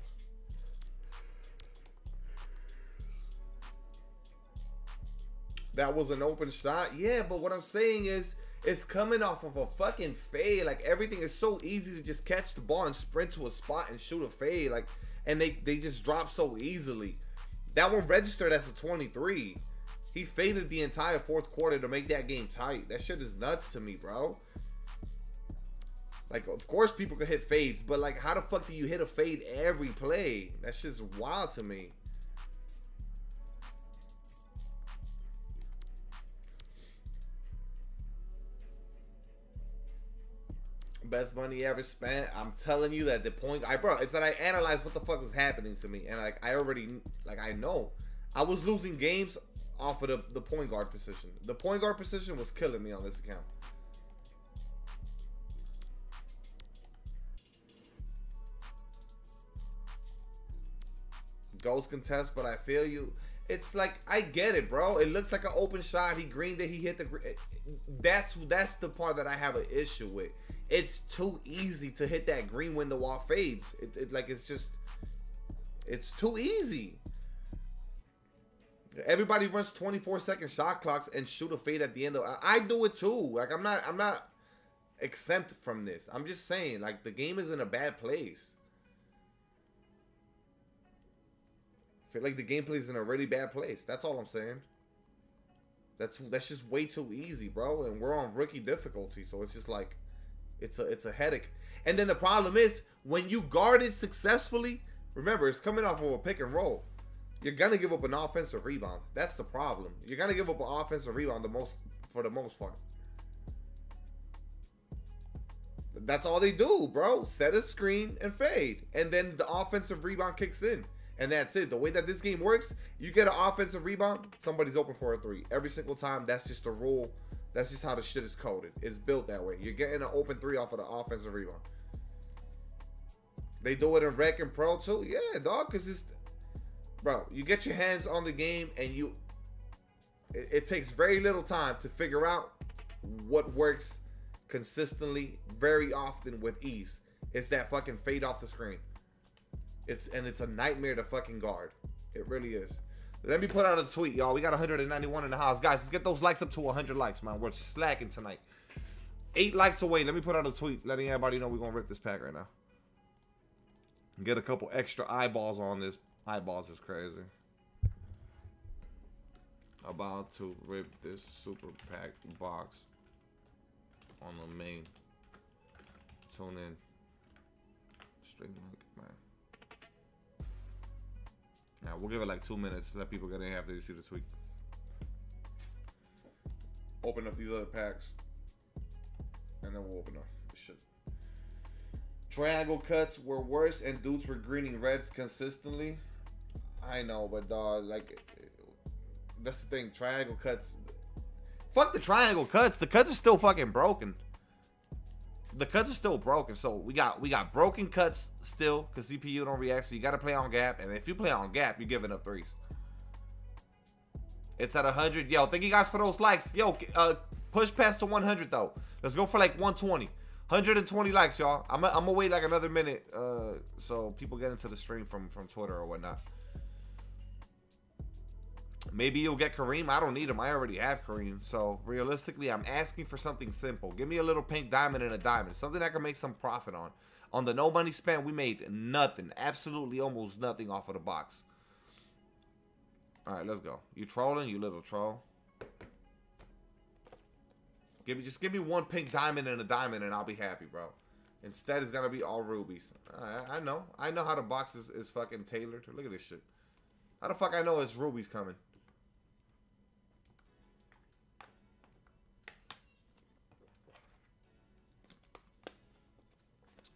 That was an open shot. Yeah, but what I'm saying is it's coming off of a fucking fade. Like everything is so easy to just catch the ball and sprint to a spot and shoot a fade. Like and they they just drop so easily. That one registered as a 23. He faded the entire fourth quarter to make that game tight. That shit is nuts to me, bro. Like, of course people can hit fades, but like, how the fuck do you hit a fade every play? That shit's wild to me. Best money ever spent. I'm telling you that the point, I bro, it's that I analyzed what the fuck was happening to me, and like I already, like I know, I was losing games off of the, the point guard position. The point guard position was killing me on this account. Ghost contest, but I feel you. It's like I get it, bro. It looks like an open shot. He greened it. He hit the. That's that's the part that I have an issue with. It's too easy to hit that green when the wall fades. It, it like it's just. It's too easy. Everybody runs 24 second shot clocks and shoot a fade at the end of I do it too. Like I'm not I'm not exempt from this. I'm just saying like the game is in a bad place. I feel like the gameplay is in a really bad place. That's all I'm saying. That's that's just way too easy, bro. And we're on rookie difficulty, so it's just like it's a it's a headache. And then the problem is when you guard it successfully, remember it's coming off of a pick and roll you're gonna give up an offensive rebound. That's the problem. You're gonna give up an offensive rebound the most for the most part. That's all they do, bro. Set a screen and fade. And then the offensive rebound kicks in. And that's it. The way that this game works, you get an offensive rebound, somebody's open for a three. Every single time, that's just the rule. That's just how the shit is coded. It's built that way. You're getting an open three off of the offensive rebound. They do it in Rec and Pro too. Yeah, dog, because it's bro, you get your hands on the game and you it, it, takes very little time to figure out what works consistently very often with ease. It's that fucking fade off the screen. It's and it's a nightmare to fucking guard. It really is. Let me put out a tweet, y'all. We got 191 in the house. Guys, let's get those likes up to 100 likes, man. We're slacking tonight. Eight likes away. Let me put out a tweet letting everybody know we're going to rip this pack right now. Get a couple extra eyeballs on this Eyeballs is crazy. About to rip this super pack box on the main. Tune in. Stream link, Now we'll give it like two minutes. Let people get in after they see the tweet. Open up these other packs, and then we'll open up shit. Triangle cuts were worse, and dudes were greening reds consistently. I know, but dog, like that's the thing. Triangle cuts. Fuck the triangle cuts. The cuts are still fucking broken. The cuts are still broken. So we got we got broken cuts still because CPU don't react. So you got to play on gap, and if you play on gap, you're giving up threes. It's at 100. Yo, thank you guys for those likes. Yo, uh, push past the 100 though. Let's go for like 120. 120 likes, y'all. I'm, gonna wait like another minute, uh, so people get into the stream from from Twitter or whatnot. Maybe you'll get Kareem. I don't need him. I already have Kareem. So realistically, I'm asking for something simple. Give me a little pink diamond and a diamond. Something I can make some profit on. On the no money spent, we made nothing. Absolutely almost nothing off of the box. All right, let's go. You trolling, you little troll. Give me just give me one pink diamond and a diamond and I'll be happy, bro. Instead, it's gonna be all rubies. I, I know. I know how the box is, is fucking tailored. Look at this shit. How the fuck I know it's rubies coming?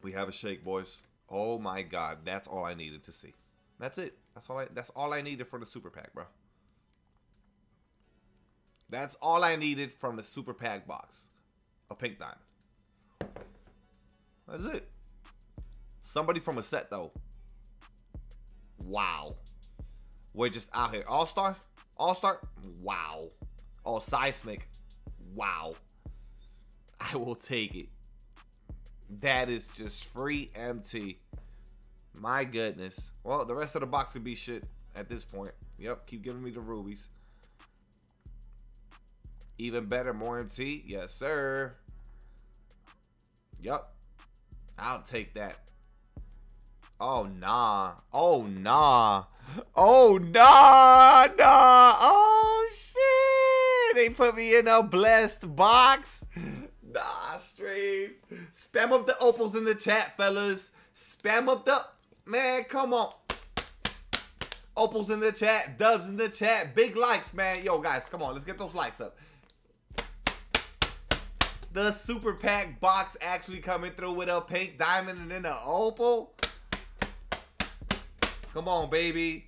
We have a shake, boys. Oh my god, that's all I needed to see. That's it. That's all I that's all I needed for the super pack, bro. That's all I needed from the super pack box. A pink diamond. That's it. Somebody from a set though. Wow. We're just out here. All star? All star? Wow. Oh, seismic. Wow. I will take it. That is just free MT. My goodness. Well, the rest of the box could be shit at this point. Yep, keep giving me the rubies. Even better, more MT. Yes, sir. Yep. I'll take that. Oh, nah. Oh, nah. Oh, nah, nah. Oh, shit. They put me in a blessed box. Nah, stream. Spam up the opals in the chat, fellas. Spam up the... Man, come on. Opals in the chat. Dubs in the chat. Big likes, man. Yo, guys, come on. Let's get those likes up. The super pack box actually coming through with a pink diamond and then an opal. Come on, baby.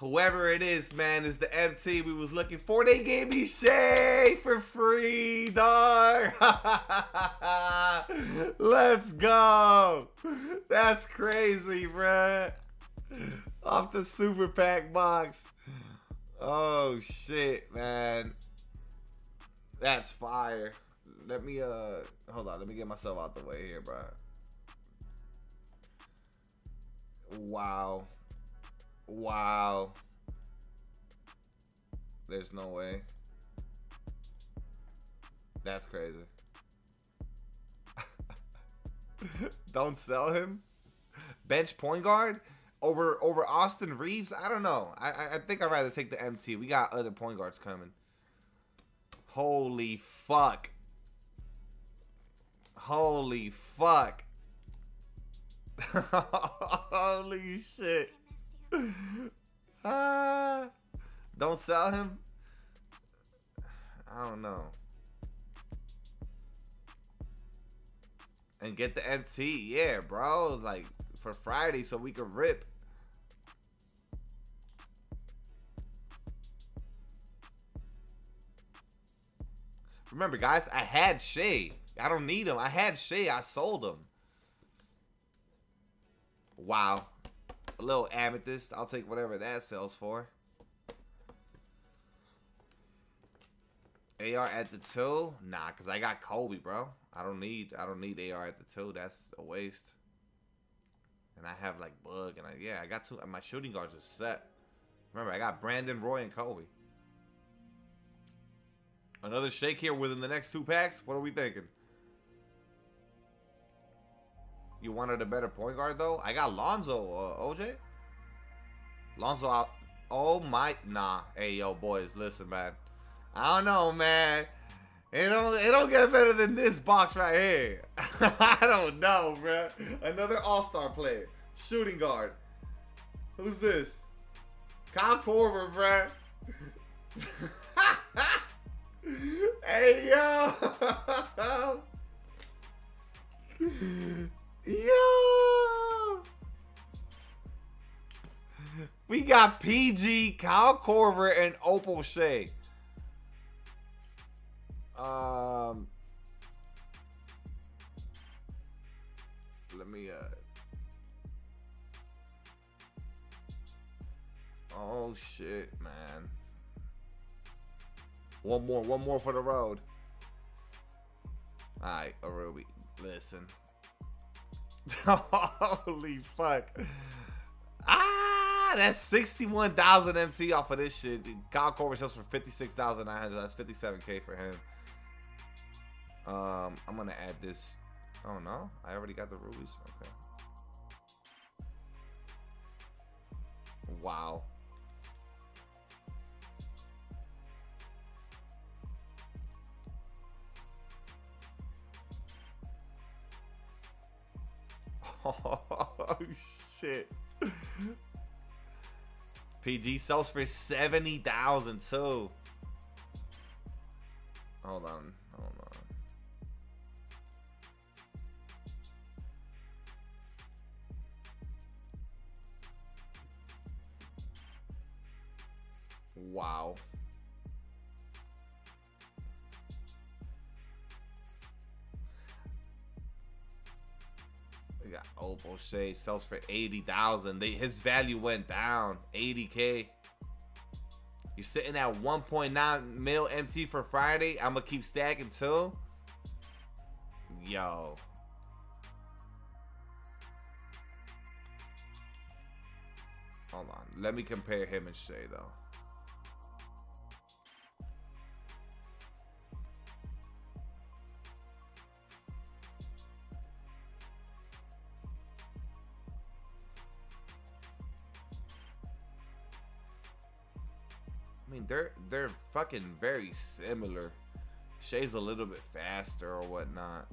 Whoever it is, man, is the MT we was looking for. They gave me Shai for free, dog. Let's go. That's crazy, bruh. Off the super pack box. Oh, shit, man. That's fire. Let me, uh, hold on. Let me get myself out the way here, bro. Wow. Wow. There's no way. That's crazy. Don't sell him. Bench point guard over over Austin Reaves. I don't know. I I, think I'd rather take the MT. We got other point guards coming. Holy fuck. Holy fuck. Holy shit. Ah, don't sell him. I don't know. And get the MT, yeah, bro. Like for Friday, so we can rip. Remember, guys, I had Shai. I don't need him. I had Shai. I sold him. Wow. A little amethyst. I'll take whatever that sells for. AR at the two? Nah, because I got Kobe, bro. I don't need I don't need AR at the two. That's a waste. And I have like Bug and I yeah, I got two my shooting guards are set. Remember, I got Brandon Roy and Kobe. Another shake here within the next two packs? What are we thinking? You wanted a better point guard though? I got Lonzo, uh, OJ. Lonzo out. Oh my, nah. Hey yo, boys, listen, man. I don't know, man. It don't, it don't get better than this box right here. I don't know, bro. Another All-Star player, shooting guard. Who's this? Kyle Korver, bro. hey yo. We got PG, Kyle Korver, and Opal Shai. Um, let me. Uh, oh shit, man! One more, one more for the road. All right, Arubi, listen. Holy fuck. Ah, that's 61,000 MT off of this shit. Kyle Korver sells for 56,900. That's 57K for him. Um, I'm going to add this. Oh, no. I already got the rubies. Okay. Wow. Oh shit. PG sells for 70,000 too. Hold on. Hold on. Wow. We got oh, Opal Shai sells for 80,000. They his value went down 80k. You're sitting at 1.9 mil MT for Friday. I'm gonna keep stacking too. Yo. Hold on. Let me compare him and Shai though. Mean, they're they're fucking very similar. Shai's a little bit faster or whatnot.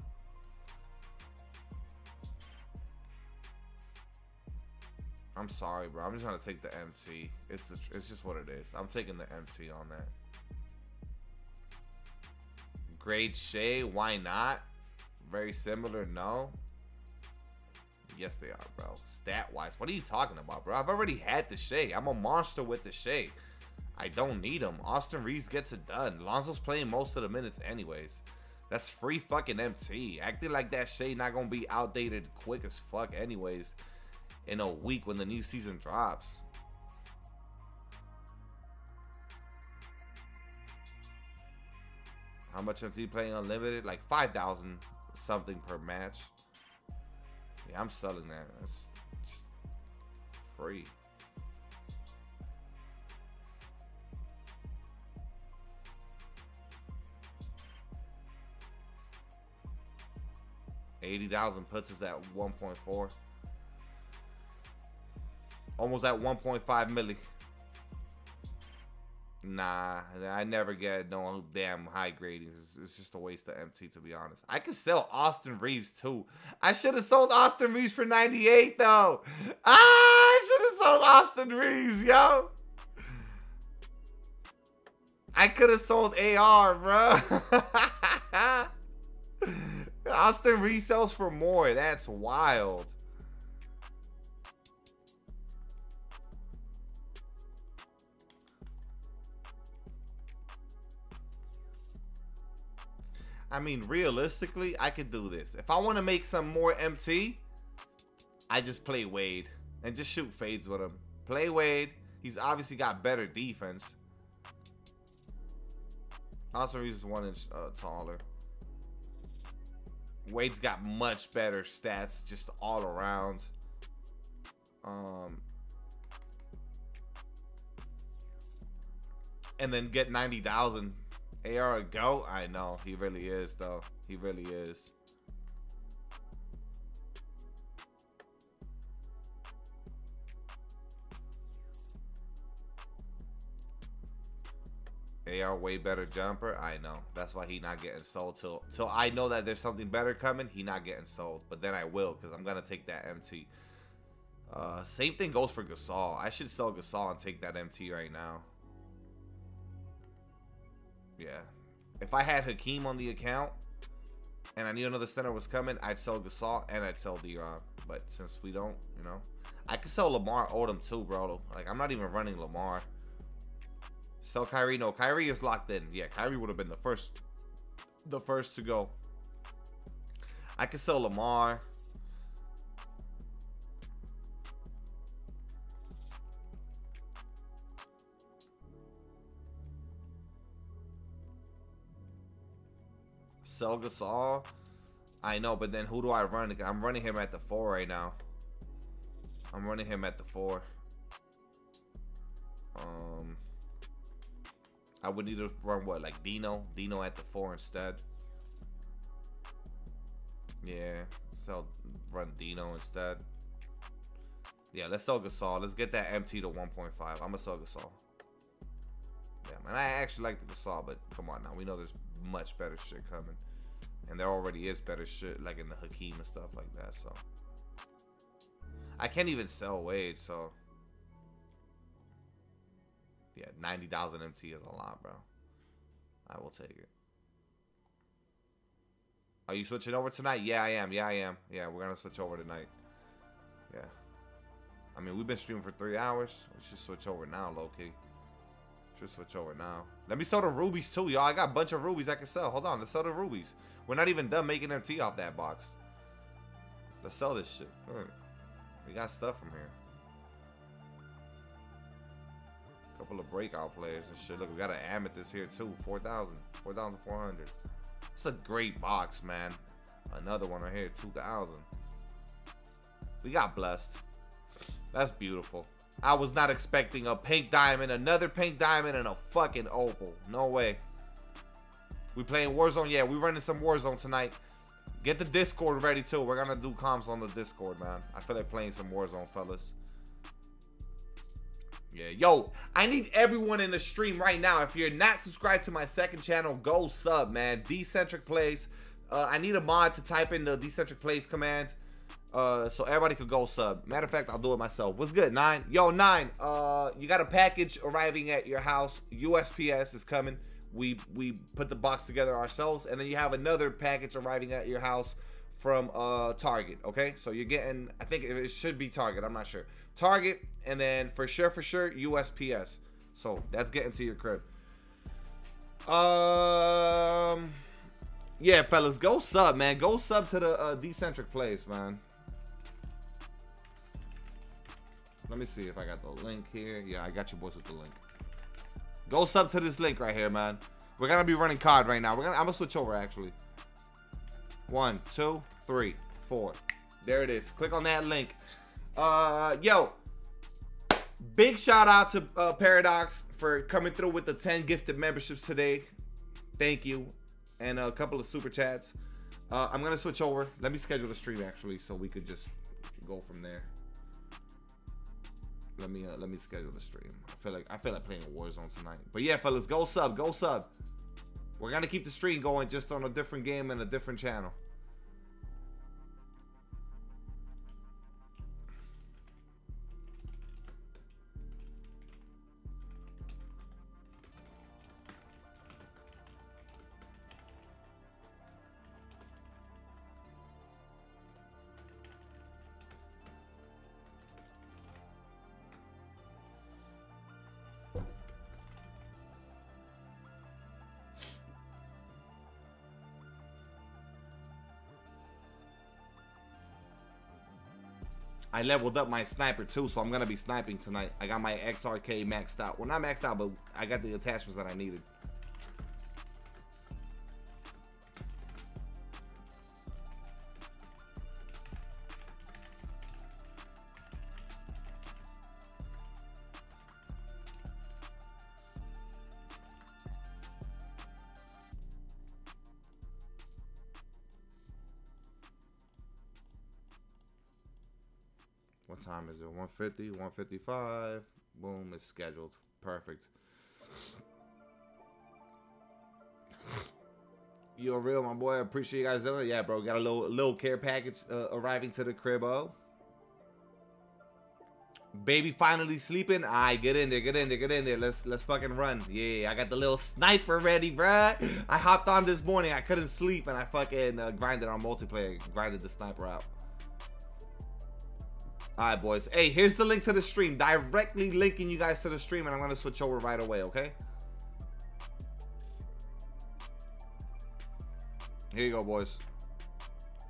I'm sorry, bro. I'm just gonna take the MT. It's the it's just what it is. I'm taking the MT on that. Grade Shai, why not? Very similar, no. Yes, they are, bro. Stat wise, what are you talking about, bro? I've already had the Shai. I'm a monster with the Shai. I don't need him. Austin Reaves gets it done. Lonzo's playing most of the minutes anyways. That's free fucking MT. Acting like that shade not gonna be outdated quick as fuck anyways in a week when the new season drops. How much MT playing unlimited? Like 5,000 something per match. Yeah, I'm selling that. That's just free. Eighty thousand puts us at one point four. Almost at one point five milli. Nah, I never get no damn high gradings. It's, it's just a waste of MT to be honest. I could sell Austin Reaves too. I should have sold Austin Reaves for 98 though. Ah, I should have sold Austin Reaves, yo. I could have sold AR, bro. Austin resells for more. That's wild. I mean, realistically, I could do this. If I want to make some more MT, I just play Wade and just shoot fades with him. Play Wade. He's obviously got better defense. Also, he's one inch uh, taller. Wade's got much better stats just all around. Um, and then get 90,000 AR a go? I know. He really is, though. He really is. AR way better jumper. I know. That's why he not getting sold till till I know that there's something better coming. He not getting sold, but then I will because I'm gonna take that MT. Uh, same thing goes for Gasol. I should sell Gasol and take that MT right now. Yeah. If I had Hakeem on the account and I knew another center was coming, I'd sell Gasol and I'd sell D-Rob. But since we don't, you know, I could sell Lamar Odom too, bro. Like I'm not even running Lamar. Sell Kyrie. No, Kyrie is locked in. Yeah, Kyrie would have been the first, the first to go. I could sell Lamar. Sell Gasol. I know, but then who do I run? I'm running him at the four right now. I'm running him at the four. Um, I would need to run what, like Dino? Dino at the four instead. Yeah, so run Dino instead. Yeah, let's sell Gasol. Let's get that MT to 1.5. I'm gonna sell Gasol. Yeah, man, I actually like the Gasol, but come on now, we know there's much better shit coming, and there already is better shit like in the Hakeem and stuff like that. So I can't even sell Wade, so. Yeah, 90,000 MT is a lot, bro. I will take it. Are you switching over tonight? Yeah, I am. Yeah, I am. Yeah, we're to switch over tonight. Yeah. I mean, we've been streaming for three hours. We should switch over now, low-key. Should switch over now. Let me sell the rubies, too, y'all. I got a bunch of rubies I can sell. Hold on. Let's sell the rubies. We're not even done making MT off that box. Let's sell this shit. Alright. We got stuff from here. Couple of breakout players and shit. Look, we got an amethyst here too. 4,000. 4,400. It's a great box, man. Another one right here. 2,000. We got blessed. That's beautiful. I was not expecting a pink diamond, another pink diamond, and a fucking opal. No way. We playing Warzone? Yeah, we running some Warzone tonight. Get the Discord ready too. We're gonna do comms on the Discord, man. I feel like playing some Warzone, fellas. Yeah, yo, I need everyone in the stream right now. If you're not subscribed to my second channel, go sub, man. Dcentric Plays. Uh, I need a mod to type in the Dcentric Plays command. Uh, so everybody could go sub. Matter of fact, I'll do it myself. What's good, Nine? Yo, Nine, uh, you got a package arriving at your house. USPS is coming. We we put the box together ourselves, and then you have another package arriving at your house from uh Target. Okay, so you're getting. I think it should be Target. I'm not sure. Target, and then for sure, for sure, USPS. So that's getting to your crib. Um, yeah, fellas, go sub, man. Go sub to the uh, Dcentric Plays, man. Let me see if I got the link here. Yeah, I got you boys with the link. Go sub to this link right here, man. We're gonna be running card right now. We're gonna I'm gonna switch over actually. One, two, three, four. There it is. Click on that link. Uh yo. Big shout out to uh, Paradox for coming through with the 10 gifted memberships today. Thank you. And a couple of super chats. Uh, I'm gonna switch over. Let me schedule the stream actually so we could just go from there. Let me uh, let me schedule the stream. I feel like I feel like playing Warzone tonight. But yeah, fellas, go sub, go sub. We're gonna keep the stream going just on a different game and a different channel. I leveled up my sniper too, so I'm gonna be sniping tonight. I got my XRK maxed out. Well, not maxed out, but I got the attachments that I needed. 150, 155. Boom, it's scheduled. Perfect. You're real, my boy. I appreciate you guys doing it. Yeah, bro. Got a little little care package uh, arriving to the crib. Oh, baby, finally sleeping. I right, get in there, get in there, get in there. Let's let's fucking run. Yeah, I got the little sniper ready, bruh. I hopped on this morning. I couldn't sleep, and I fucking uh, grinded on multiplayer. Grinded the sniper out. All right, boys. Hey, here's the link to the stream. Directly linking you guys to the stream, and I'm going to switch over right away, okay? Here you go, boys.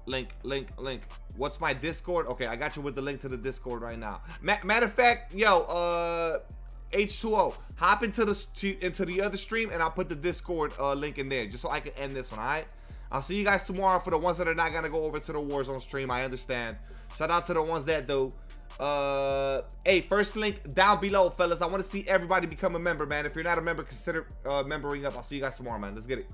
Link, link, link. What's my Discord? Okay, I got you with the link to the Discord right now. Ma matter of fact, yo, uh, H2O, hop into the to, into the other stream, and I'll put the Discord uh, link in there, just so I can end this one, all right? I'll see you guys tomorrow for the ones that are not going to go over to the Warzone stream. I understand. Shout out to the ones that do. Uh, hey, first link down below, fellas. I want to see everybody become a member, man. If you're not a member, consider uh, membering up. I'll see you guys tomorrow, man. Let's get it.